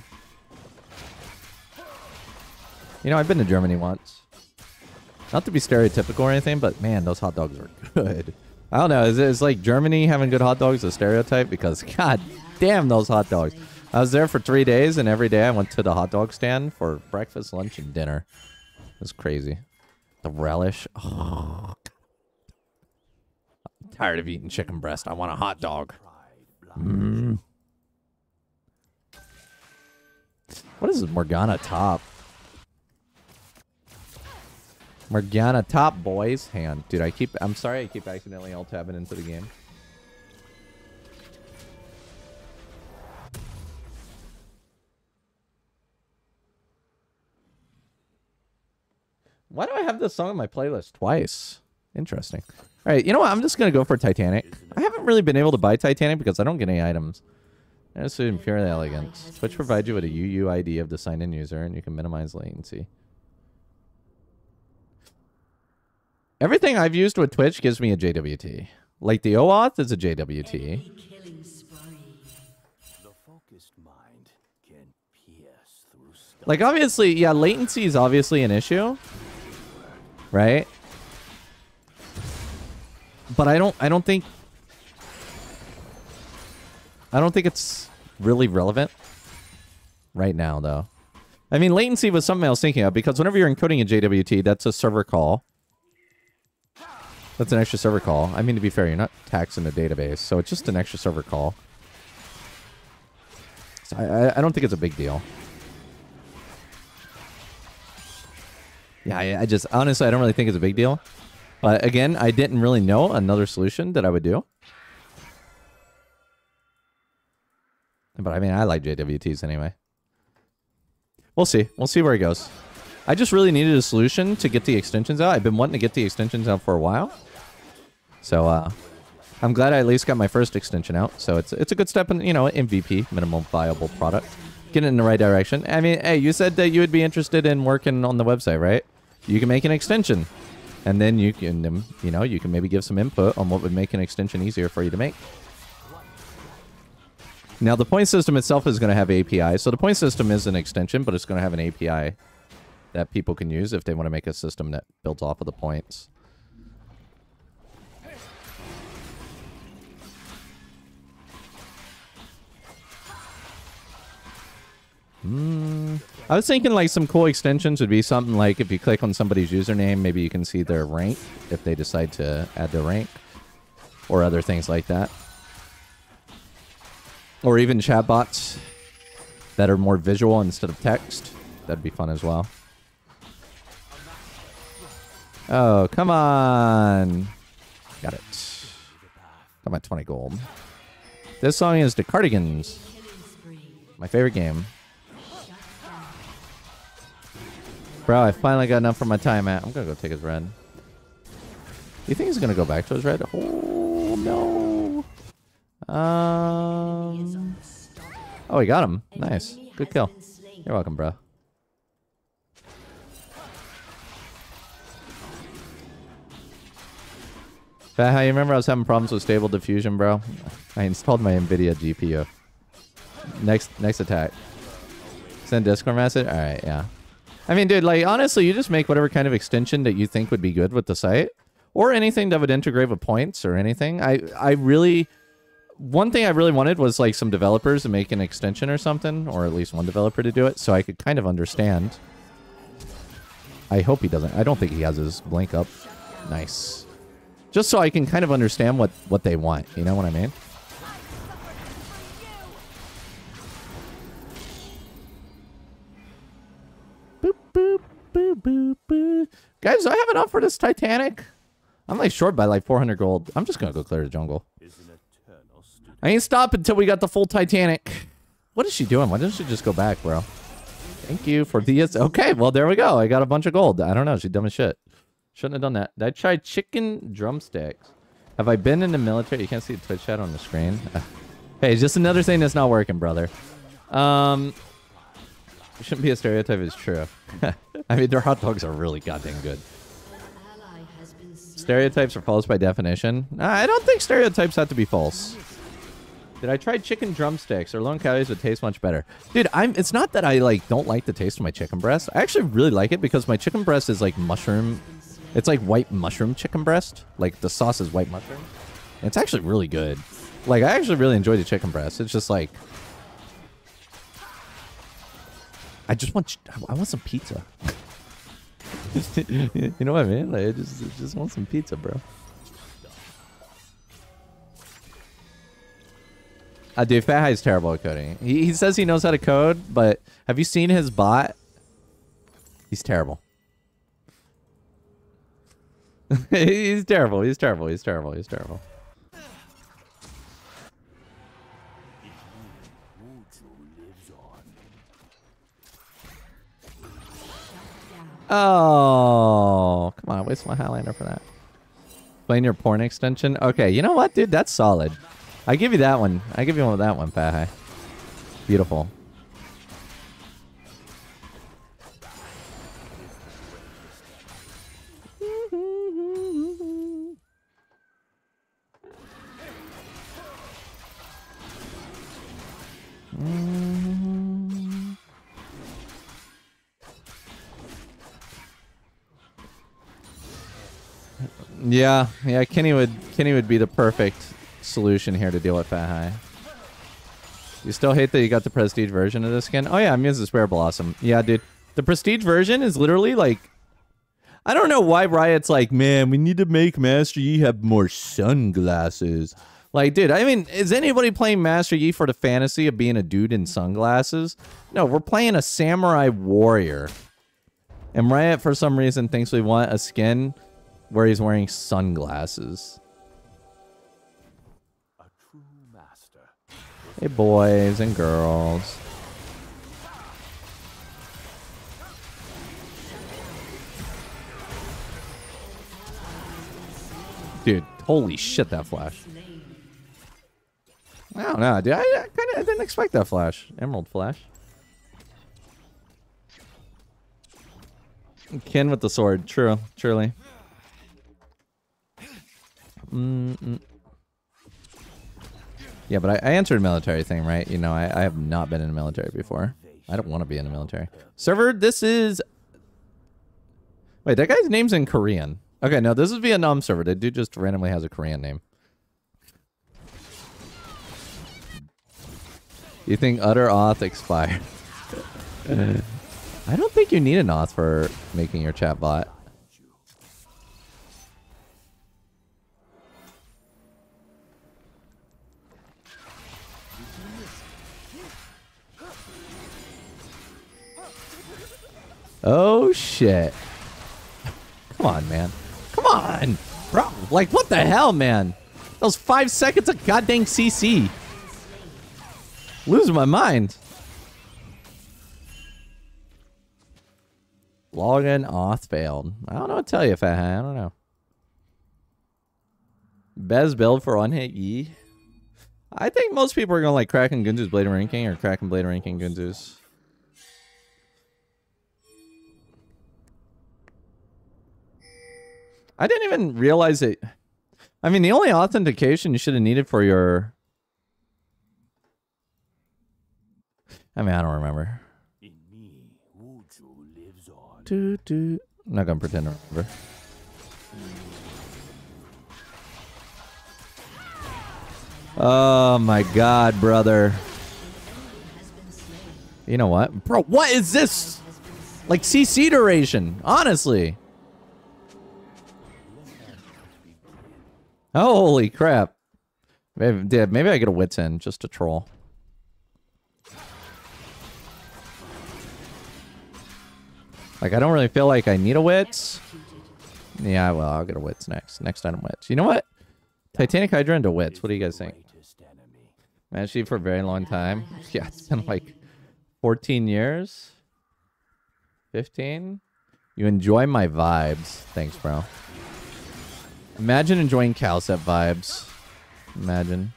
Speaker 1: You know, I've been to Germany once. Not to be stereotypical or anything, but man, those hot dogs are (laughs) good. I don't know. Is it is like Germany having good hot dogs a stereotype? Because (laughs) god damn those hot dogs. I was there for three days, and every day I went to the hot dog stand for breakfast, lunch, and dinner. It was crazy. The relish. Oh, I'm tired of eating chicken breast. I want a hot dog. Mm. What is this Morgana top? Morgana top, boys. Hang on. Dude, I keep... I'm sorry I keep accidentally alt-tabbing into the game. Why do I have this song on my playlist twice? Interesting. All right, you know what? I'm just going to go for Titanic. I haven't really been able to buy Titanic because I don't get any items. I just assume pure elegance. Twitch provides you with a UUID of the sign-in user, and you can minimize latency. Everything I've used with Twitch gives me a JWT. Like the OAuth is a JWT.
Speaker 2: Killing spree.
Speaker 3: The focused mind can pierce through stone.
Speaker 1: Like obviously, yeah, latency is obviously an issue, right? But I don't, I don't think, I don't think it's really relevant right now, though. I mean, latency was something I was thinking of because whenever you're encoding a JWT, that's a server call. That's an extra server call. I mean, to be fair, you're not taxing the database, so it's just an extra server call. So I, I, don't think it's a big deal. Yeah, I, I just honestly I don't really think it's a big deal. But again, I didn't really know another solution that I would do. But I mean, I like JWTs anyway. We'll see. We'll see where he goes. I just really needed a solution to get the extensions out. I've been wanting to get the extensions out for a while. So uh, I'm glad I at least got my first extension out. So it's it's a good step in, you know, MVP, minimum viable product. Get it in the right direction. I mean, hey, you said that you would be interested in working on the website, right? You can make an extension. And then you can, um, you know, you can maybe give some input on what would make an extension easier for you to make. Now, the point system itself is going to have API. So the point system is an extension, but it's going to have an API that people can use if they want to make a system that builds off of the points. Hmm. I was thinking like some cool extensions would be something like if you click on somebody's username, maybe you can see their rank if they decide to add their rank or other things like that. Or even chatbots that are more visual instead of text. That'd be fun as well. Oh, come on. Got it. Got my 20 gold. This song is The Cardigans. My favorite game. Bro, I finally got enough for my Tiamat. I'm gonna go take his red. You think he's gonna go back to his red? Oh no. Um. Oh, he got him. Nice. Good kill. You're welcome, bro. Fat, how you remember I was having problems with stable diffusion, bro? I installed my NVIDIA GPU. Next, next attack. Send Discord message. All right, yeah. I mean, dude, like honestly, you just make whatever kind of extension that you think would be good with the site, or anything that would integrate with points or anything. I, I really, one thing I really wanted was like some developers to make an extension or something, or at least one developer to do it, so I could kind of understand. I hope he doesn't. I don't think he has his blink up. Nice. Just so I can kind of understand what what they want. You know what I mean? Boop, boop, boop. Guys, do I have enough for this Titanic? I'm like short by like 400 gold. I'm just gonna go clear the jungle. I ain't stop until we got the full Titanic. What is she doing? Why doesn't she just go back, bro? Thank you for the... Okay, well, there we go. I got a bunch of gold. I don't know. She dumb as shit. Shouldn't have done that. I try chicken drumsticks? Have I been in the military? You can't see the Twitch chat on the screen. (laughs) Hey, just another thing that's not working, brother. Um, shouldn't be a stereotype. It's true. (laughs) I mean, their hot dogs are really goddamn good. Stereotypes are false by definition. I don't think stereotypes have to be false. Did I try chicken drumsticks? Or lone calories would taste much better. Dude, I'm. It's not that I like don't like the taste of my chicken breast. I actually really like it because my chicken breast is like mushroom. It's like white mushroom chicken breast. Like the sauce is white mushroom. It's actually really good. Like I actually really enjoy the chicken breast. It's just like I just want. I want some pizza. (laughs) you know what I mean? Like I just I just want some pizza, bro. Uh, dude, Fat High is terrible at coding. He, he says he knows how to code, but have you seen his bot? He's terrible. (laughs) he's terrible. He's terrible. He's terrible. He's terrible. Oh, come on. Waste my Highlander for that. Playing your porn extension? Okay, you know what, dude? That's solid. I give you that one. I give you one with that one, Fat High. Beautiful. (laughs) Yeah, yeah. Kenny would Kenny would be the perfect solution here to deal with Fat High. You still hate that you got the prestige version of this skin? Oh yeah, I'm using Spirit Blossom. Yeah, dude. The prestige version is literally like I don't know why Riot's like, man, we need to make Master Yi have more sunglasses. Like, dude, I mean, is anybody playing Master Yi for the fantasy of being a dude in sunglasses? No, we're playing a samurai warrior. And Riot, for some reason, thinks we want a skin where he's wearing sunglasses.
Speaker 3: A true master.
Speaker 1: Hey, boys and girls. Dude, holy shit, that flash. I don't know, dude. I, I kind of didn't expect that flash. Emerald flash. Ken with the sword. True, truly. Mm-mm. Yeah, but I, I answered military thing, right? You know, I, I have not been in the military before. I don't want to be in the military. Server, this is... Wait, that guy's name's in Korean. Okay, no, this is Vietnam server. The dude just randomly has a Korean name. You think utter auth expired? (laughs) I don't think you need an auth for making your chat bot. Oh shit. Come on, man. Come on. Bro, like what the hell, man? Those five seconds of goddamn CC. Losing my mind. Login auth failed. I don't know what to tell you, Fat High. I don't know. Bez build for one hit Yi. I think most people are gonna like Kraken Guinsoo's Blade Ranking or Kraken Blade Ranking Guinsoo's. I didn't even realize it. I mean, the only authentication you should have needed for your. I mean, I don't remember.
Speaker 3: In me, Wuju lives on.
Speaker 1: Do, do. I'm not gonna pretend to remember. Oh my god, brother. You know what? Bro, what is this? Like CC duration, honestly. Holy crap. Maybe, maybe I get a wits in just to troll. Like, I don't really feel like I need a wits. Yeah, well, I'll get a wits next. Next item wits. You know what? Titanic Hydra into wits. What do you guys think?
Speaker 3: Enemy.
Speaker 1: Managed for a very long time. (laughs) Yeah, it's been like 14 years. 15? You enjoy my vibes. Thanks, bro. Imagine enjoying Cowsep vibes. Imagine.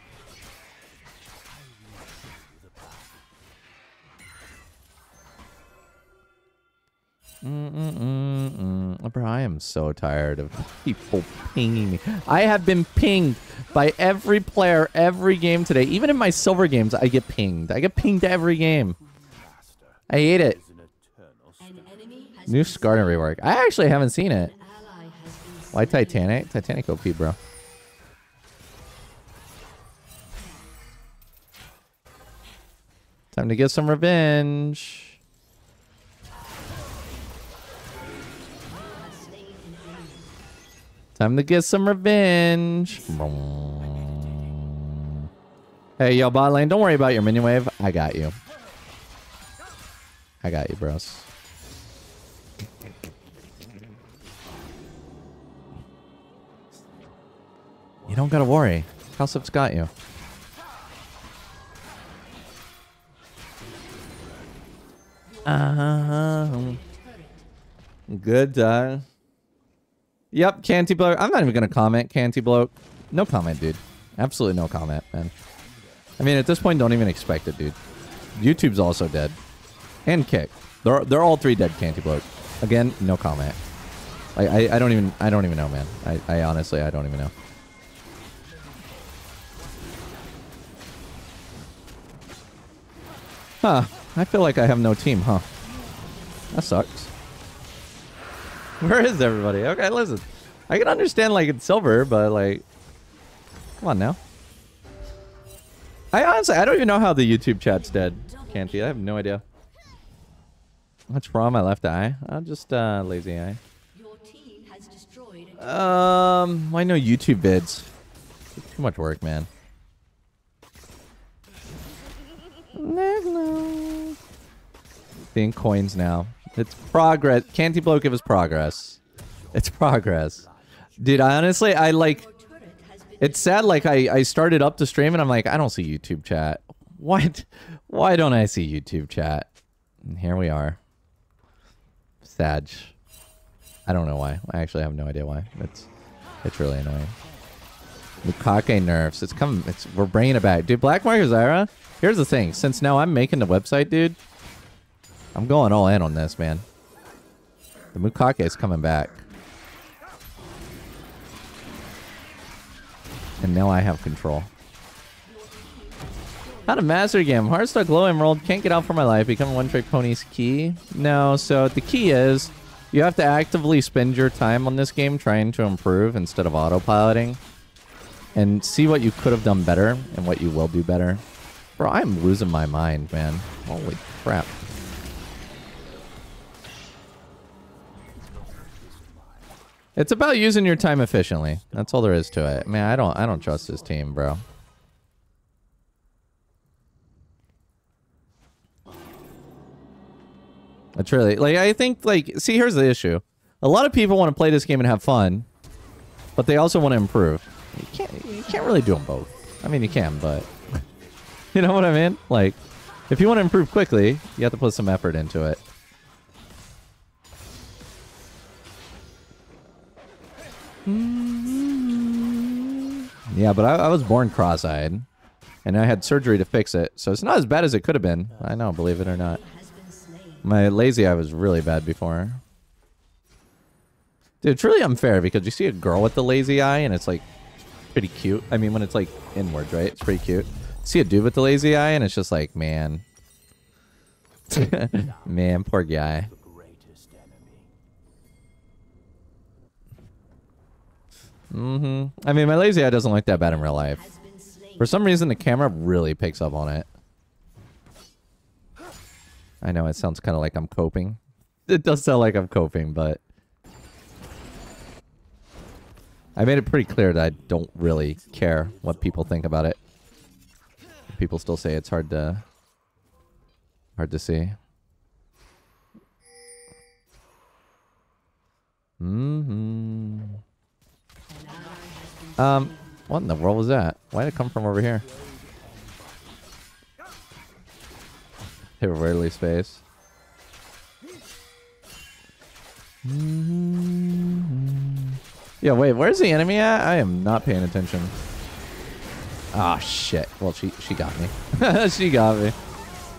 Speaker 1: I am so tired of people pinging me. I have been pinged by every player every game today. Even in my silver games, I get pinged. I get pinged every game. I hate it. New Skarner rework. I actually haven't seen it. Why. Titanic? Titanic OP, bro. Time to get some revenge. Time to get some revenge. Hey, yo, bot lane, don't worry about your minion wave. I got you. I got you, bros. You don't gotta worry. Cowsep's got you. Uh, good. Uh, Yep, Canty Bloke. I'm not even gonna comment, Canty Bloke. No comment, dude. Absolutely no comment, man. I mean, at this point, don't even expect it, dude. YouTube's also dead, and Kick. They're they're all three dead, Canty Bloke. Again, no comment. I, I don't even I don't even know, man. I, I honestly I don't even know. Huh. I feel like I have no team, huh? That sucks. Where is everybody? Okay, listen. I can understand like it's silver, but like, come on now. I honestly, I don't even know how the YouTube chat's dead, Canty. I have no idea. What's wrong with my left eye? I'm just uh, lazy eye.
Speaker 2: Your team has destroyed a
Speaker 1: Um, why no YouTube vids? Too much work, man. Being coins now. It's progress. Canty blow give us progress. It's progress. Dude, I honestly, I like. It's sad. Like I, I started up the stream and I'm like, I don't see YouTube chat. What? Why don't I see YouTube chat? And here we are. Sad. I don't know why. I actually have no idea why. It's, it's really annoying. Bukake nerfs. It's coming. It's we're bringing it back, dude. Black Market Zyra. Here's the thing. Since now I'm making the website, dude. I'm going all in on this, man. The Mukake is coming back. And now I have control. How to master game. Heartstock Glow Emerald. Can't get out for my life. Become one trick pony's key. No, so the key is you have to actively spend your time on this game trying to improve instead of autopiloting. And see what you could have done better and what you will do better. Bro, I'm losing my mind, man. Holy crap. It's about using your time efficiently. That's all there is to it. Man, I don't I don't trust this team, bro. It's really like I think like see here's the issue. A lot of people want to play this game and have fun, but they also want to improve. You can't you can't really do them both. I mean you can, but (laughs) you know what I mean? Like if you want to improve quickly, you have to put some effort into it. Mm-hmm. Yeah, but I, I was born cross-eyed, and I had surgery to fix it, so it's not as bad as it could have been. I know, believe it or not.
Speaker 2: has been slain.
Speaker 1: My lazy eye was really bad before. Dude, it's really unfair because you see a girl with the lazy eye, and it's like pretty cute. I mean, when it's like inward, right? It's pretty cute. See a dude with the lazy eye, and it's just like, man, (laughs) (laughs) man, poor guy.
Speaker 3: the greatest enemy.
Speaker 1: Mm-hmm. I mean, my lazy eye doesn't look that bad in real life.
Speaker 2: Has been slain.
Speaker 1: For some reason, the camera really picks up on it. I know it sounds kind of like I'm coping. It does sound like I'm coping, but I made it pretty clear that I don't really care what people think about it. People still say it's hard to hard to see. hmm Um, what in the world was that? Why did it come from over here? Hit rarely space. Yeah, wait, where's the enemy at? I am not paying attention. Ah, shit. Well, she she got me. (laughs) she got me.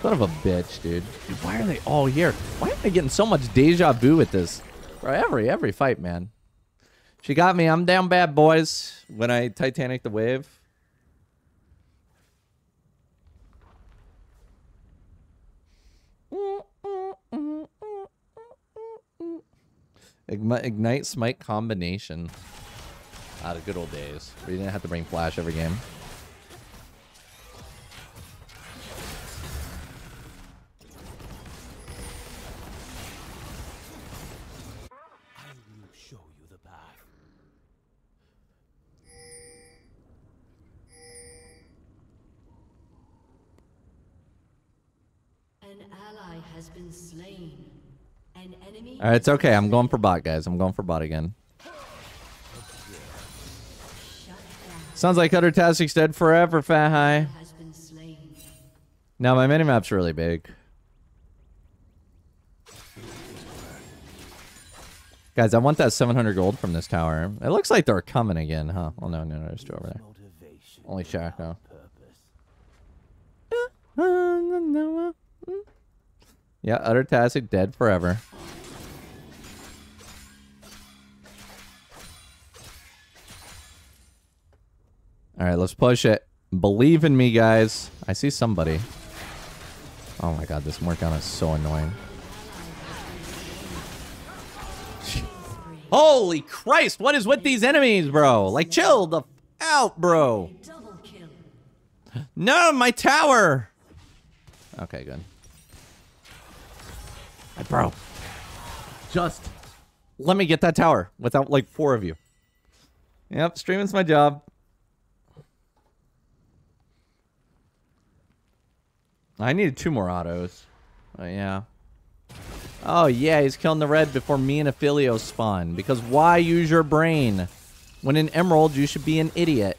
Speaker 1: Son of a bitch, dude. Dude, Why are they all here? Why am I getting so much deja vu with this? For every every fight, man. She got me. I'm down bad, boys. When I Titanic the wave. Igni- Ignite Smite combination. Ah, of good old days. We didn't have to bring Flash every game. Right, uh, it's okay. I'm going for bot, guys. I'm going for bot again. Sounds like Utter Tastic's dead forever, Fat High.
Speaker 2: has been slain.
Speaker 1: Now, my minimap's really big. Guys, I want that 700 gold from this tower. It looks like they're coming again, huh? Oh, no, no, no. There's two over there. Only Shaq, though.
Speaker 3: Purpose. (laughs)
Speaker 1: Yeah, Utter Tastic dead forever. All right, let's push it. Believe in me, guys. I see somebody. Oh my god, this Morgana is so annoying. (laughs) Holy Christ, what is with these enemies, bro? Like, chill the f out, bro. (gasps) No, my tower. Okay, good. Hey, bro. Just let me get that tower without like four of you. Yep, streaming's my job. I needed two more autos. Oh, yeah. Oh, yeah, he's killing the red before me and Affilio spawn. Because why use your brain? When in Emerald, you should be an idiot.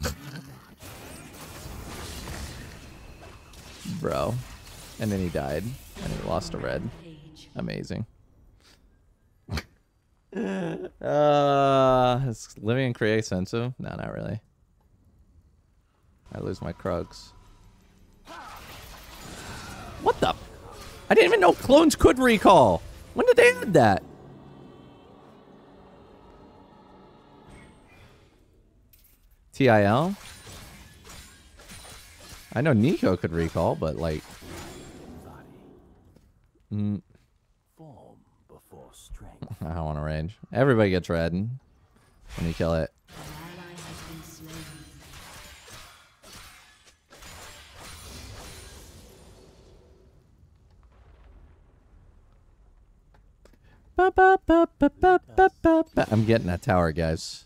Speaker 1: (laughs) Bro. And then he died. And he lost a red. Amazing. (laughs) uh, is living in Korea expensive? No, not really. I lose my Krugs. What the? I didn't even know clones could recall. When did they add that? TIL? I know Neeko could recall, but like, mm,
Speaker 3: Form before strength. (laughs)
Speaker 1: I don't want to range. Everybody gets red when you kill it. I'm getting that tower, guys.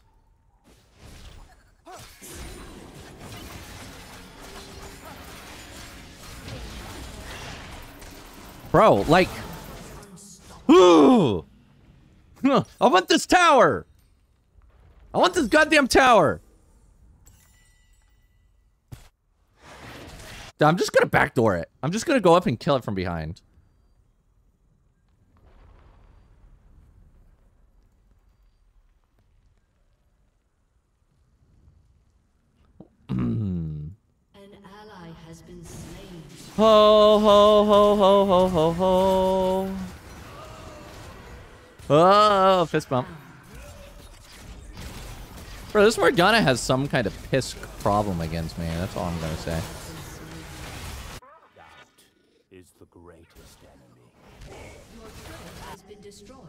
Speaker 1: Bro, like, (gasps) I want this tower. I want this goddamn tower. I'm just gonna backdoor it. I'm just gonna go up and kill it from behind.
Speaker 2: An ally has been slain.
Speaker 1: Ho ho ho ho ho ho ho. Oh, fist bump. Bro, this Morgana has some kind of piss problem against me. That's all I'm gonna say.
Speaker 3: Doubt the greatest enemy.
Speaker 2: Your turret has been destroyed.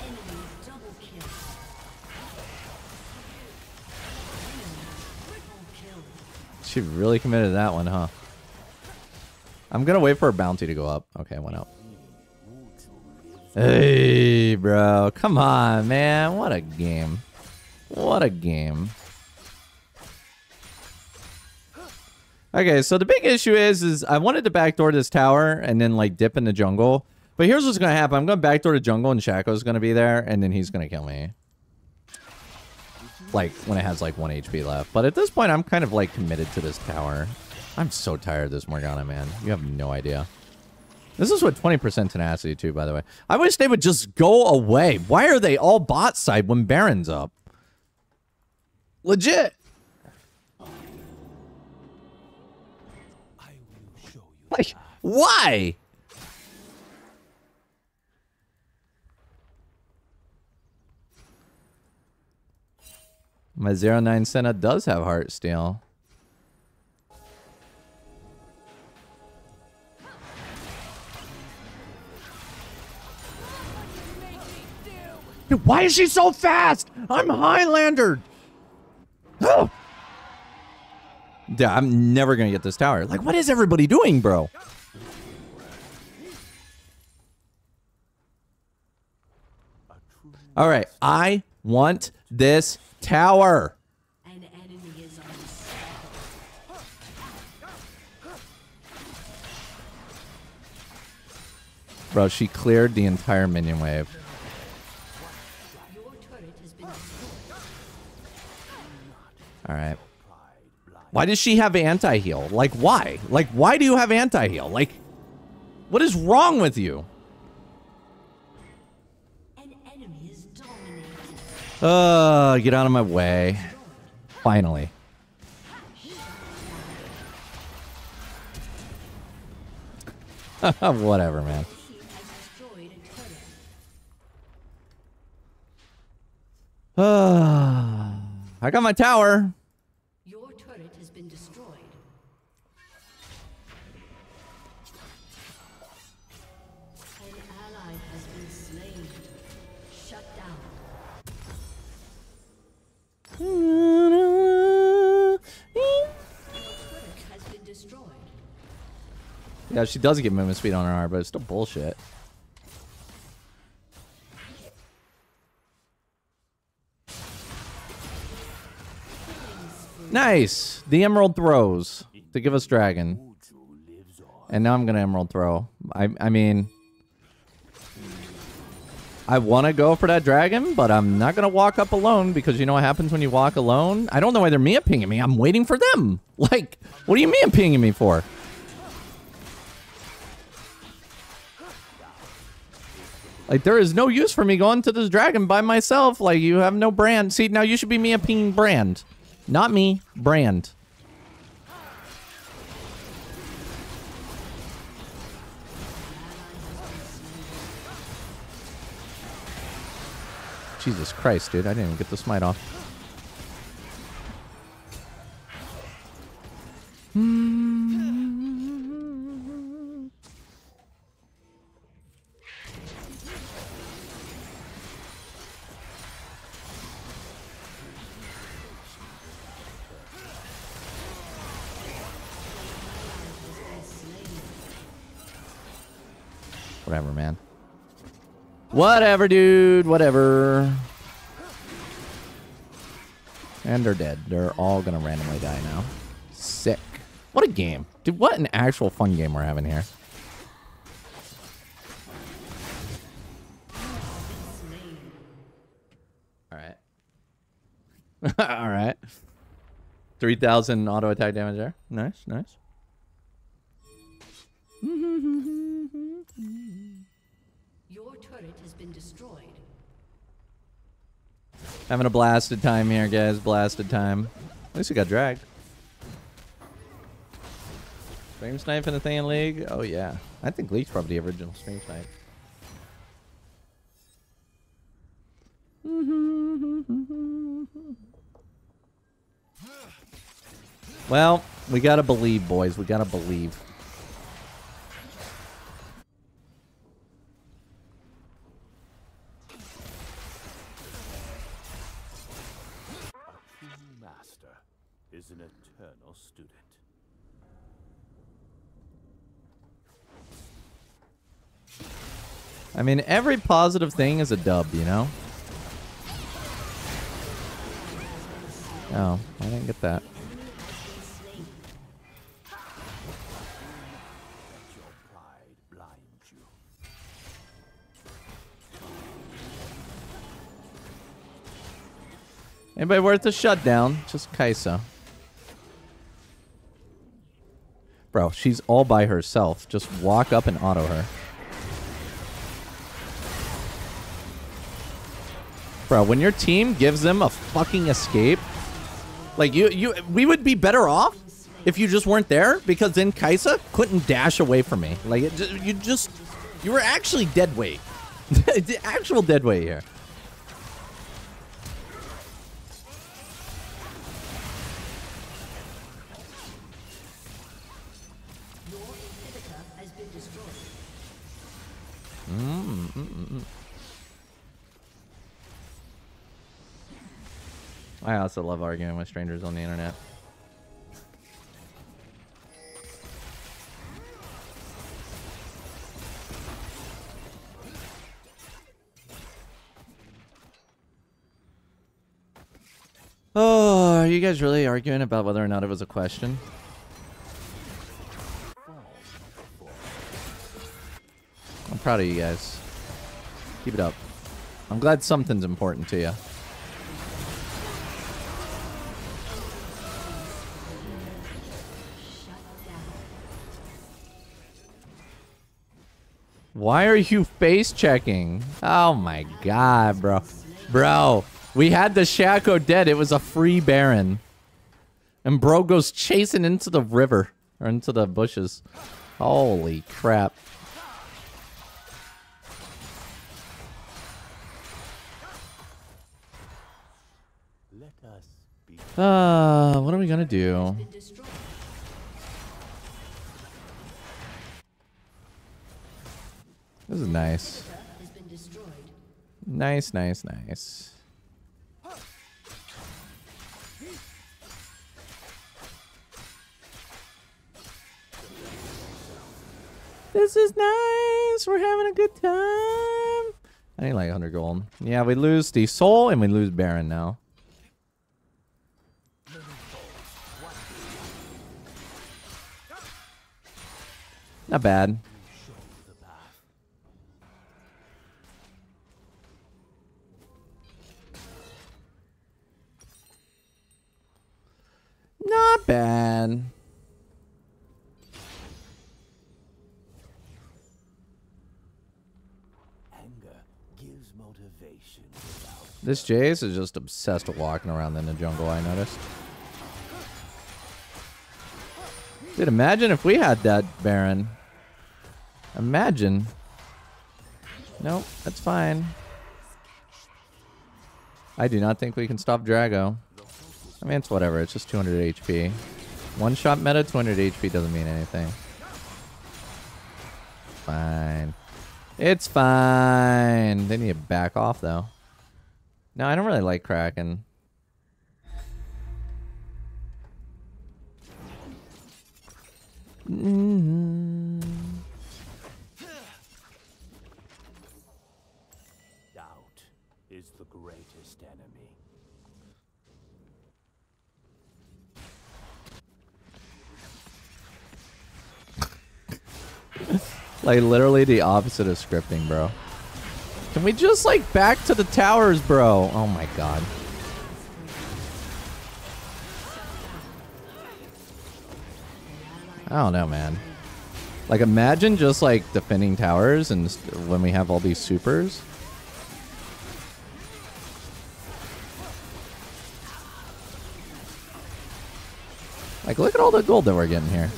Speaker 2: Enemy double kill. Enemy triple kill.
Speaker 1: She really committed that one, huh? I'm gonna wait for a bounty to go up. Okay, went up. Hey, bro. Come on, man. What a game. What a game. Okay, so the big issue is, is I wanted to backdoor this tower and then like dip in the jungle. But here's what's gonna happen. I'm gonna backdoor the jungle and Shaco's gonna be there, and then he's gonna kill me. Like when it has like one HP left. But at this point, I'm kind of like committed to this tower. I'm so tired of this Morgana, man. You have no idea. This is what 20% tenacity too, by the way. I wish they would just go away. Why are they all bot side when Baron's up? Legit. Like, why? My 09 Senna does have Heartsteel. Why is she so fast? I'm Highlander. Oh. Dude, I'm never gonna get this tower. Like, what is everybody doing, bro? All right, I want this tower.
Speaker 2: An enemy is on
Speaker 1: Bro, she cleared the entire minion wave. All right. Why does she have anti-heal? Like, why? Like, why do you have anti-heal? Like, what is wrong with you? Uh, get out of my way. Finally. (laughs) Whatever, man.
Speaker 2: Team (sighs) (sighs) has destroyed a turret.
Speaker 1: I got my tower.
Speaker 2: Your turret has been destroyed. An ally has been slain. Shut down. (laughs) Turret has been destroyed.
Speaker 1: Yeah, she does get movement speed on her arm, but it's still bullshit. Nice. The emerald throws to give us dragon. And now I'm gonna emerald throw. I I mean I want to go for that dragon, but I'm not going to walk up alone because you know what happens when you walk alone? I don't know why they're MIA pinging me. I'm waiting for them. (laughs) Like, what are you MIA pinging me for? Like, there is no use for me going to this dragon by myself. Like, you have no Brand. See, now you should be MIA pinging Brand. Not me, Brand. Jesus Christ, dude. I didn't even get the smite off. Hmm. Whatever, man. Whatever, dude. Whatever. And they're dead. They're all gonna randomly die now. Sick. What a game. Dude, what an actual fun game we're having here. Alright. (laughs) Alright. 3,000 auto attack damage there. Nice, nice. (laughs)
Speaker 2: Your turret has been destroyed.
Speaker 1: Having a blasted time here, guys. Blasted time. At least we got dragged. Stream snipe in the Thayan League? Oh, yeah. I think League's probably the original stream snipe. Well, we gotta believe, boys. We gotta believe.
Speaker 3: True master is an eternal student.
Speaker 1: I mean, every positive thing is a dub, you know? Oh, I didn't get that. Anybody worth a shutdown? Just Kai'Sa. Bro, she's all by herself. Just walk up and auto her. Bro, when your team gives them a fucking escape, like you, you, we would be better off if you just weren't there because then Kai'Sa couldn't dash away from me. Like it, you just you were actually dead weight. (laughs) actual dead weight here.
Speaker 2: Your inhibitor has
Speaker 1: I also love arguing with strangers on the internet. Oh, are you guys really arguing about whether or not it was a question? I'm proud of you guys. Keep it up. I'm glad something's important to you. Why are you face checking? Oh my god, bro. Bro, we had the Shaco dead. It was a free Baron. And bro goes chasing into the river. Or into the bushes. Holy crap.
Speaker 3: Let
Speaker 1: Uh, what are we gonna do? This is nice. Nice, nice, nice. This is nice. We're having a good time. I need like 100 gold. Yeah, we lose the soul and we lose Baron now. Not bad. This Jace is just obsessed with walking around in the jungle, I noticed. Dude, imagine if we had that Baron. Imagine. Nope, that's fine. I do not think we can stop Drago. I mean, it's whatever. It's just 200 HP. One shot meta, 200 HP doesn't mean anything. Fine. It's fine. They need to back off, though. No, I don't really like Kraken. Mm-hmm.
Speaker 3: doubt is the greatest enemy.
Speaker 1: Like, literally the opposite of scripting, bro. Can we just, like, back to the towers, bro? Oh, my God. I don't know, man. Like, imagine just, like, defending towers and when we have all these supers. Like, look at all the gold that we're getting here.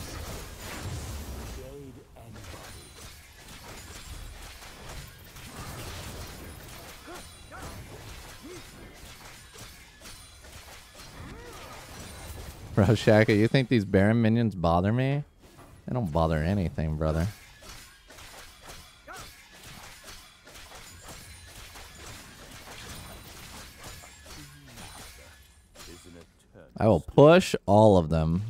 Speaker 1: Bro, Shaka, you think these Baron minions bother me? They don't bother anything, brother. I will push all of them.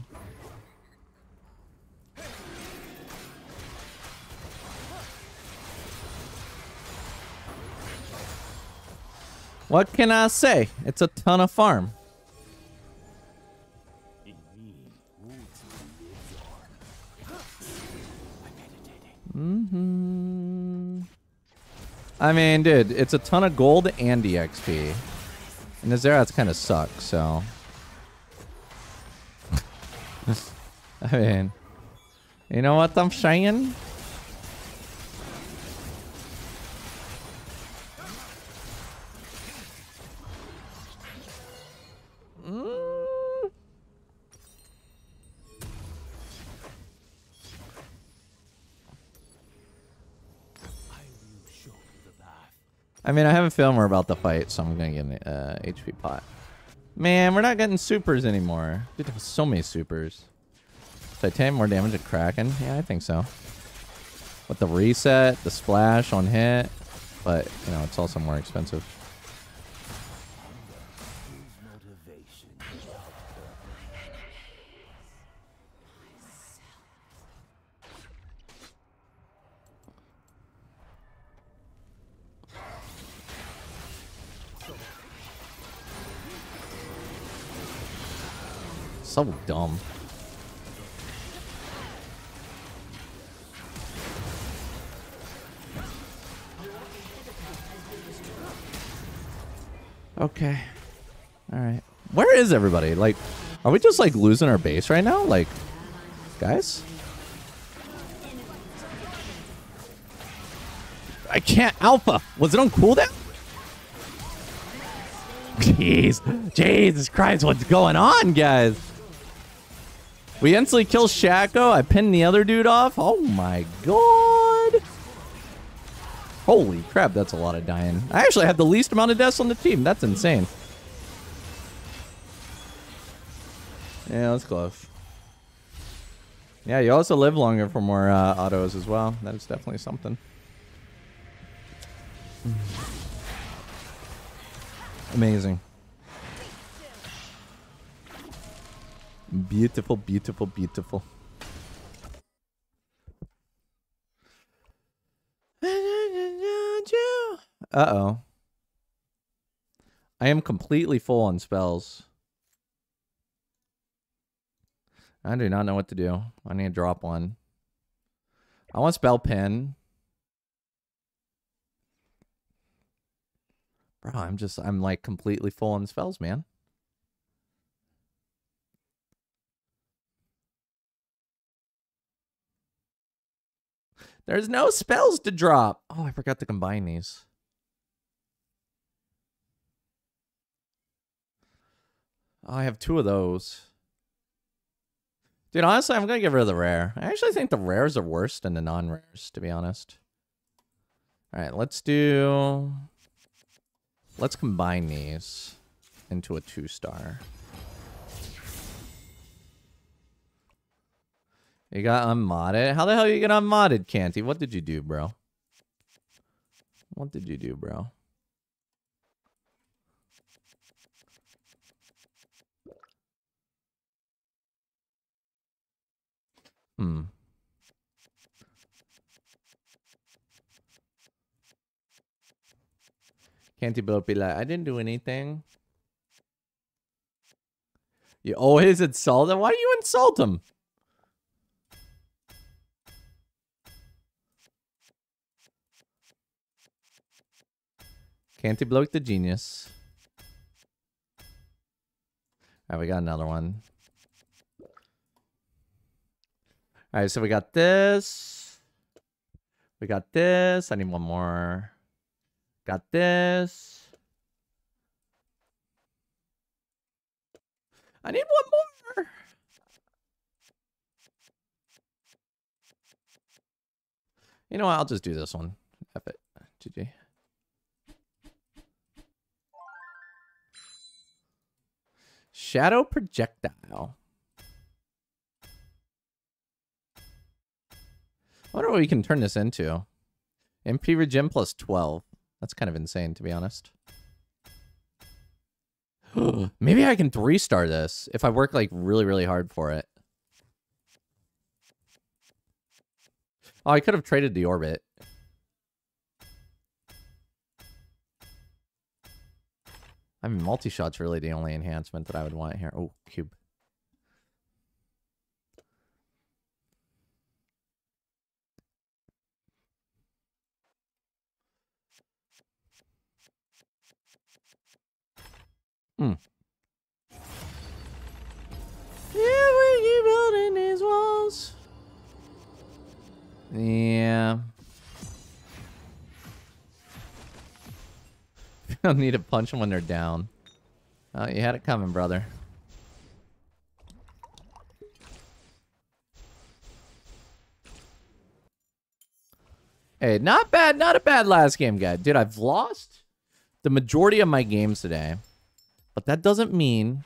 Speaker 1: What can I say? It's a ton of farm.
Speaker 3: Meditating.
Speaker 1: I mean, dude, it's a ton of gold and EXP. And the Zerats kind of suck, so. (laughs) I mean, you know what I'm saying? I mean, I have a feeling we're about to fight, so I'm gonna get an uh, HP pot. Man, we're not getting supers anymore. Dude, there was so many supers. Titanic more damage at Kraken? Yeah, I think so. With the reset, the splash on hit, but, you know, it's also more expensive. So dumb. Okay. All right. Where is everybody? Like, are we just like losing our base right now? Like, guys? I can't alpha. Was it on cooldown? (laughs) Jeez. Jesus Christ, what's going on, guys? We instantly kill Shaco. I pinned the other dude off. Oh my god. Holy crap, that's a lot of dying. I actually have the least amount of deaths on the team. That's insane. Yeah, that's close. Yeah, you also live longer for more uh, autos as well. That is definitely something. Amazing. Beautiful, beautiful, beautiful. Uh-oh. I am completely full on spells. I do not know what to do. I need to drop one. I want spell pin. Bro, I'm just, I'm like completely full on spells, man. There's no spells to drop. Oh, I forgot to combine these. Oh, I have two of those. Dude, honestly, I'm going to get rid of the rare. I actually think the rares are worse than the non-rares, to be honest. All right, let's do... Let's combine these into a two-star. You got unmodded? How the hell you get unmodded, Canty? What did you do, bro? What did you do, bro? Hmm. Canty both be like, I didn't do anything. You always insult him? Why do you insult him? Canty bloke the genius. Alright, we got another one. Alright, so we got this. We got this. I need one more. Got this. I need one more. You know what? I'll just do this one. F it. GG. Shadow projectile. I wonder what we can turn this into. MP regen plus 12. That's kind of insane, to be honest. (gasps) Maybe I can three-star this if I work, like, really, really hard for it. Oh, I could have traded the orbit. I mean, multi-shot's really the only enhancement that I would want here. Oh, cube. (laughs) Don't need to punch them when they're down. Oh, you had it coming, brother. Hey, not bad. Not a bad last game, guy. Dude, I've lost the majority of my games today. But that doesn't mean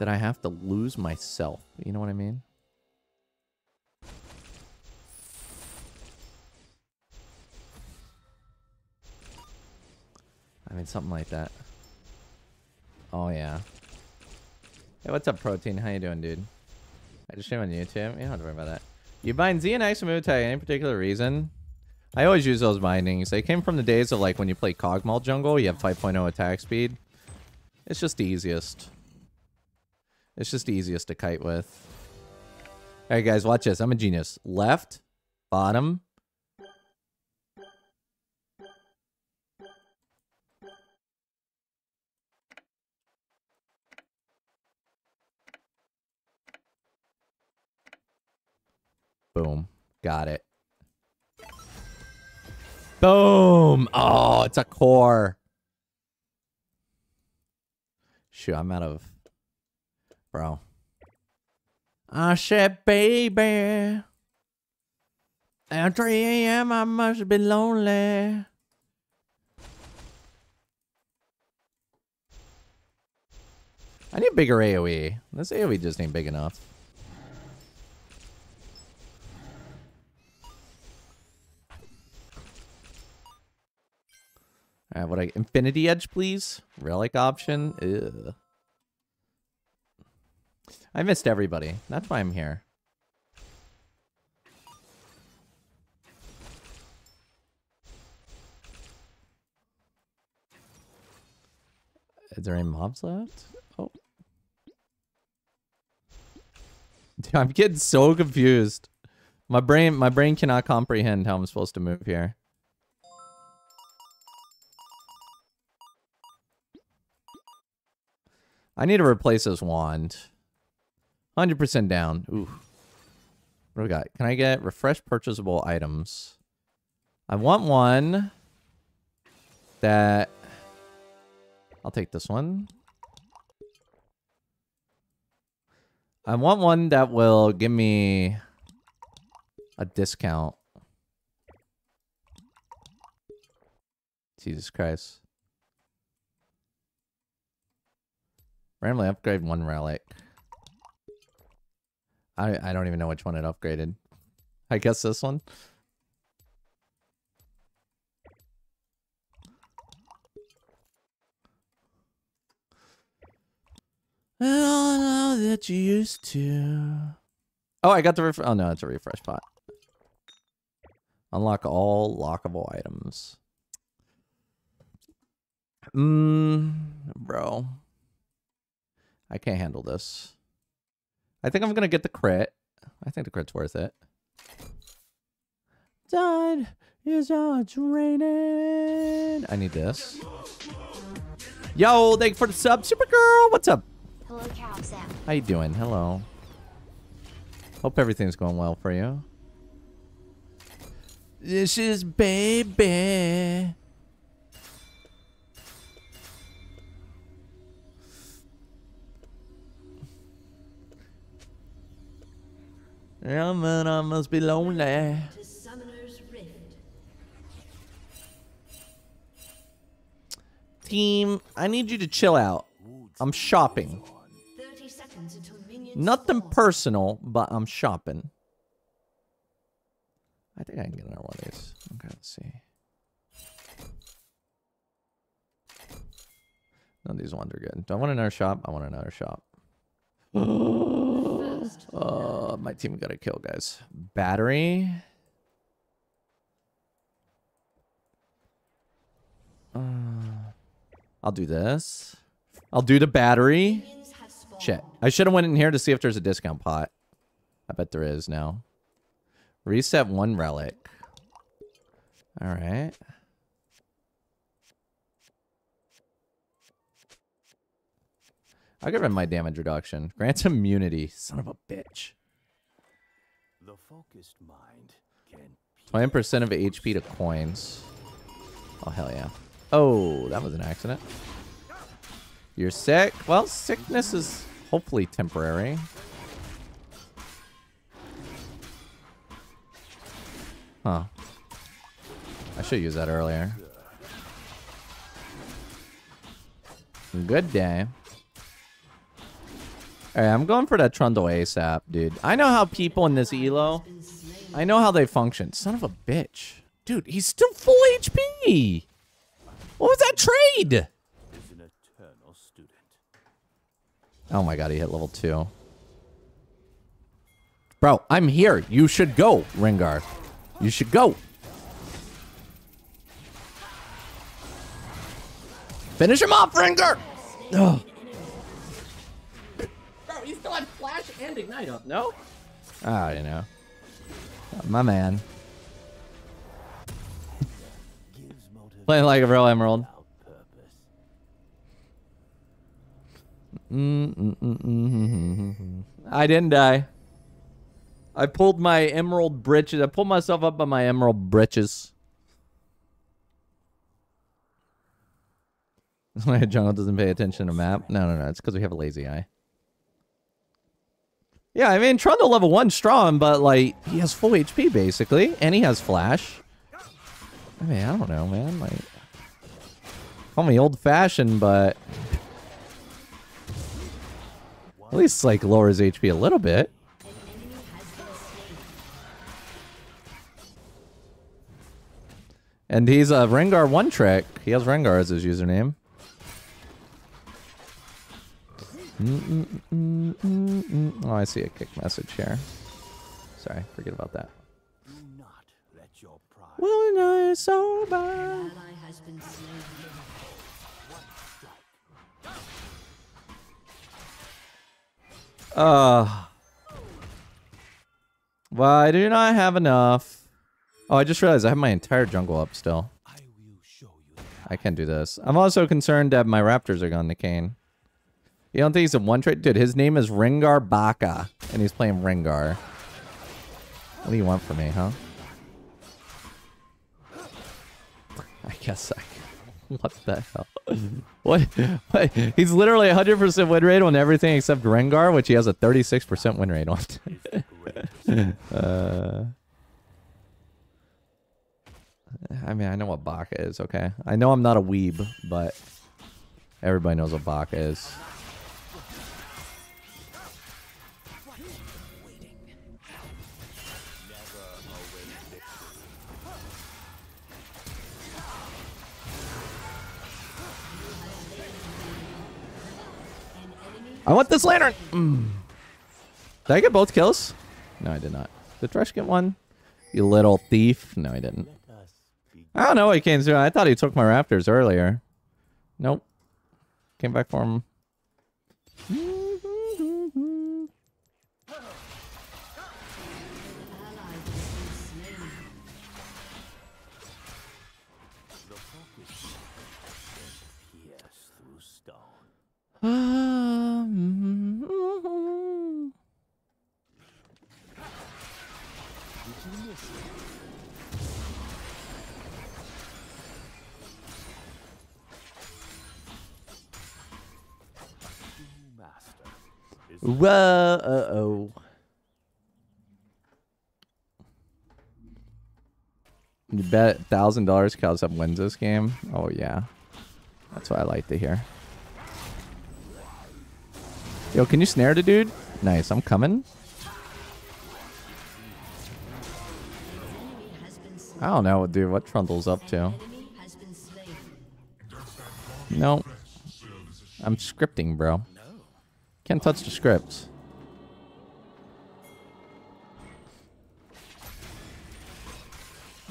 Speaker 1: that I have to lose myself. You know what I mean? I mean, something like that. Oh, yeah. Hey, what's up, Protein? How you doing, dude? I just stream on YouTube. You don't have to worry about that. You bind Z and X any particular reason? I always use those bindings. They came from the days of like when you play Kog'Maw Jungle, you have 5.0 attack speed. It's just the easiest. It's just the easiest to kite with. Alright guys, watch this. I'm a genius. Left, bottom. Boom. Got it. Boom. Oh, it's a core. Shoot, I'm out of... Bro. Ah, I said, baby. At 3 a.m. I must be lonely. I need bigger AoE. This AoE just ain't big enough. Uh, Alright, what I Infinity Edge, please? Relic option? I missed everybody. That's why I'm here. Is there any mobs left? Oh. (laughs) Dude, I'm getting so confused. My brain my brain cannot comprehend how I'm supposed to move here. I need to replace this wand. 100% down. Ooh. What do we got? Can I get refresh purchasable items? I want one that... I'll take this one. I want one that will give me a discount. Jesus Christ. Randomly upgrade one relic. I I don't even know which one it upgraded. I guess this one. I don't know that you used to. Oh, I got the ref- Oh no, it's a refresh pot. Unlock all lockable items. Mmm, bro. I can't handle this. I think I'm going to get the crit. I think the crit's worth it. Done is all it's raining. I need this. Yo, thank you for the sub. Supergirl, what's up?
Speaker 4: Hello, Cow
Speaker 1: How you doing? Hello. Hope everything's going well for you. This is baby. Yeah, man, I must be lonely. Team, I need you to chill out. I'm shopping.
Speaker 2: 30 seconds until minions
Speaker 1: Nothing personal, but I'm shopping. I think I can get another one of these. Okay, let's see. None of these ones are good. Do I want another shop? I want another shop. (gasps) (laughs) Uh, my team got a kill, guys. Battery. Uh, I'll do this. I'll do the battery. Shit. I should have went in here to see if there's a discount pot. I bet there is now. Reset one relic. All right. I'll get rid of my damage reduction. Grants immunity. Son of a bitch.
Speaker 3: The focused mind can
Speaker 1: 20% of HP to coins. Oh, hell yeah. Oh, that was an accident. You're sick? Well, sickness is hopefully temporary. Huh. I should use that earlier. Good day. Alright, I'm going for that Trundle ASAP, dude. I know how people in this elo, I know how they function. Son of a bitch. Dude, he's still full HP! What was that trade? Oh my god, he hit level 2. Bro, I'm here. You should go, Rengar. You should go. Finish him off, Rengar! Ugh. He still had Flash and Ignite up, no? Ah, you know. My man. (laughs) Playing like a real Emerald. I didn't die. I pulled my emerald britches. I pulled myself up by my emerald britches. (laughs) My jungle doesn't pay attention to map. No, no, no. It's because we have a lazy eye. Yeah, I mean Trundle level one strong, but like he has full HP basically, and he has flash. I mean, I don't know, man. Like, call me old fashioned, but at least like lowers HP a little bit. And he's a Rengar one trick. He has Rengar as his username. Mm-mm-mm-mm-mm. Oh, I see a kick message here. Sorry, forget about that.
Speaker 3: Do not let your pride
Speaker 1: When I
Speaker 2: been slain.
Speaker 1: Uh. Well, I do not have enough. Oh, I just realized I have my entire jungle up still.
Speaker 3: I
Speaker 1: can't do this. I'm also concerned that my raptors are gone to Kane. You don't think he's a one trade? Dude, his name is Rengar Baka, and he's playing Rengar. What do you want from me, huh? (laughs) I guess I... (laughs) What the hell? (laughs) what? what? He's literally 100% win rate on everything except Rengar, which he has a 36% win rate on. uh... I mean, I know what Baka is, okay? I know I'm not a weeb, but everybody knows what Baka is. I want this lantern! Mm. Did I get both kills? No, I did not. Did Thresh get one? You little thief. No, I didn't. I don't know what he came through. I thought he took my raptors earlier. Nope. Came back for him.
Speaker 2: Ally
Speaker 1: Whoa, uh-oh. You bet thousand dollars Cowsep wins this game? Oh yeah. That's what I like to hear. Yo, can you snare the dude? Nice, I'm coming. I don't know, dude, what Trundle's up to. No. I'm scripting, bro. Can't touch the scripts.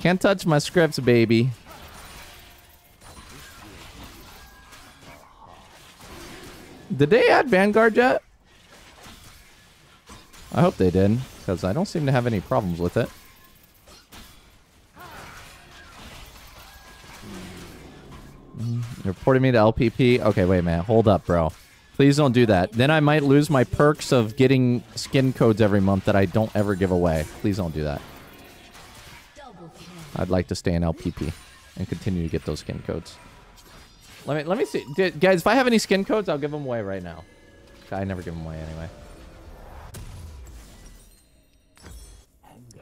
Speaker 1: Can't touch my scripts, baby. Did they add Vanguard yet? I hope they did, because I don't seem to have any problems with it. Mm, you're reporting me to LPP? Okay, wait a minute. Hold up, bro. Please don't do that. Then I might lose my perks of getting skin codes every month that I don't ever give away. Please don't do that. I'd like to stay in LPP and continue to get those skin codes. Let me let me see, guys. If I have any skin codes, I'll give them away right now. I never give them away anyway.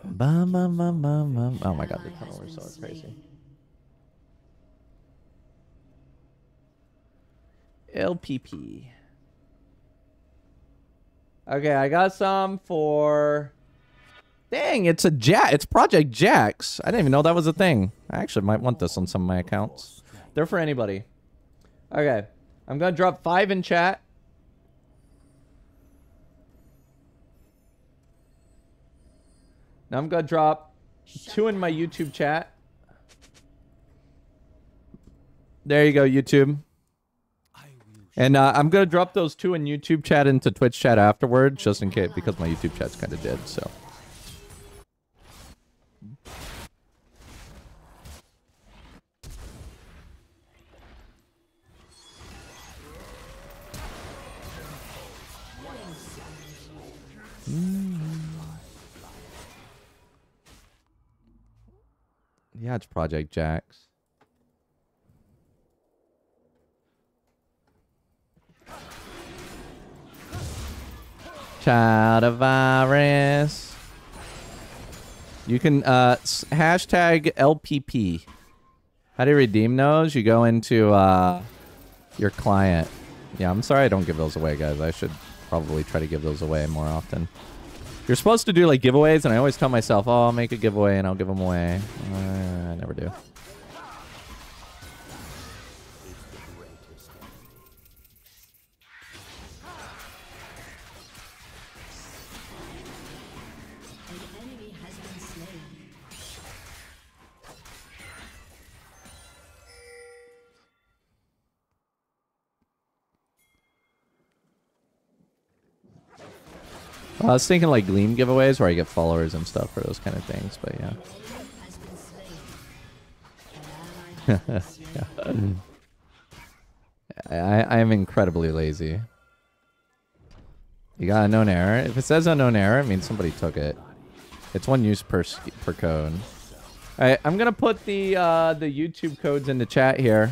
Speaker 1: Bum, bum, bum, bum, bum. Oh my god, the tunnel is so crazy. LPP. Okay, I got some for... Dang, it's a Jack. It's Project Jax. I didn't even know that was a thing. I actually might want this on some of my accounts. They're for anybody. Okay, I'm gonna drop five in chat. Now I'm gonna drop two in my YouTube chat. There you go, YouTube. And uh, I'm gonna drop those two in YouTube chat into Twitch chat afterwards, just in case, because my YouTube chat's kind of dead. So. Yeah, it's Project Jax. Child of virus. You can uh hashtag LPP. How do you redeem those? You go into uh your client. Yeah, I'm sorry I don't give those away, guys. I should probably try to give those away more often. You're supposed to do like giveaways, and I always tell myself, "Oh, I'll make a giveaway and I'll give them away." Uh, I never do. I was thinking like Gleam giveaways where I get followers and stuff for those kind of things, but yeah. (laughs) I, I am incredibly lazy. You got a known error. If it says unknown error, it means somebody took it. It's one use per per code. All right, I'm gonna put the uh, the YouTube codes in the chat here.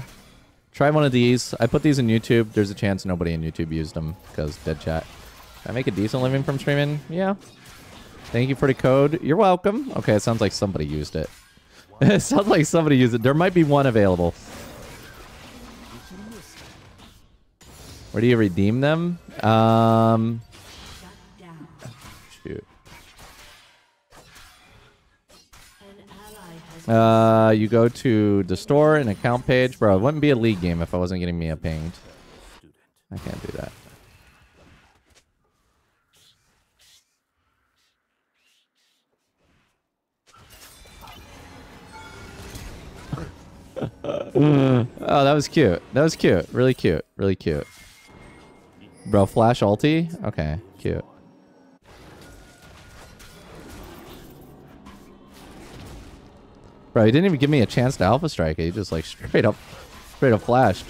Speaker 1: Try one of these. I put these in YouTube. There's a chance nobody in YouTube used them because dead chat. I make a decent living from streaming? Yeah. Thank you for the code. You're welcome. Okay, it sounds like somebody used it. (laughs) it sounds like somebody used it. There might be one available. Where do you redeem them? Um, shoot. Uh, you go to the store and account page. Bro, it wouldn't be a league game if I wasn't getting me a pinged. I can't do that. Oh, that was cute. That was cute. Really cute. Really cute. Bro, flash ulti? Okay, cute. Bro, he didn't even give me a chance to alpha strike it. He just like (laughs) straight up, straight up flashed.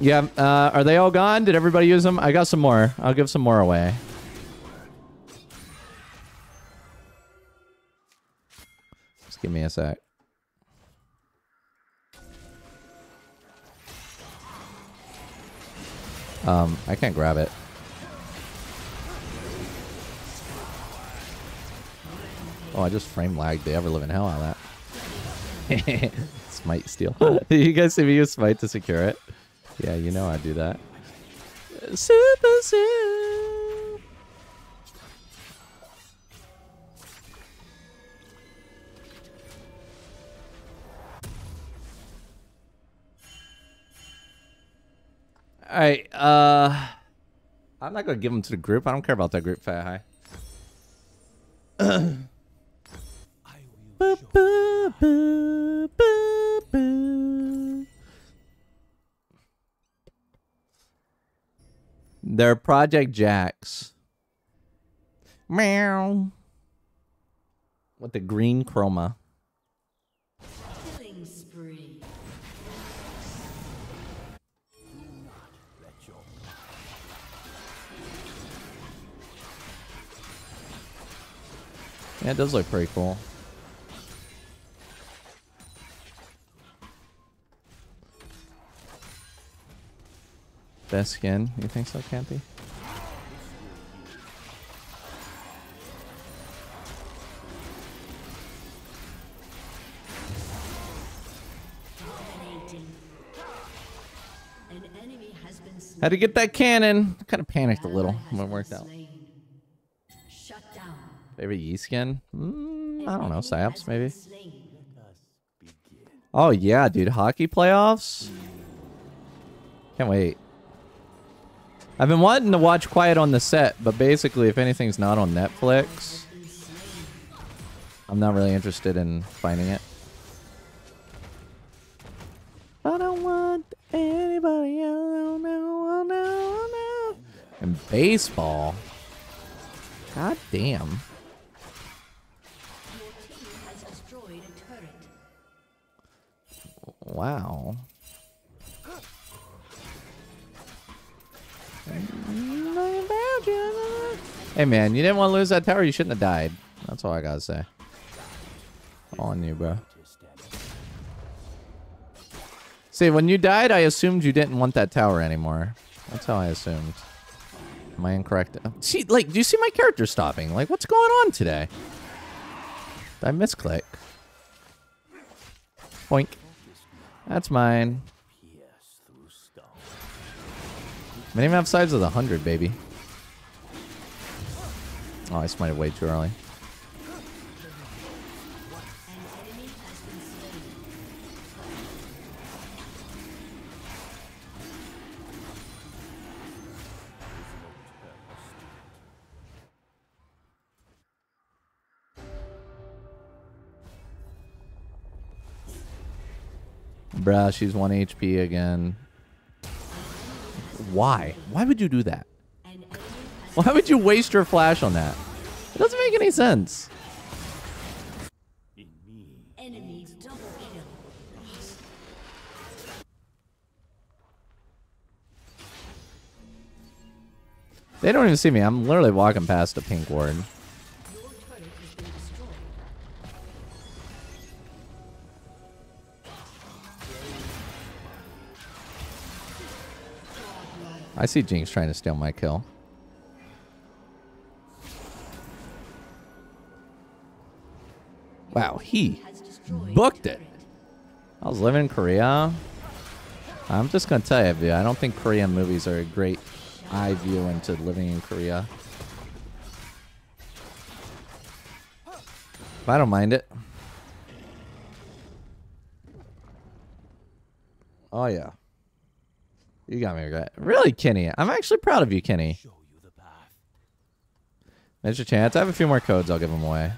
Speaker 1: Yeah, uh, are they all gone? Did everybody use them? I got some more. I'll give some more away. Give me a sec. Um, I can't grab it. Oh, I just frame lagged the ever living hell out of that. (laughs) Smite steal. (laughs) You guys see me use Smite to secure it? Yeah, you know I do that. Super Zoom. Alright, uh I'm not gonna give them to the group. I don't care about that group fat high. They're Project Jax. Meow. With the green chroma. Yeah, it does look pretty cool. Best skin? You think so, Campy?
Speaker 2: Dominating. An enemy has been slain.
Speaker 1: Had to get that cannon. I Kind of panicked a little when it worked out. Favorite Yi skin? Mm, I don't know. Psyops, maybe? Oh, yeah, dude. Hockey playoffs? Can't wait. I've been wanting to watch Quiet on the Set, but basically, if anything's not on Netflix, I'm not really interested in finding it. I don't want anybody else. Oh, no, oh, no, oh, no. And baseball. God damn. Wow. Hey man, you didn't want to lose that tower, you shouldn't have died. That's all I gotta say. On you, bro. See, when you died, I assumed you didn't want that tower anymore. That's how I assumed. Am I incorrect? See, like, do you see my character stopping? Like, what's going on today? Did I misclick? Boink. That's mine.
Speaker 3: Pierce through stone.
Speaker 1: Have sides of the 100, baby. Oh, I smited way too early. Bruh, she's 1 HP again. Why? Why would you do that? Why would you waste your flash on that? It doesn't make any sense. They don't even see me. I'm literally walking past a pink ward. I see Jinx trying to steal my kill. Wow, he booked it. I was living in Korea. I'm just gonna tell you, I don't think Korean movies are a great eye view into living in Korea. I don't mind it. Oh yeah. You got me right. Really, Kenny. I'm actually proud of you, Kenny.
Speaker 3: Show you the path.
Speaker 1: There's your chance. I have a few more codes. I'll give them away.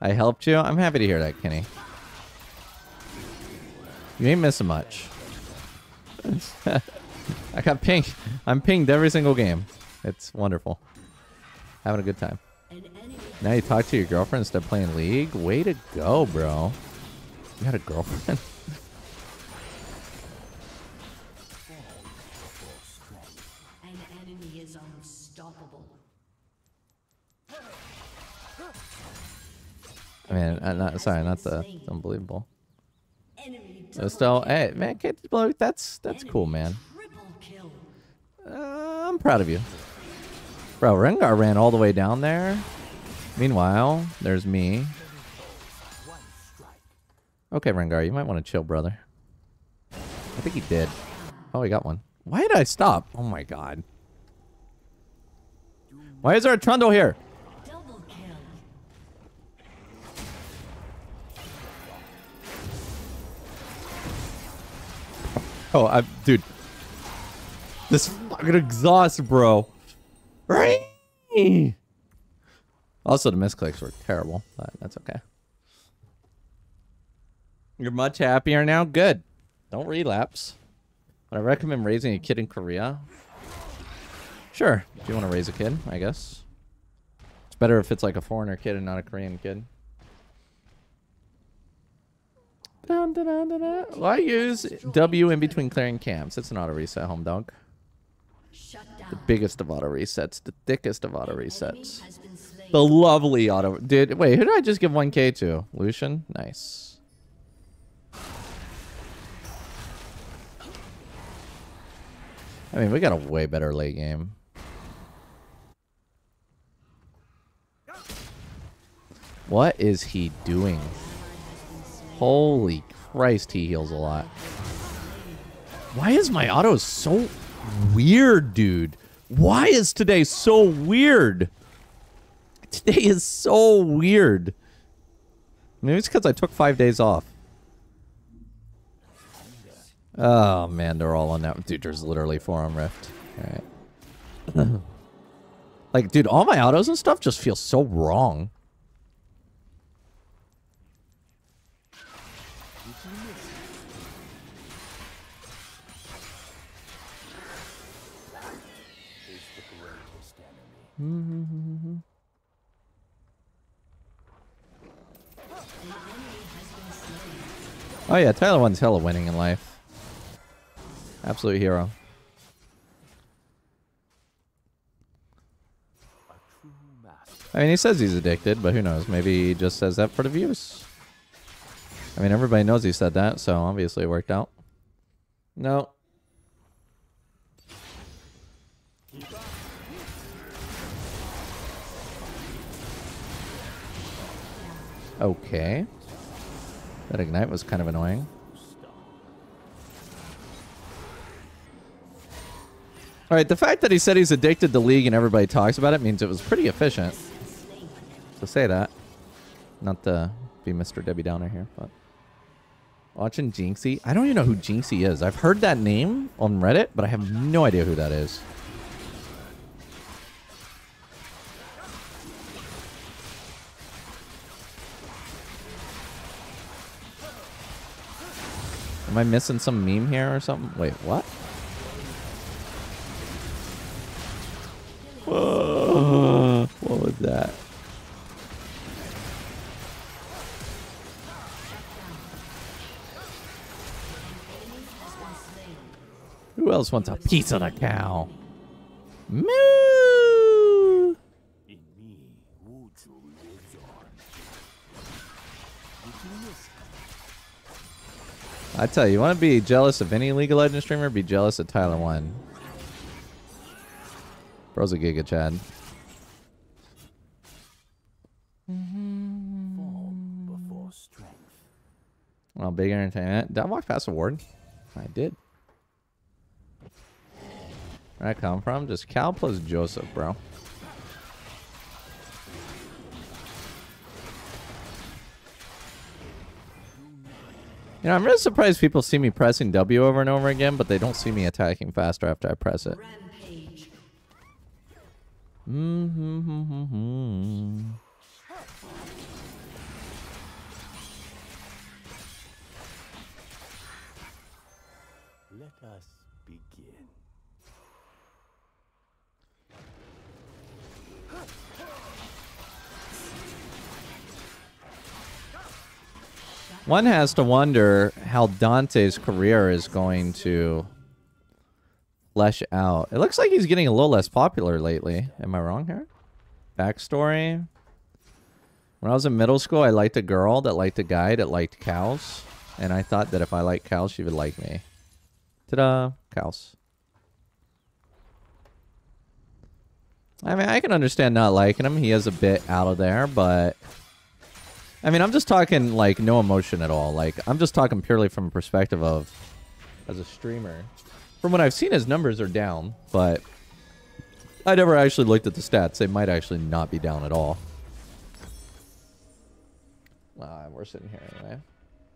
Speaker 1: I helped you. I'm happy to hear that, Kenny. You ain't missing much. (laughs) I got pinged. I'm pinged every single game. It's wonderful. Having a good time. Now you talk to your girlfriend instead of playing League? Way to go, bro. You got a girlfriend? (laughs) I mean, uh, not, sorry, not the unbelievable. So still, hey, man, Blow, that's that's cool, man. Uh, I'm proud of you, bro. Rengar ran all the way down there. Meanwhile, there's me. Okay, Rengar, you might want to chill, brother. I think he did. Oh, he got one. Why did I stop? Oh my god. Why is there a Trundle here? Oh, I, dude. This fucking exhaust, bro. Right? Also, the misclicks were terrible, but that's okay. You're much happier now? Good. Don't relapse. Would I recommend raising a kid in Korea? Sure. If you want to raise a kid, I guess. It's better if it's like a foreigner kid and not a Korean kid. Dun, dun, dun, dun, dun. Well, I use W in between clearing camps. It's an auto reset, home dunk. The biggest of auto resets, the thickest of auto resets. The lovely auto. Dude, wait, who did I just give 1k to? Lucian? Nice. I mean, we got a way better late game. What is he doing? Holy Christ, he heals a lot. Why is my auto so weird, dude? Why is today so weird? Today is so weird. Maybe it's because I took five days off. Oh man, they're all on that. Dude, there's literally on Rift. Alright. (clears throat) like, dude, all my autos and stuff just feel so wrong.
Speaker 3: Is the greatest enemy.
Speaker 1: Oh yeah, Tyler one's hella winning in life. Absolute hero. I mean, he says he's addicted, but who knows? Maybe he just says that for the views. I mean, everybody knows he said that, so obviously it worked out. No. Okay. That ignite was kind of annoying. All right, the fact that he said he's addicted to League and everybody talks about it means it was pretty efficient to say that. Not to be Mr. Debbie Downer here, but watching Jinxie. I don't even know who Jinxie is. I've heard that name on Reddit, but I have no idea who that is. Am I missing some meme here or something? Wait, what? (sighs) What was that? Who else wants a piece of the cow? Moo! I tell you, you want to be jealous of any League of Legends streamer? Be jealous of Tyler One. Bro's a Giga Chad. Well, big entertainment. Did I walk past a ward? I did. Where I come from? Just Cal plus Joseph, bro. You know, I'm really surprised people see me pressing W over and over again, but they don't see me attacking faster after I press it.
Speaker 2: Rampage.
Speaker 1: Mm-hmm. One has to wonder how Dante's career is going to flesh out. It looks like he's getting a little less popular lately. Am I wrong here? Backstory. When I was in middle school, I liked a girl that liked a guy that liked cows. And I thought that if I liked cows, she would like me. Ta-da! Cows. I mean, I can understand not liking him. He is a bit out of there, but... I mean, I'm just talking, like, no emotion at all. Like, I'm just talking purely from a perspective of... As a streamer. From what I've seen, his numbers are down, but... I never actually looked at the stats. They might actually not be down at all. Ah, we're sitting here anyway.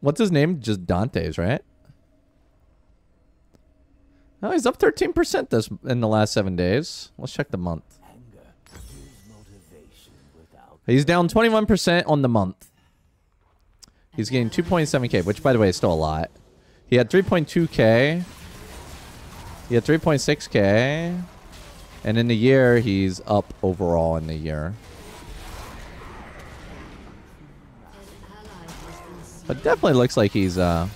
Speaker 1: What's his name? Just Dante's, right? Oh, he's up 13% this in the last seven days. Let's check the month.
Speaker 3: Anger is motivation without
Speaker 1: He's down 21% on the month. He's getting 2.7k, which, by the way, is still a lot. He had 3.2k. He had 3.6k. And in the year, he's up overall in the year. But definitely looks like he's, uh...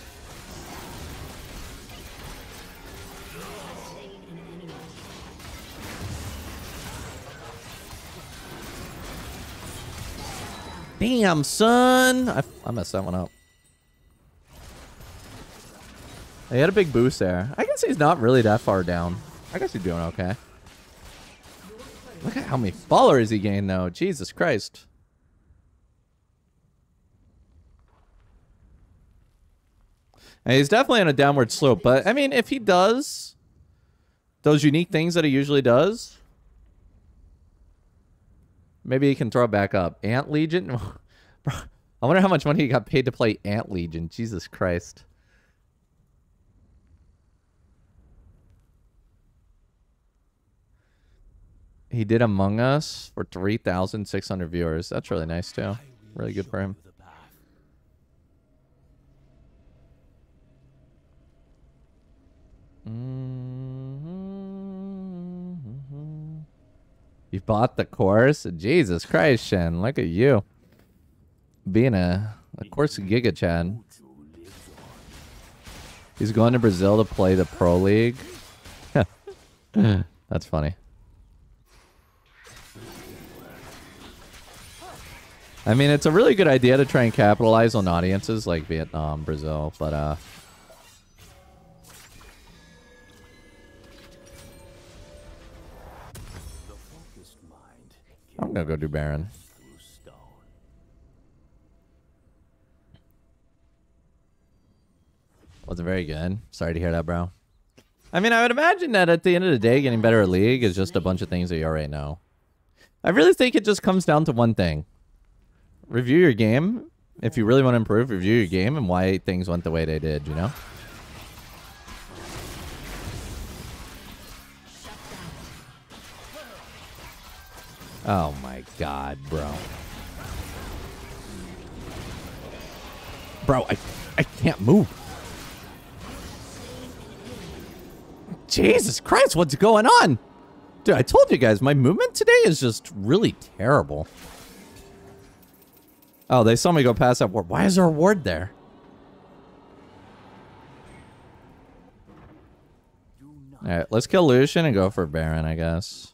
Speaker 1: Damn, son. I, I messed that one up. He had a big boost there. I guess he's not really that far down. I guess he's doing okay. Look at how many followers he gained, though. Jesus Christ. And he's definitely on a downward slope, but, I mean, if he does those unique things that he usually does, maybe he can throw it back up. Ant Legion. (laughs) I wonder how much money he got paid to play Ant Legion. Jesus Christ. He did Among Us for 3,600 viewers. That's really nice, too. Really good for him.
Speaker 3: The
Speaker 1: You bought the course? Jesus Christ, Shen. Look at you. Being a, a course Giga Chad. He's going to Brazil to play the Pro League. (laughs) That's funny. I mean, it's a really good idea to try and capitalize on audiences like Vietnam, Brazil, but uh I'm gonna go do Baron. Wasn't very good. Sorry to hear that, bro. I mean, I would imagine that at the end of the day, getting better at League is just a bunch of things that you already know. I really think it just comes down to one thing. Review your game. If you really want to improve, review your game and why things went the way they did, you know? Oh my god, bro. Bro, I I can't move. Jesus Christ, what's going on? Dude, I told you guys, my movement today is just really terrible. Oh, they saw me go past that ward. Why is there a ward there? Alright, let's kill Lucian and go for Baron, I guess.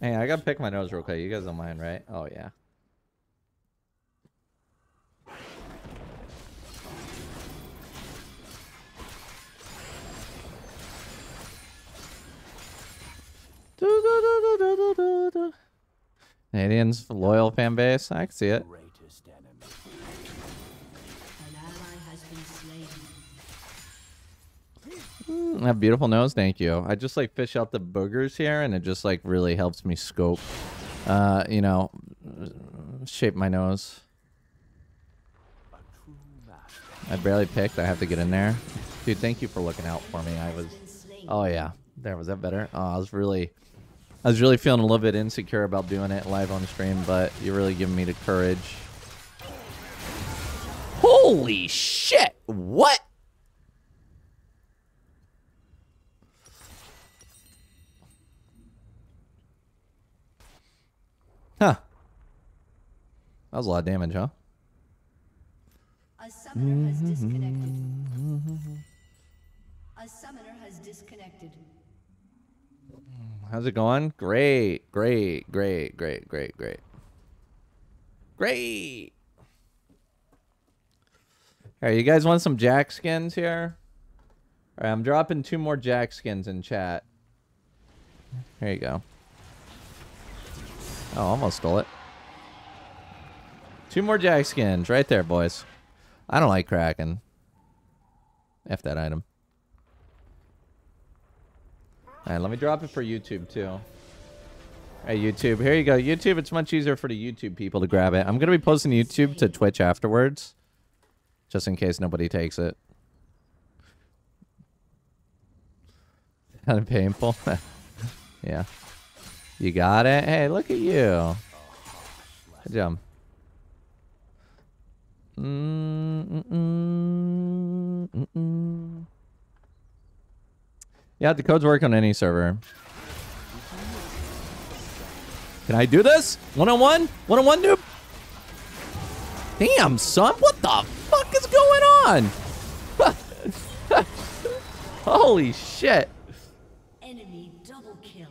Speaker 1: Hey, I gotta pick my nose real quick. You guys don't mind, right? Oh, yeah. Canadians loyal fan base. I can see it. Mm, That beautiful nose, thank you. I just like fish out the boogers here, and it just like really helps me scope. Uh, you know, shape my nose. I barely picked. I have to get in there. Dude, thank you for looking out for me. I was. Oh yeah, there was that better. Oh, I was really, I was really feeling a little bit insecure about doing it live on stream, but you're really giving me the courage. Holy shit! What? Huh. That was a lot of damage, huh?
Speaker 2: A summoner has mm-hmm. disconnected. Mm-hmm. A summoner has disconnected.
Speaker 1: How's it going? Great, great, great, great, great, great. Great. All right, you guys want some Jax skins here? All right, I'm dropping two more Jax skins in chat. Here you go. Oh, almost stole it. Two more Jax skins right there, boys. I don't like Kraken. F that item. Alright, let me drop it for YouTube too. Hey YouTube, here you go. YouTube, it's much easier for the YouTube people to grab it. I'm gonna be posting YouTube to Twitch afterwards. Just in case nobody takes it. (laughs) Kind of painful. (laughs) yeah. You got it? Hey, look at you. Good job. Mm, mm, mm, mm, mm. Yeah, the codes work on any server. Can I do this? One on one? One on one, noob? Damn, son. What the fuck is going on? (laughs) Holy shit.
Speaker 2: Enemy double kill.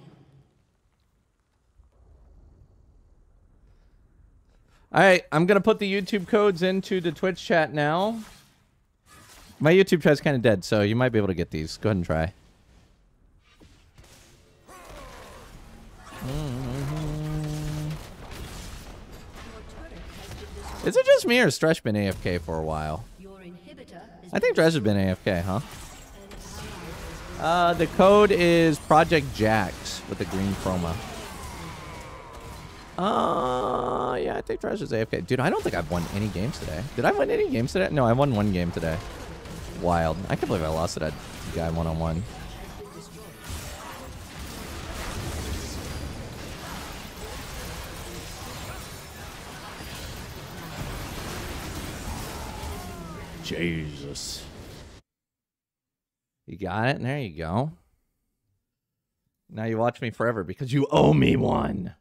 Speaker 1: All right, I'm going to put the YouTube codes into the Twitch chat now. My YouTube chat's kind of dead, so you might be able to get these. Go ahead and try. Is it just me or has Stretch been AFK for a while? I think Dredge has been AFK, huh? Uh, the code is Project Jax with the green chroma. Uh, yeah, I think is AFK. Dude, I don't think I've won any games today. Did I win any games today? No, I won one game today. Wild. I can't believe I lost to that guy one-on-one. Jesus. You got it? There you go. Now you watch me forever because you owe me one.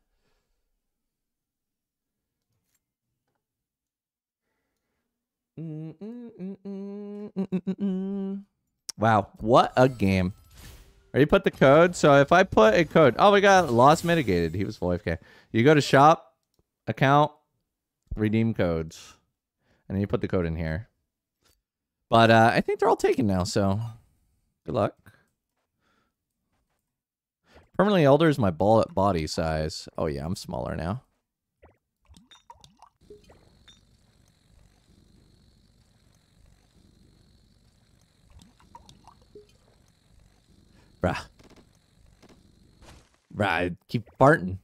Speaker 1: Mm, mm, mm, wow, what a game. Already put the code. So if I put a code, oh, we got loss mitigated. He was full AFK. You go to shop, account, redeem codes, and then you put the code in here. But uh, I think they're all taken now, so good luck. Permanently elder is my ball at body size. Oh yeah, I'm smaller now. Bruh. Bruh, I keep farting.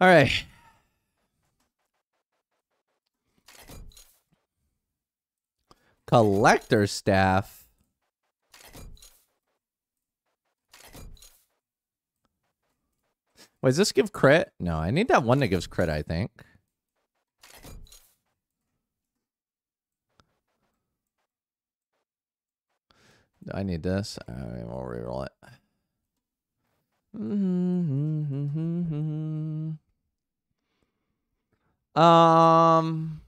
Speaker 1: All right. Collector staff. Wait, does this give crit? No, I need that one that gives crit, I think. I need this. I mean, we'll reroll it. Mm-hmm, mm-hmm, mm-hmm, um.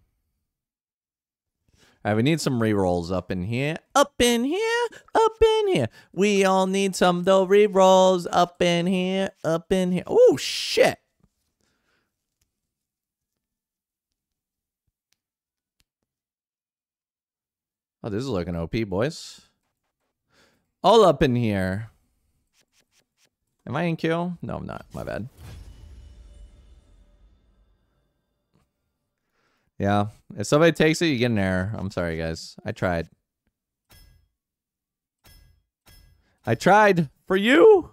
Speaker 1: All right, we need some re-rolls up in here. Up in here. Up in here. We all need some though re-rolls up in here. Up in here. Oh shit. Oh, this is looking OP, boys. All up in here. Am I in kill? No, I'm not. My bad. Yeah. If somebody takes it, you get an error. I'm sorry, guys. I tried. I tried. For you.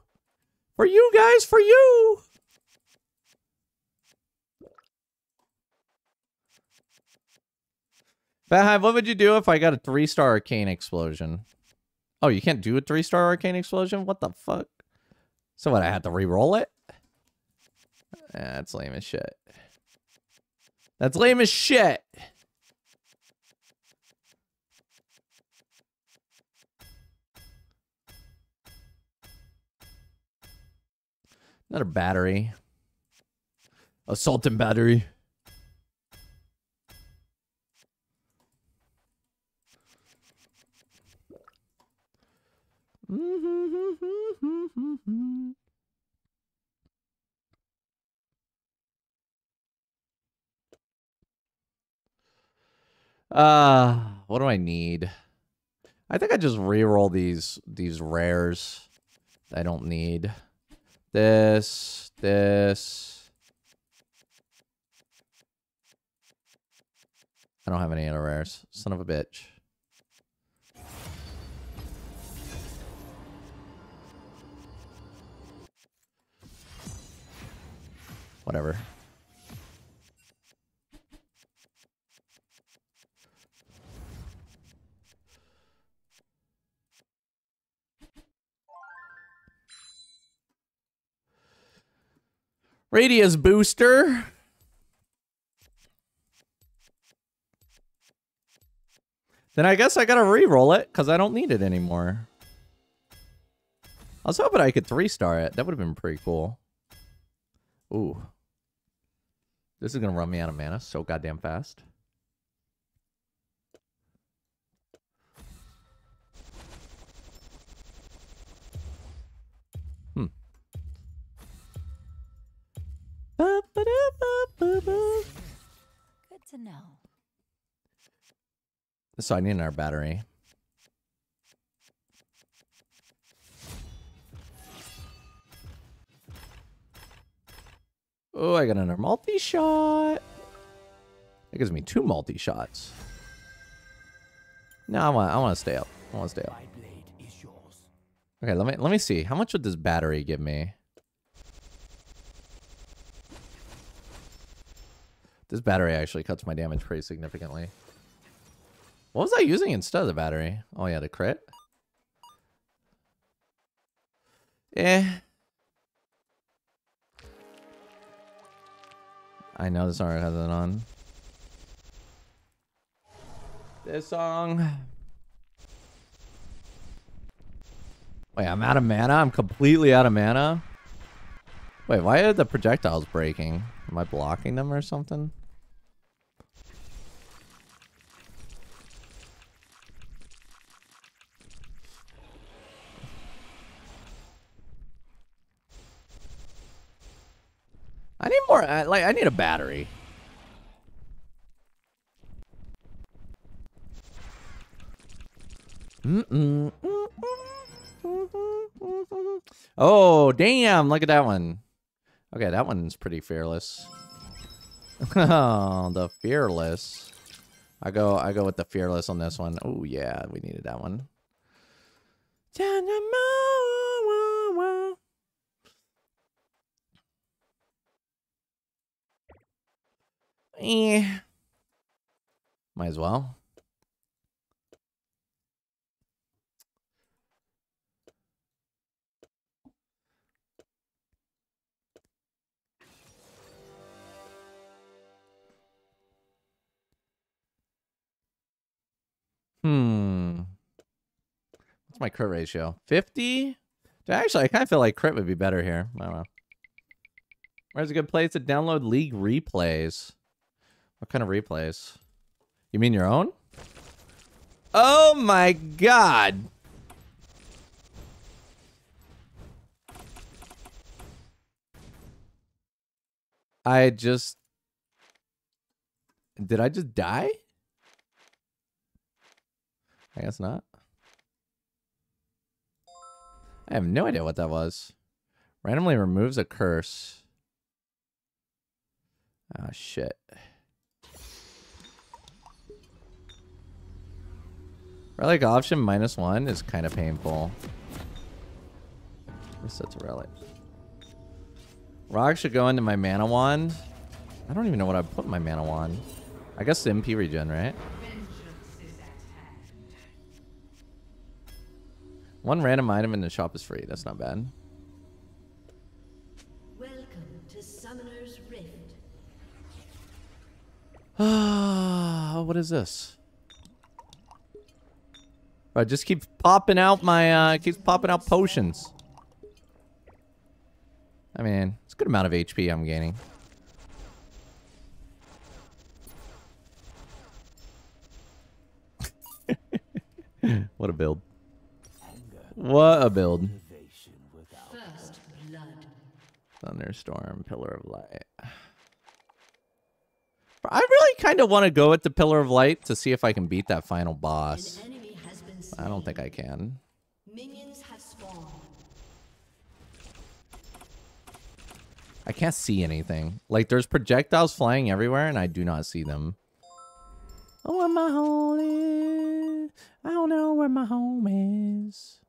Speaker 1: For you guys. For you. Bahive, what would you do if I got a three-star arcane explosion? Oh, you can't do a three-star arcane explosion? What the fuck? So what, I had to re-roll it? That's lame as shit. That's lame as shit. Another battery. Assault and battery. (laughs) Uh, what do I need? I think I just re-roll these these rares I don't need. This, this. I don't have any other rares. Son of a bitch. Whatever. Radius booster. Then I guess I gotta re-roll it, because I don't need it anymore. I was hoping I could three-star it. That would have been pretty cool. Ooh. This is gonna run me out of mana so goddamn fast.
Speaker 5: Good to know.
Speaker 1: So I need another battery. Oh, I got another multi-shot. That gives me two multi-shots. No, I want I want to stay up. I want to stay up.
Speaker 3: My blade is yours.
Speaker 1: Okay, let me let me see. How much would this battery give me? This battery actually cuts my damage pretty significantly. What was I using instead of the battery? Oh yeah, the crit. Eh. I know this song has it on. This song. Wait, I'm out of mana? I'm completely out of mana? Wait, why are the projectiles breaking? Am I blocking them or something? I need more, like, I need a battery. Mm-mm. (laughs) Oh, damn. Look at that one. Okay, that one's pretty fearless. (laughs) oh, the fearless. I go I go with the fearless on this one. Oh yeah, we needed that one. Eh. Might as well. Hmm. What's my crit ratio? 50? Actually, I kind of feel like crit would be better here. I don't know. Where's a good place to download League replays? What kind of replays? You mean your own? Oh my god! I just... Did I just die? I guess not. I have no idea what that was. Randomly removes a curse. Ah, shit. Relic option minus one is kind of painful. Reset to relic. Rock should go into my mana wand. I don't even know what I put in my mana wand. I guess the MP regen, right? One random item in the shop is free. That's not bad.
Speaker 2: Welcome to Summoner's Rift. (sighs)
Speaker 1: Ah, what is this? I just keep popping out my, uh, keeps popping out potions. I mean, it's a good amount of HP I'm gaining. (laughs) what a build. What a build.
Speaker 2: First blood.
Speaker 1: Thunderstorm, Pillar of Light. I really kind of want to go at the Pillar of Light to see if I can beat that final boss.
Speaker 2: An enemy has been slain.
Speaker 1: I don't think I can.
Speaker 2: Minions have spawned.
Speaker 1: I can't see anything. Like, there's projectiles flying everywhere, and I do not see them. Oh, where my home is. I don't know where my home is.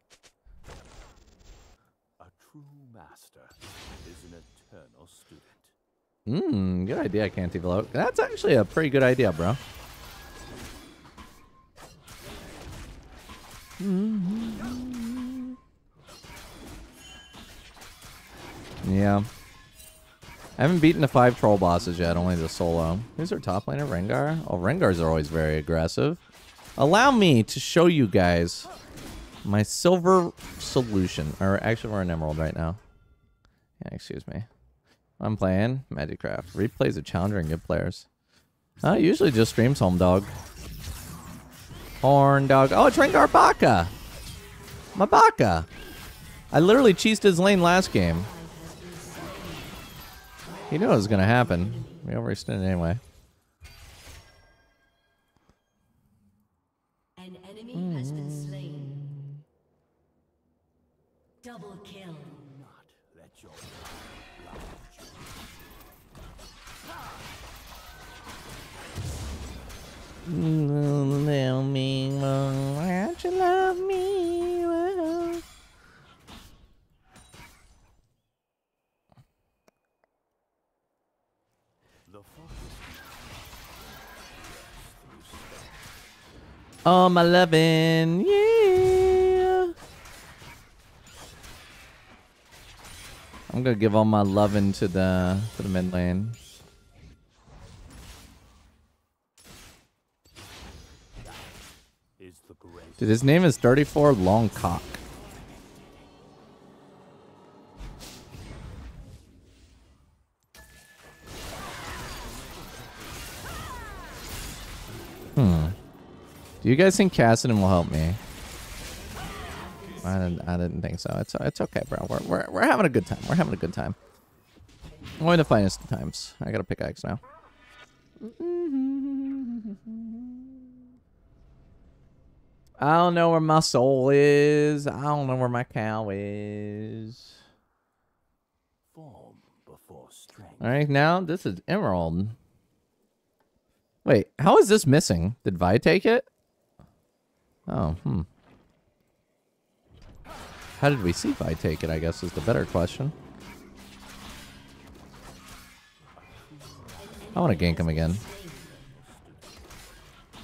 Speaker 3: a true master is an eternal student.
Speaker 1: Mmm, good idea, Canty Velote. That's actually a pretty good idea, bro. Mm-hmm. Yeah. I haven't beaten the five troll bosses yet, only the solo. Who's our top laner? Rengar? Oh, Rengars are always very aggressive. Allow me to show you guys my silver solution. Or actually, we're an emerald right now. Yeah, excuse me. I'm playing Magicraft. Replays of Challenger and good players. I usually just streams Home Dog. Horn Dog. Oh, it's Rengar Baka. My Baka. I literally cheesed his lane last game. He knew it was gonna happen. We overextended anyway.
Speaker 2: An enemy has been slain.
Speaker 1: Tell me, won't you love me?
Speaker 3: the
Speaker 1: Oh, my lovin', yeah. I'm gonna give all my lovin' to the to the mid lane. Dude, his name is 34 Long Cock. Hmm. Do you guys think Cassidon will help me? I didn't, I didn't think so. It's it's okay, bro. We're, we're, we're having a good time. We're having a good time. Only the finest times. I got a pickaxe now. (laughs) I don't know where my soul is. I don't know where my cow is.
Speaker 3: Form before strength.
Speaker 1: All right, now this is Emerald. Wait, how is this missing? Did Vi take it? Oh, hmm. How did we see Vi take it, I guess is the better question. I want to gank him again.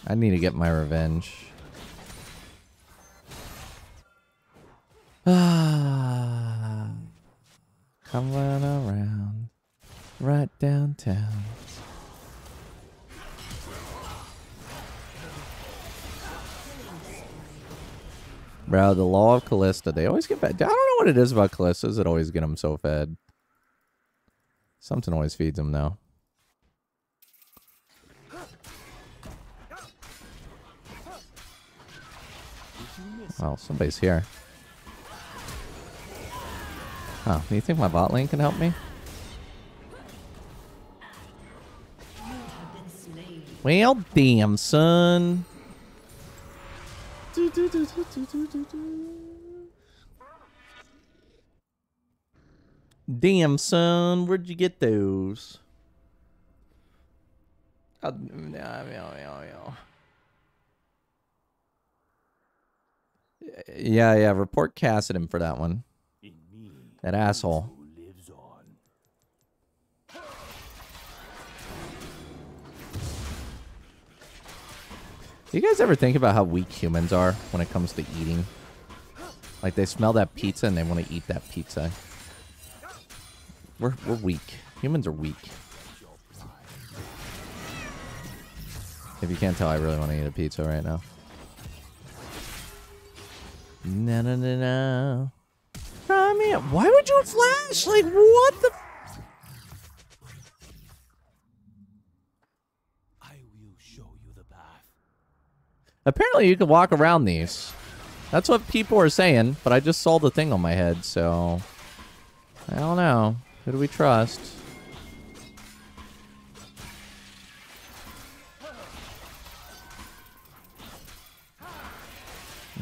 Speaker 1: I need to get my revenge. Ah, coming around right downtown. Bro, the law of Kalista, they always get fed. I don't know what it is about Kalistas that always get them so fed. Something always feeds them, though. Well, somebody's here. Huh, do you think my bot lane can help me? Well, damn, son. Damn, son, where'd you get those? Yeah, yeah, report Cassidon for that one. That asshole. Do you guys ever think about how weak humans are when it comes to eating? Like they smell that pizza and they want to eat that pizza. We're we're weak. Humans are weak. If you can't tell, I really want to eat a pizza right now. No, no, no, no. Try me. up. Why would you flash? Like what the?
Speaker 3: I will show you the path.
Speaker 1: Apparently, you can walk around these. That's what people are saying, but I just saw the thing on my head, so I don't know. Who do we trust?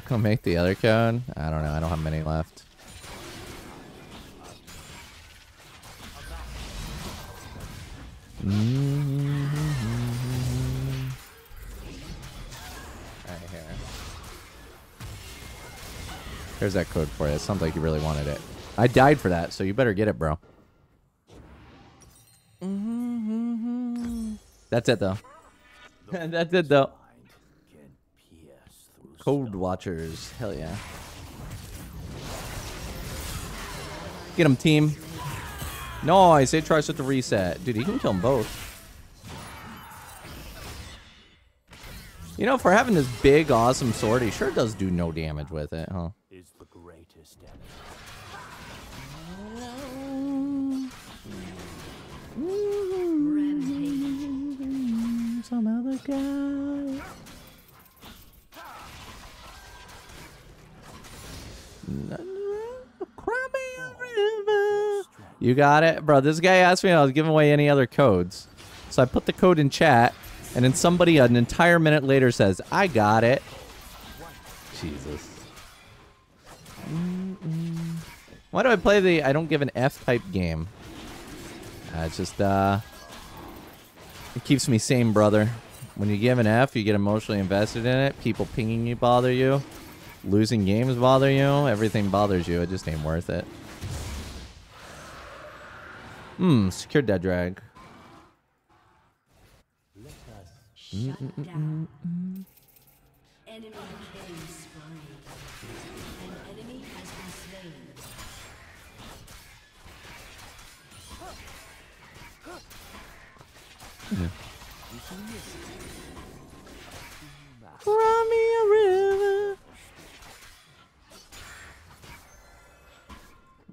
Speaker 1: Go make the other code. I don't know. I don't have many left. Right here. Here's that code for you. It sounds like you really wanted it. I died for that, so you better get it, bro. That's it, though. (laughs) That's it, though.
Speaker 3: Mind can pierce through
Speaker 1: Code Watchers. Hell yeah. Get him, team. Nice. It tries to reset. Dude, he can kill them both. You know, for having this big, awesome sword, he sure does do no damage with it, huh?
Speaker 3: is the greatest enemy.
Speaker 2: Rampage.
Speaker 1: Some other guy. Cry me river. You got it? Bro, this guy asked me if I was giving away any other codes. So I put the code in chat, and then somebody an entire minute later says, I got it. Jesus. Why do I play the I don't give an F type game? Uh, it's just, uh, it keeps me sane, brother. When you give an F, you get emotionally invested in it. People pinging you bother you. Losing games bother you. Everything bothers you. It just ain't worth it. Hmm, secure dead drag.
Speaker 2: Enemy has been slain.
Speaker 1: Run me a river.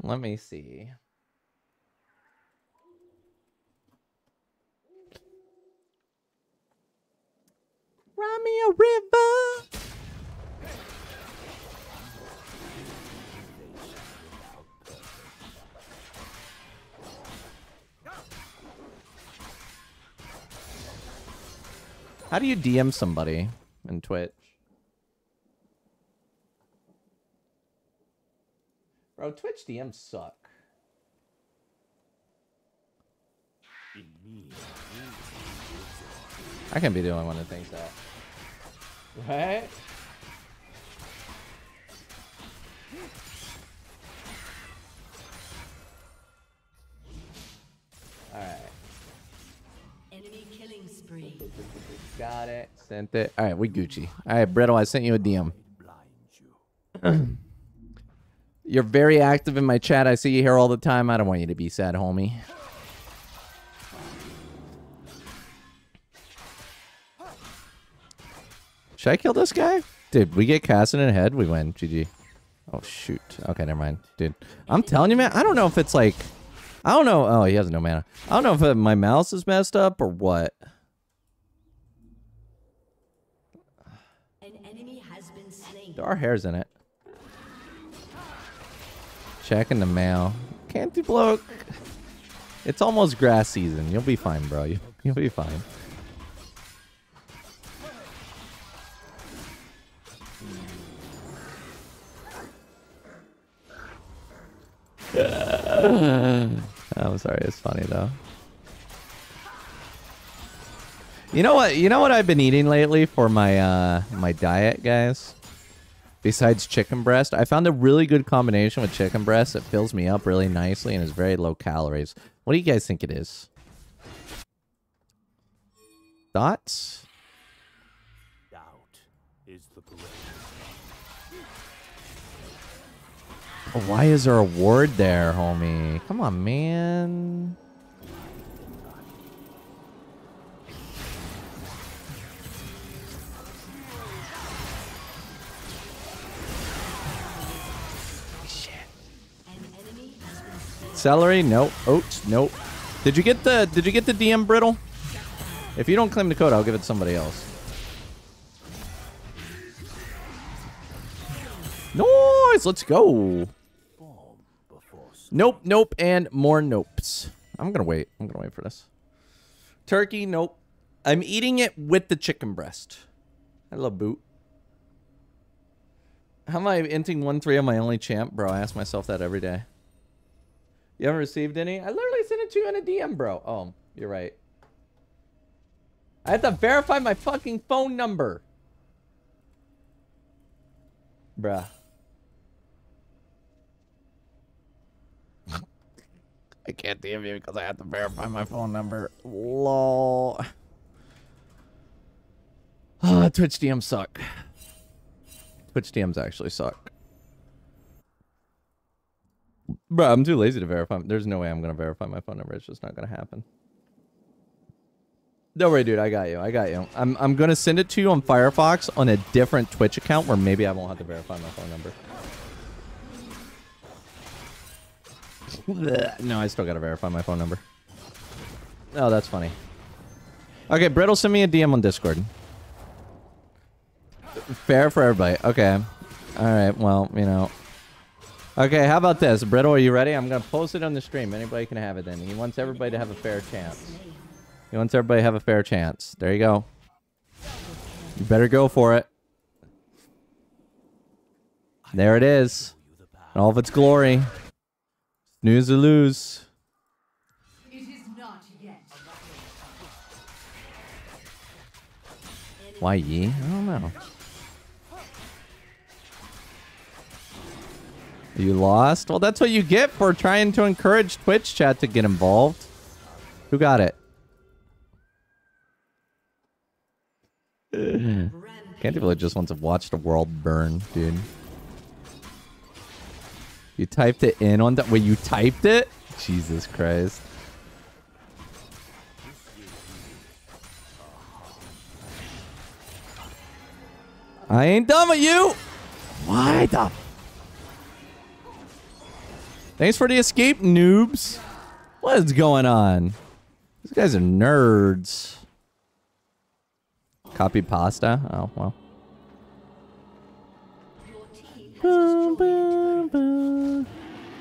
Speaker 1: Let me see. Run me a river. How do you DM somebody in Twitch? Bro, Twitch DMs suck. I can't be the only one that thinks that. Right? Alright.
Speaker 2: Enemy killing spree.
Speaker 1: Got it. Sent it. Alright, we Gucci. Alright, Brittle, I sent you a DM. (clears throat) You're very active in my chat. I see you here all the time. I don't want you to be sad, homie. Should I kill this guy? Dude, we get Cassin in head, we win. GG. Oh, shoot. Okay, never mind. Dude, I'm telling you, man, I don't know if it's like... I don't know. Oh, he has no mana. I don't know if uh, my mouse is messed up or what.
Speaker 2: An enemy has been slain.
Speaker 1: There are hairs in it. Checking the mail. Can't do bloke. It's almost grass season. You'll be fine, bro. You, you'll be fine. (laughs) I'm sorry. It's funny though. You know what? You know what I've been eating lately for my uh my diet, guys? Besides chicken breast, I found a really good combination with chicken breast that fills me up really nicely and is very low calories. What do you guys think it is? Thoughts? Why is there a word there, homie? Come on, man.
Speaker 2: Slain.
Speaker 1: Celery? Nope. Oats? Nope. Did you get the Did you get the DM brittle? If you don't claim the code, I'll give it to somebody else. Nice. Let's go. Nope. Nope. And more nopes. I'm gonna wait. I'm gonna wait for this. Turkey? Nope. I'm eating it with the chicken breast. Hello, boot. How am I inting one three on my only champ, bro? I ask myself that every day. You haven't received any? I literally sent it to you in a DM, bro. Oh, you're right. I have to verify my fucking phone number. Bruh. I can't DM you because I have to verify my phone number. Lol. Ah, Twitch DMs suck. Twitch DMs actually suck. Bro, I'm too lazy to verify. There's no way I'm gonna verify my phone number. It's just not gonna happen. Don't worry, dude. I got you. I got you. I'm I'm gonna send it to you on Firefox on a different Twitch account where maybe I won't have to verify my phone number. No, I still gotta verify my phone number. Oh, that's funny. Okay, Brittle, send me a DM on Discord. Fair for everybody. Okay. All right. Well, you know, Okay, how about this? Brittle, are you ready? I'm to post it on the stream. Anybody can have it then. He wants everybody to have a fair chance. He wants everybody to have a fair chance. There you go. You better go for it. There it is. In all of its glory. Snooze or lose.
Speaker 2: It is not yet.
Speaker 1: Why ye? I don't know. You lost? Well, that's what you get for trying to encourage Twitch chat to get involved. Who got it? (sighs) Candy Village just wants to watch the world burn, dude. You typed it in on that. Wait, you typed it? Jesus Christ. I ain't done with you. Why the? Thanks for the escape, noobs. What is going on? These guys are nerds. Copy pasta? Oh, well.
Speaker 2: Your destroyed a turret.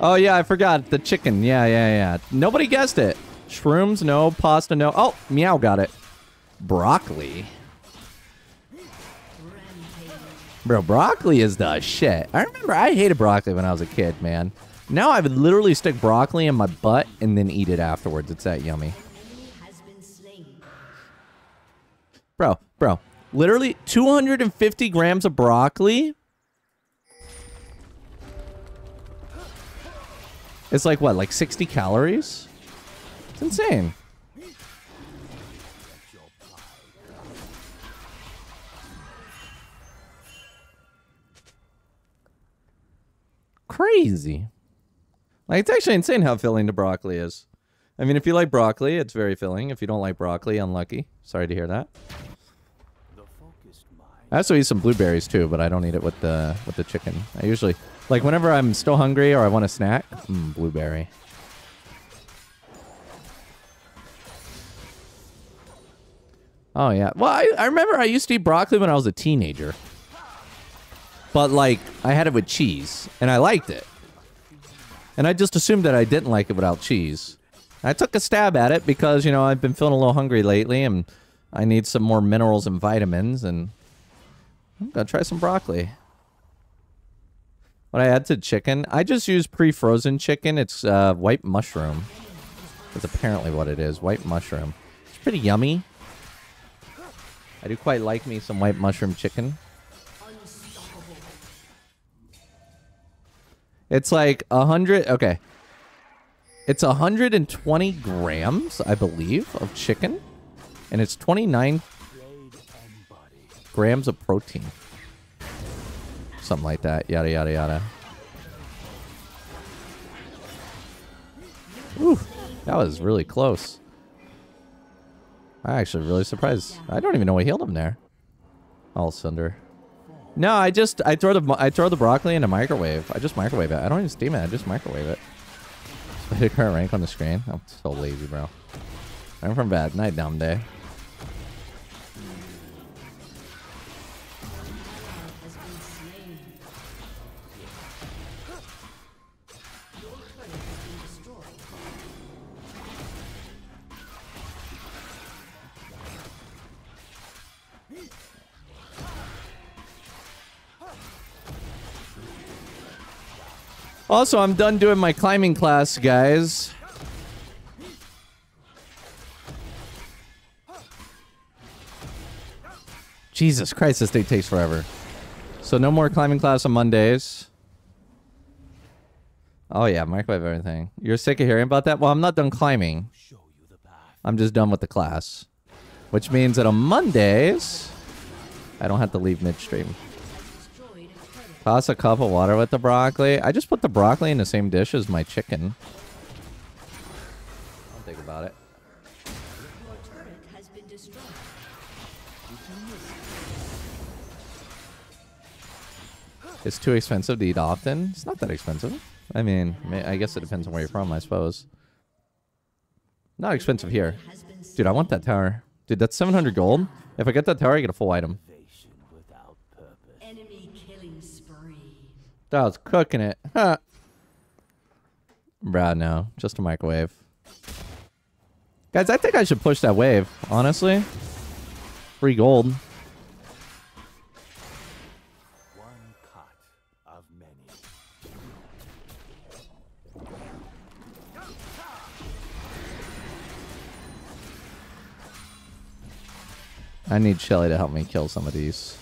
Speaker 1: Oh, yeah, I forgot. The chicken. Yeah, yeah, yeah. Nobody guessed it. Shrooms, no. Pasta, no. Oh, meow got it. Broccoli. Bro, broccoli is the shit. I remember I hated broccoli when I was a kid, man. Now I would literally stick broccoli in my butt and then eat it afterwards. It's that yummy. Bro, bro. Literally 250 grams of broccoli. It's like what, like 60 calories? It's insane. Crazy. Like, it's actually insane how filling the broccoli is. I mean, if you like broccoli, it's very filling. If you don't like broccoli, unlucky. Sorry to hear that. I also eat some blueberries too, but I don't eat it with the with the chicken. I usually like whenever I'm still hungry or I want a snack, mm, blueberry. Oh yeah. Well, I, I remember I used to eat broccoli when I was a teenager. But like I had it with cheese and I liked it. And I just assumed that I didn't like it without cheese. I took a stab at it because, you know, I've been feeling a little hungry lately and I need some more minerals and vitamins and I'm gonna try some broccoli. What I add to chicken, I just use pre-frozen chicken. It's uh, white mushroom. That's apparently what it is. White mushroom. It's pretty yummy. I do quite like me some white mushroom chicken. It's like a hundred. Okay. It's 120 grams, I believe, of chicken, and it's 29 grams of protein. Something like that. Yada yada yada. Ooh, that was really close. I'm actually really surprised. I don't even know what healed him there. All cinder. No, I just I throw the I throw the broccoli in a microwave. I just microwave it. I don't even steam it. I just microwave it. (laughs) Spider current rank on the screen. I'm so lazy, bro. I'm from bad. Night dumb day. Also, I'm done doing my climbing class, guys. Jesus Christ, this day takes forever. So no more climbing class on Mondays. Oh yeah, microwave everything. You're sick of hearing about that? Well, I'm not done climbing. I'm just done with the class. Which means that on Mondays, I don't have to leave midstream. Toss a cup of water with the broccoli. I just put the broccoli in the same dish as my chicken. Don't think about it. It's too expensive to eat often. It's not that expensive. I mean, I guess it depends on where you're from, I suppose. Not expensive here. Dude, I want that tower. Dude, that's 700 gold. If I get that tower, I get a full item.
Speaker 3: Innovation without purpose.
Speaker 2: Enemy killing spree.
Speaker 1: That was cooking it. (laughs) Huh. Bruh, no. Just a microwave. Guys, I think I should push that wave, honestly. Free gold.
Speaker 3: One cot of many.
Speaker 1: I need Shelly to help me kill some of these.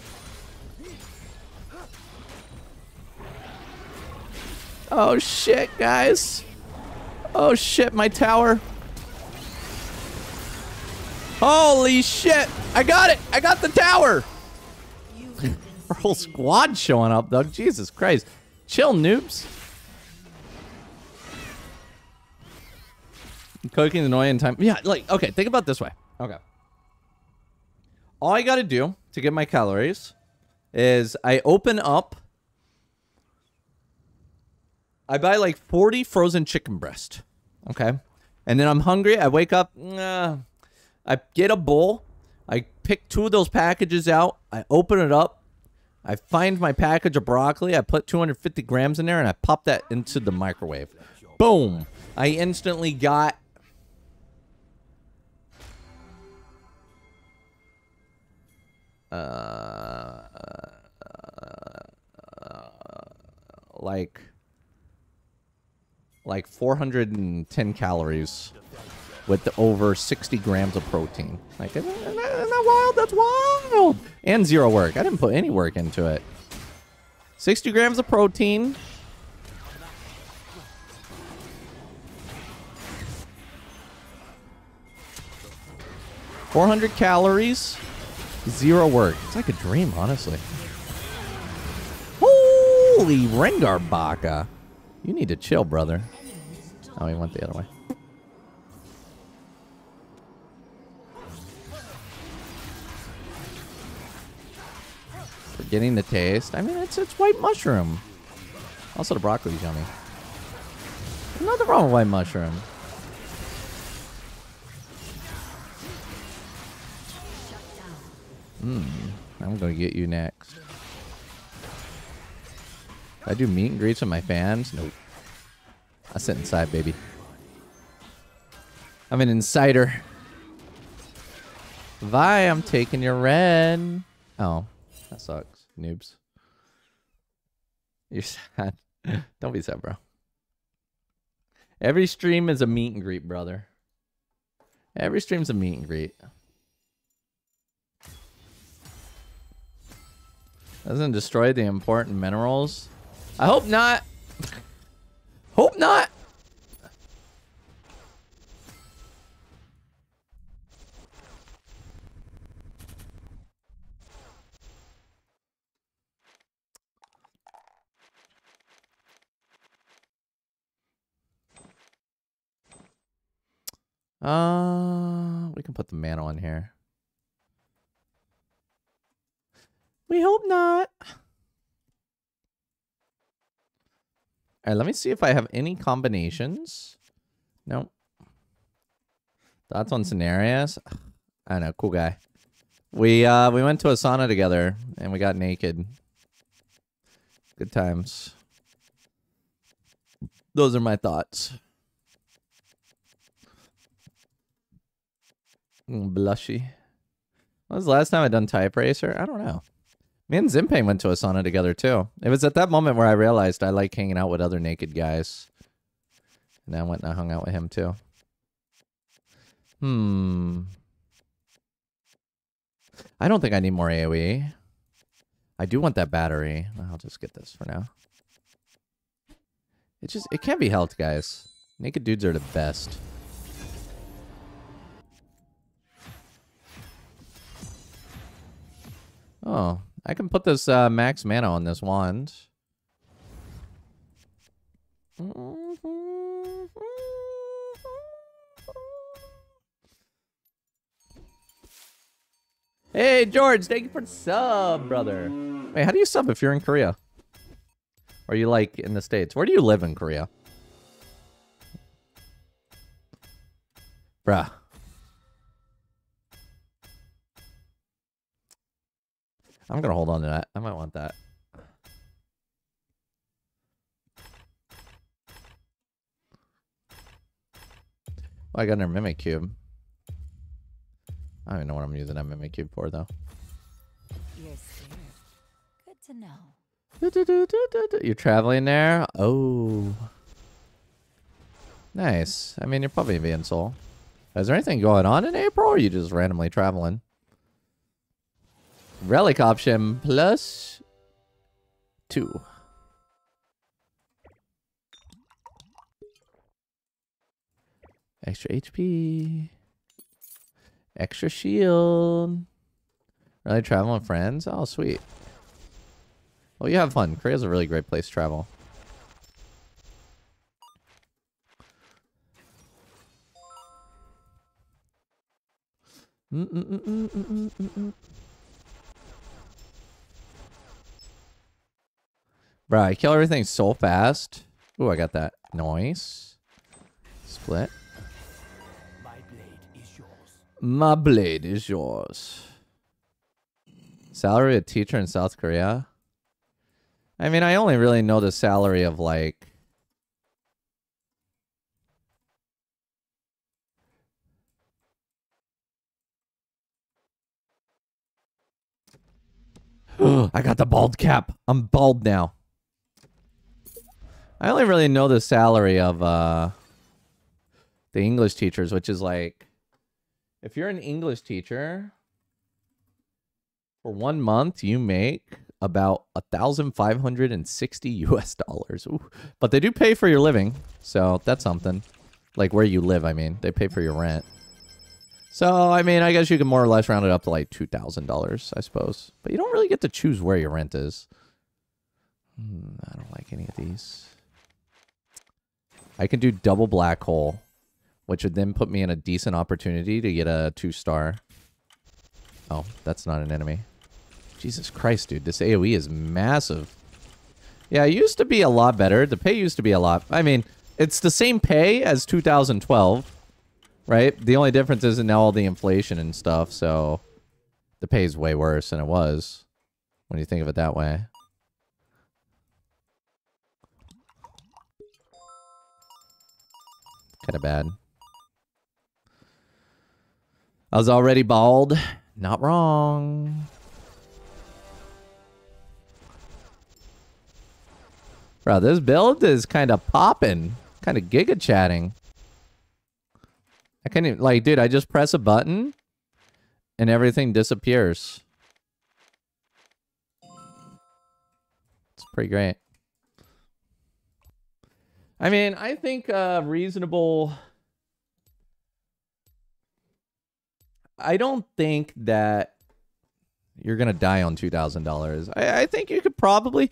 Speaker 1: Oh shit, guys. Oh shit, my tower. Holy shit. I got it. I got the tower. (laughs) Our whole squad showing up, though. Jesus Christ. Chill, noobs. Cooking the annoying time. Yeah, like, okay, think about this way. Okay. All I got to do to get my calories is I open up. I buy like 40 frozen chicken breast. Okay. And then I'm hungry. I wake up. Uh, I get a bowl. I pick two of those packages out. I open it up. I find my package of broccoli. I put 250 grams in there and I pop that into the microwave. Boom. I instantly got uh, like like 410 calories with over 60 grams of protein. Like, isn't that, isn't that wild? That's wild. And zero work. I didn't put any work into it. 60 grams of protein. Four hundred calories, zero work. It's like a dream, honestly. Holy Rengar Baka. You need to chill, brother. Oh, he went the other way. Forgetting the taste. I mean, it's it's white mushroom. Also, the broccoli's yummy. There's nothing wrong with white mushroom. Hmm. I'm gonna get you next. I do meet and greets with my fans? Nope. I sit inside, baby. I'm an insider. Vi, I'm taking your red. Oh, that sucks. Noobs. You're (laughs) sad. Don't be sad, bro. Every stream is a meet and greet, brother. Every stream's a meet and greet. Doesn't destroy the important minerals. I hope not. hope not. Uh, we can put the mana on here. We hope not. Let me see if I have any combinations. Nope. Thoughts on scenarios? I know, cool guy. We uh we went to a sauna together and we got naked. Good times. Those are my thoughts. Mm, Blushy. When was the last time I done Type Racer? I don't know. Me and Zimpeng went to a sauna together too. It was at that moment where I realized I like hanging out with other naked guys. And I went and I hung out with him too. Hmm. I don't think I need more AoE. I do want that battery. I'll just get this for now. It just it can't be helped, guys. Naked dudes are the best. Oh, I can put this uh, max mana on this wand. Hey, George, thank you for the sub, brother. Wait, how do you sub if you're in Korea? Or are you like in the States? Where do you live in Korea? Bruh. I'm gonna hold on to that. I might want that. I got another Mimic Cube. I don't even know what I'm using that Mimic Cube for, though.
Speaker 5: You're scared. Good to know.
Speaker 1: You're traveling there? Oh. Nice. I mean, you're probably being Seoul. Is there anything going on in April, or are you just randomly traveling? Relic option plus two. Extra HP. Extra shield. Really traveling friends? Oh, sweet. Well, you have fun. Korea's a really great place to travel. Mm-mm-mm-mm-mm-mm-mm. Bro, I kill everything so fast. Ooh, I got that. Nice. Split.
Speaker 3: My blade is yours.
Speaker 1: My blade is yours. Salary of teacher in South Korea? I mean, I only really know the salary of like. (gasps) I got the bald cap. I'm bald now. I only really know the salary of uh the English teachers, which is like if you're an English teacher for one month, you make about a thousand five hundred and sixty US (laughs) dollars. Ooh. But they do pay for your living, so that's something. Like where you live, I mean, they pay for your rent. So I mean, I guess you can more or less round it up to like two thousand dollars, I suppose. But you don't really get to choose where your rent is. Hmm, I don't like any of these. I can do double black hole, which would then put me in a decent opportunity to get a two star. Oh, that's not an enemy. Jesus Christ, dude. This AoE is massive. Yeah, it used to be a lot better. The pay used to be a lot. I mean, it's the same pay as 2012, right? The only difference is now all the inflation and stuff, so the pay is way worse than it was when you think of it that way. Kind of bad. I was already bald. Not wrong. Bro, this build is kind of popping. Kind of giga chatting. I can't even, like, dude, I just press a button and everything disappears. It's pretty great. I mean, I think uh, reasonable. I don't think that you're gonna die on two thousand dollars. I, I think you could probably,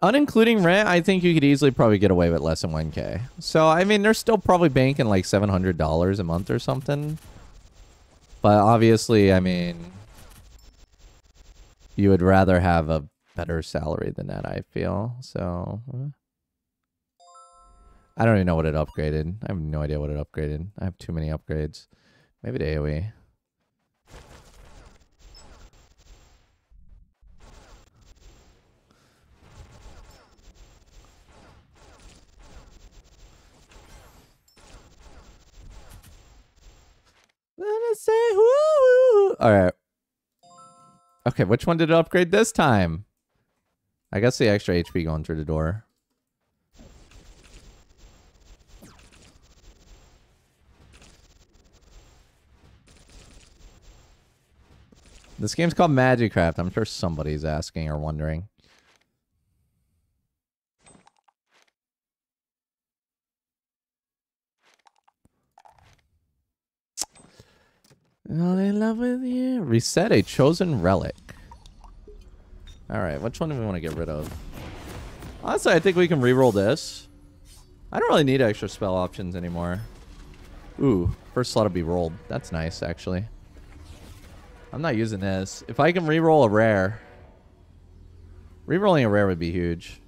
Speaker 1: unincluding rent, I think you could easily probably get away with less than one k. So I mean, they're still probably banking like seven hundred dollars a month or something. But obviously, I mean, you would rather have a better salary than that. I feel so. I don't even know what it upgraded. I have no idea what it upgraded. I have too many upgrades. Maybe the. AoE. All right. Okay, which one did it upgrade this time? I guess the extra HP going through the door. This game's called Magicraft. I'm sure somebody's asking or wondering. Not in love with you. Reset a chosen relic. Alright, which one do we want to get rid of? Honestly, I think we can reroll this. I don't really need extra spell options anymore. Ooh, first slot will be rolled. That's nice, actually. I'm not using this. If I can reroll a rare. Rerolling a rare would be huge.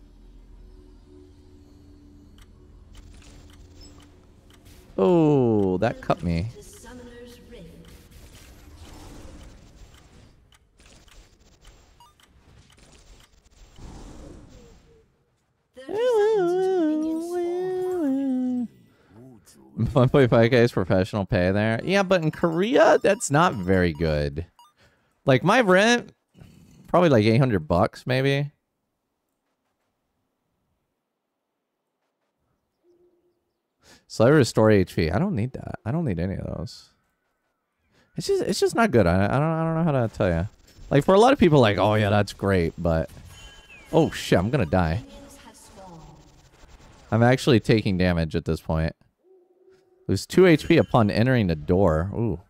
Speaker 1: Oh, that cut me.
Speaker 2: Spawn.
Speaker 3: Would you
Speaker 1: 1.5k is professional pay there. Yeah, but in Korea, that's not very good. Like my rent, probably like 800 bucks, maybe. Slightly restore HP. I don't need that. I don't need any of those. It's just, it's just not good. I, I don't, I don't know how to tell you. Like for a lot of people, like, oh yeah, that's great, but oh shit, I'm gonna die. I'm actually taking damage at this point. Lose 2 HP upon entering the door. Ooh.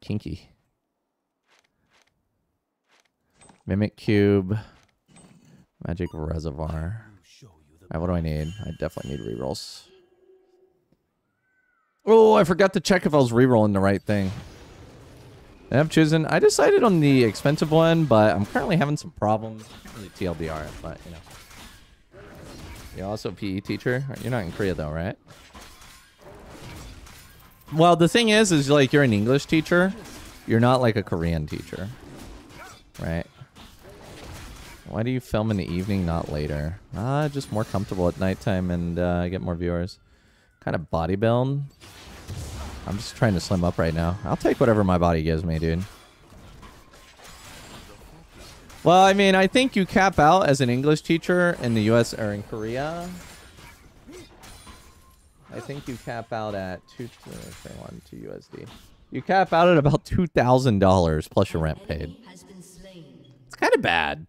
Speaker 1: Kinky. Mimic Cube. Magic Reservoir. Alright, what do I need? I definitely need rerolls. Oh, I forgot to check if I was rerolling the right thing. And I've chosen... I decided on the expensive one, but I'm currently having some problems. Really TLDR, but you know. You're also a PE teacher? You're not in Korea though, right? Well, the thing is, is like you're an English teacher. You're not like a Korean teacher. Right? Why do you film in the evening, not later? Ah, just more comfortable at nighttime and uh, get more viewers. Kind of body build. I'm just trying to slim up right now. I'll take whatever my body gives me, dude. Well, I mean, I think you cap out as an English teacher in the US or in Korea. I think you cap out at two, uh, one, two USD. You cap out at about two thousand dollars plus your rent paid. It's kind of bad.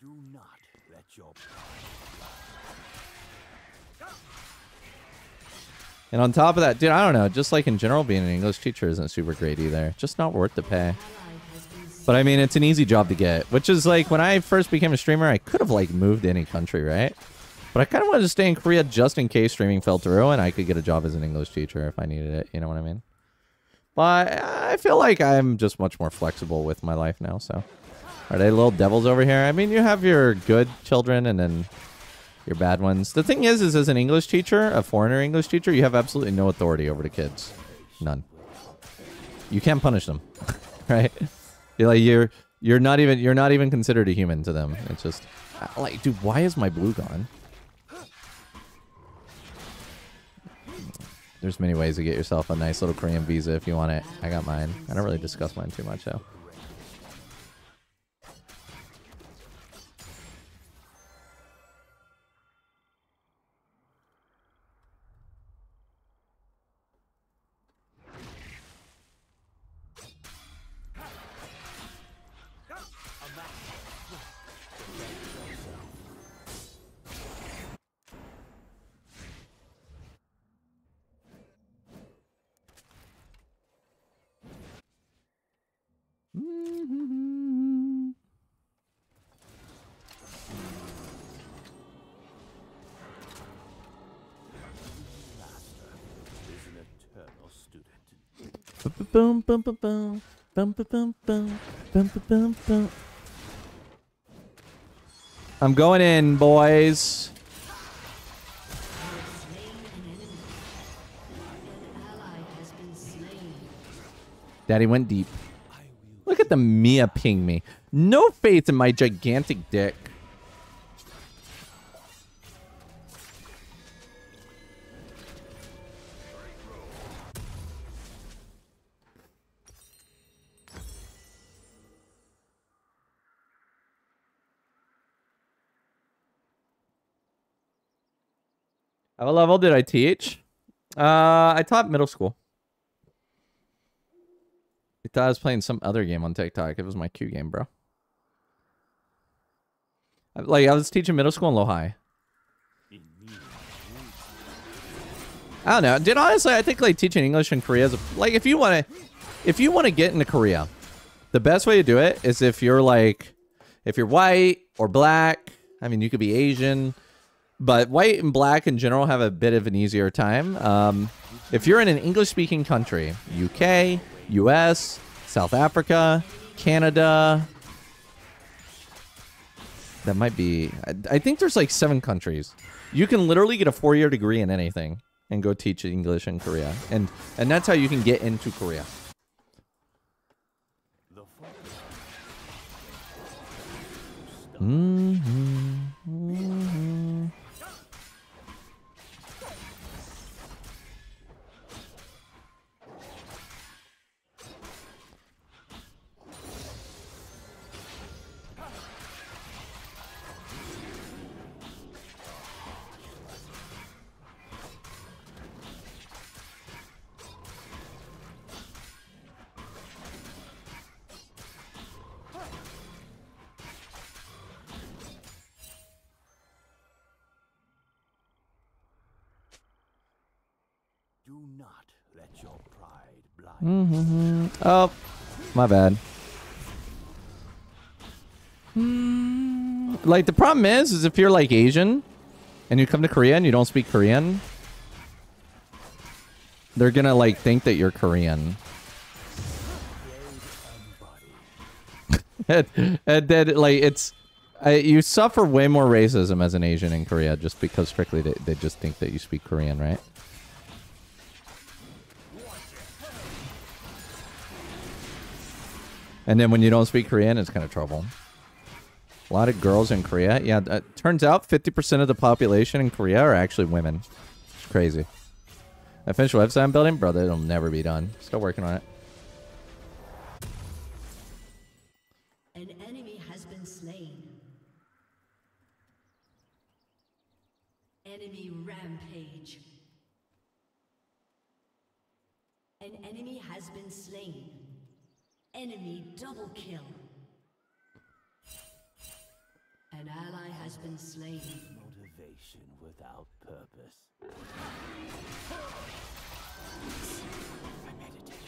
Speaker 3: Do not your
Speaker 1: And on top of that, dude, I don't know. Just like in general, being an English teacher isn't super great either. Just not worth the pay. But I mean, it's an easy job to get, which is like when I first became a streamer, I could have like moved to any country, right? But I kind of wanted to stay in Korea just in case streaming fell through and I could get a job as an English teacher if I needed it. You know what I mean? But I feel like I'm just much more flexible with my life now. So, are they little devils over here? I mean, you have your good children and then your bad ones. The thing is, is as an English teacher, a foreigner English teacher, you have absolutely no authority over the kids. None. You can't punish them, (laughs) right? You're like you're you're not even you're not even considered a human to them. It's just uh, like, dude, why is my blue gone? There's many ways to get yourself a nice little Korean visa if you want it. I got mine. I don't really discuss mine too much though. Bum bum bum. Bum bum bum bum. I'm going in, boys. Daddy went deep. Look at the MIA ping me. No faith in my gigantic dick. What level did I teach? Uh, I taught middle school. I thought I was playing some other game on TikTok. It was my Q game, bro. Like I was teaching middle school and low high. I don't know. Dude, honestly, I think like teaching English in Korea is a, like if you want to, if you want to get into Korea, the best way to do it is if you're like, if you're white or black. I mean, you could be Asian, but white and black in general have a bit of an easier time. Um, if you're in an English-speaking country, UK, US, South Africa, Canada, that might be. I, I think there's like seven countries. You can literally get a four-year degree in anything and go teach English in Korea, and and that's how you can get into Korea.
Speaker 3: The focus
Speaker 1: Mm-hmm. Oh, my bad. Hmm, Like the problem is, is if you're like Asian, and you come to Korea and you don't speak Korean, they're gonna like think that you're Korean. and, (laughs) and then like it's, uh, you suffer way more racism as an Asian in Korea just because strictly they, they just think that you speak Korean, right? And then when you don't speak Korean, it's kind of trouble. A lot of girls in Korea. Yeah, uh, turns out 50% of the population in Korea are actually women. It's crazy. I finished website I'm building? Brother, it'll never be done. Still working on it.
Speaker 2: An enemy has been slain. Enemy rampage. An enemy has been slain. Enemy double kill. An ally has been slain.
Speaker 3: Motivation without purpose. I meditate.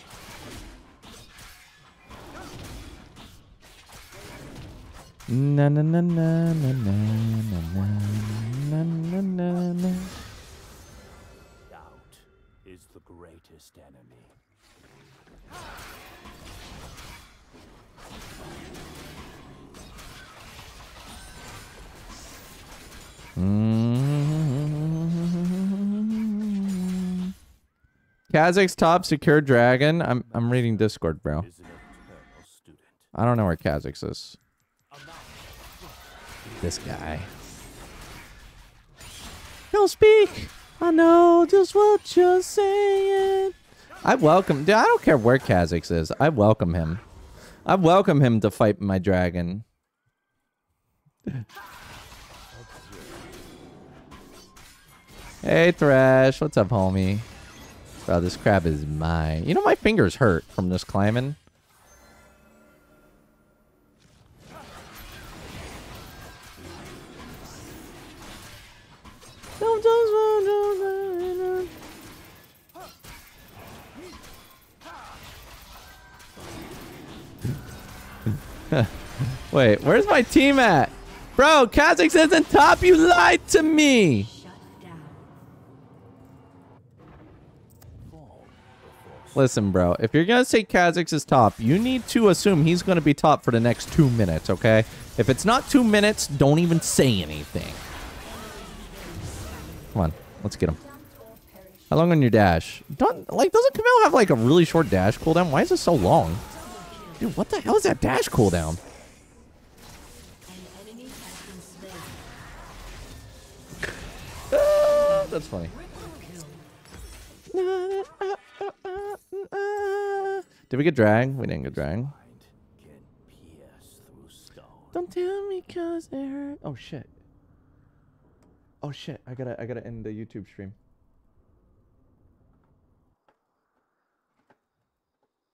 Speaker 1: Na na na na na na na na na na na Mm. Kazakh's top secure dragon. I'm I'm reading Discord, bro.
Speaker 3: Is an eternal student.
Speaker 1: I don't know where Kazakh's is. This guy. Don't speak. I know just what you're saying. I welcome. Dude, I don't care where Kazakh's is. I welcome him. I welcome him to fight my dragon. (laughs) hey, Thresh. What's up, homie? Bro, this crab is mine. You know, my fingers hurt from this climbing. (laughs) Wait, where's my team at? Bro, Kazakhs isn't top. You lied to me.
Speaker 2: Shut down.
Speaker 1: Listen, bro, if you're gonna say Kazakhs is top, you need to assume he's gonna be top for the next two minutes, okay? If it's not two minutes, don't even say anything. Come on, let's get him. How long on your dash? Don't like doesn't Camille have like a really short dash cooldown? Why is it so long? Dude, what the hell is that dash cooldown? Ah, that's funny. Did we get drag? We didn't get drag. Don't tell me cause it hurt. Oh shit. Oh shit. I gotta I gotta end the YouTube stream.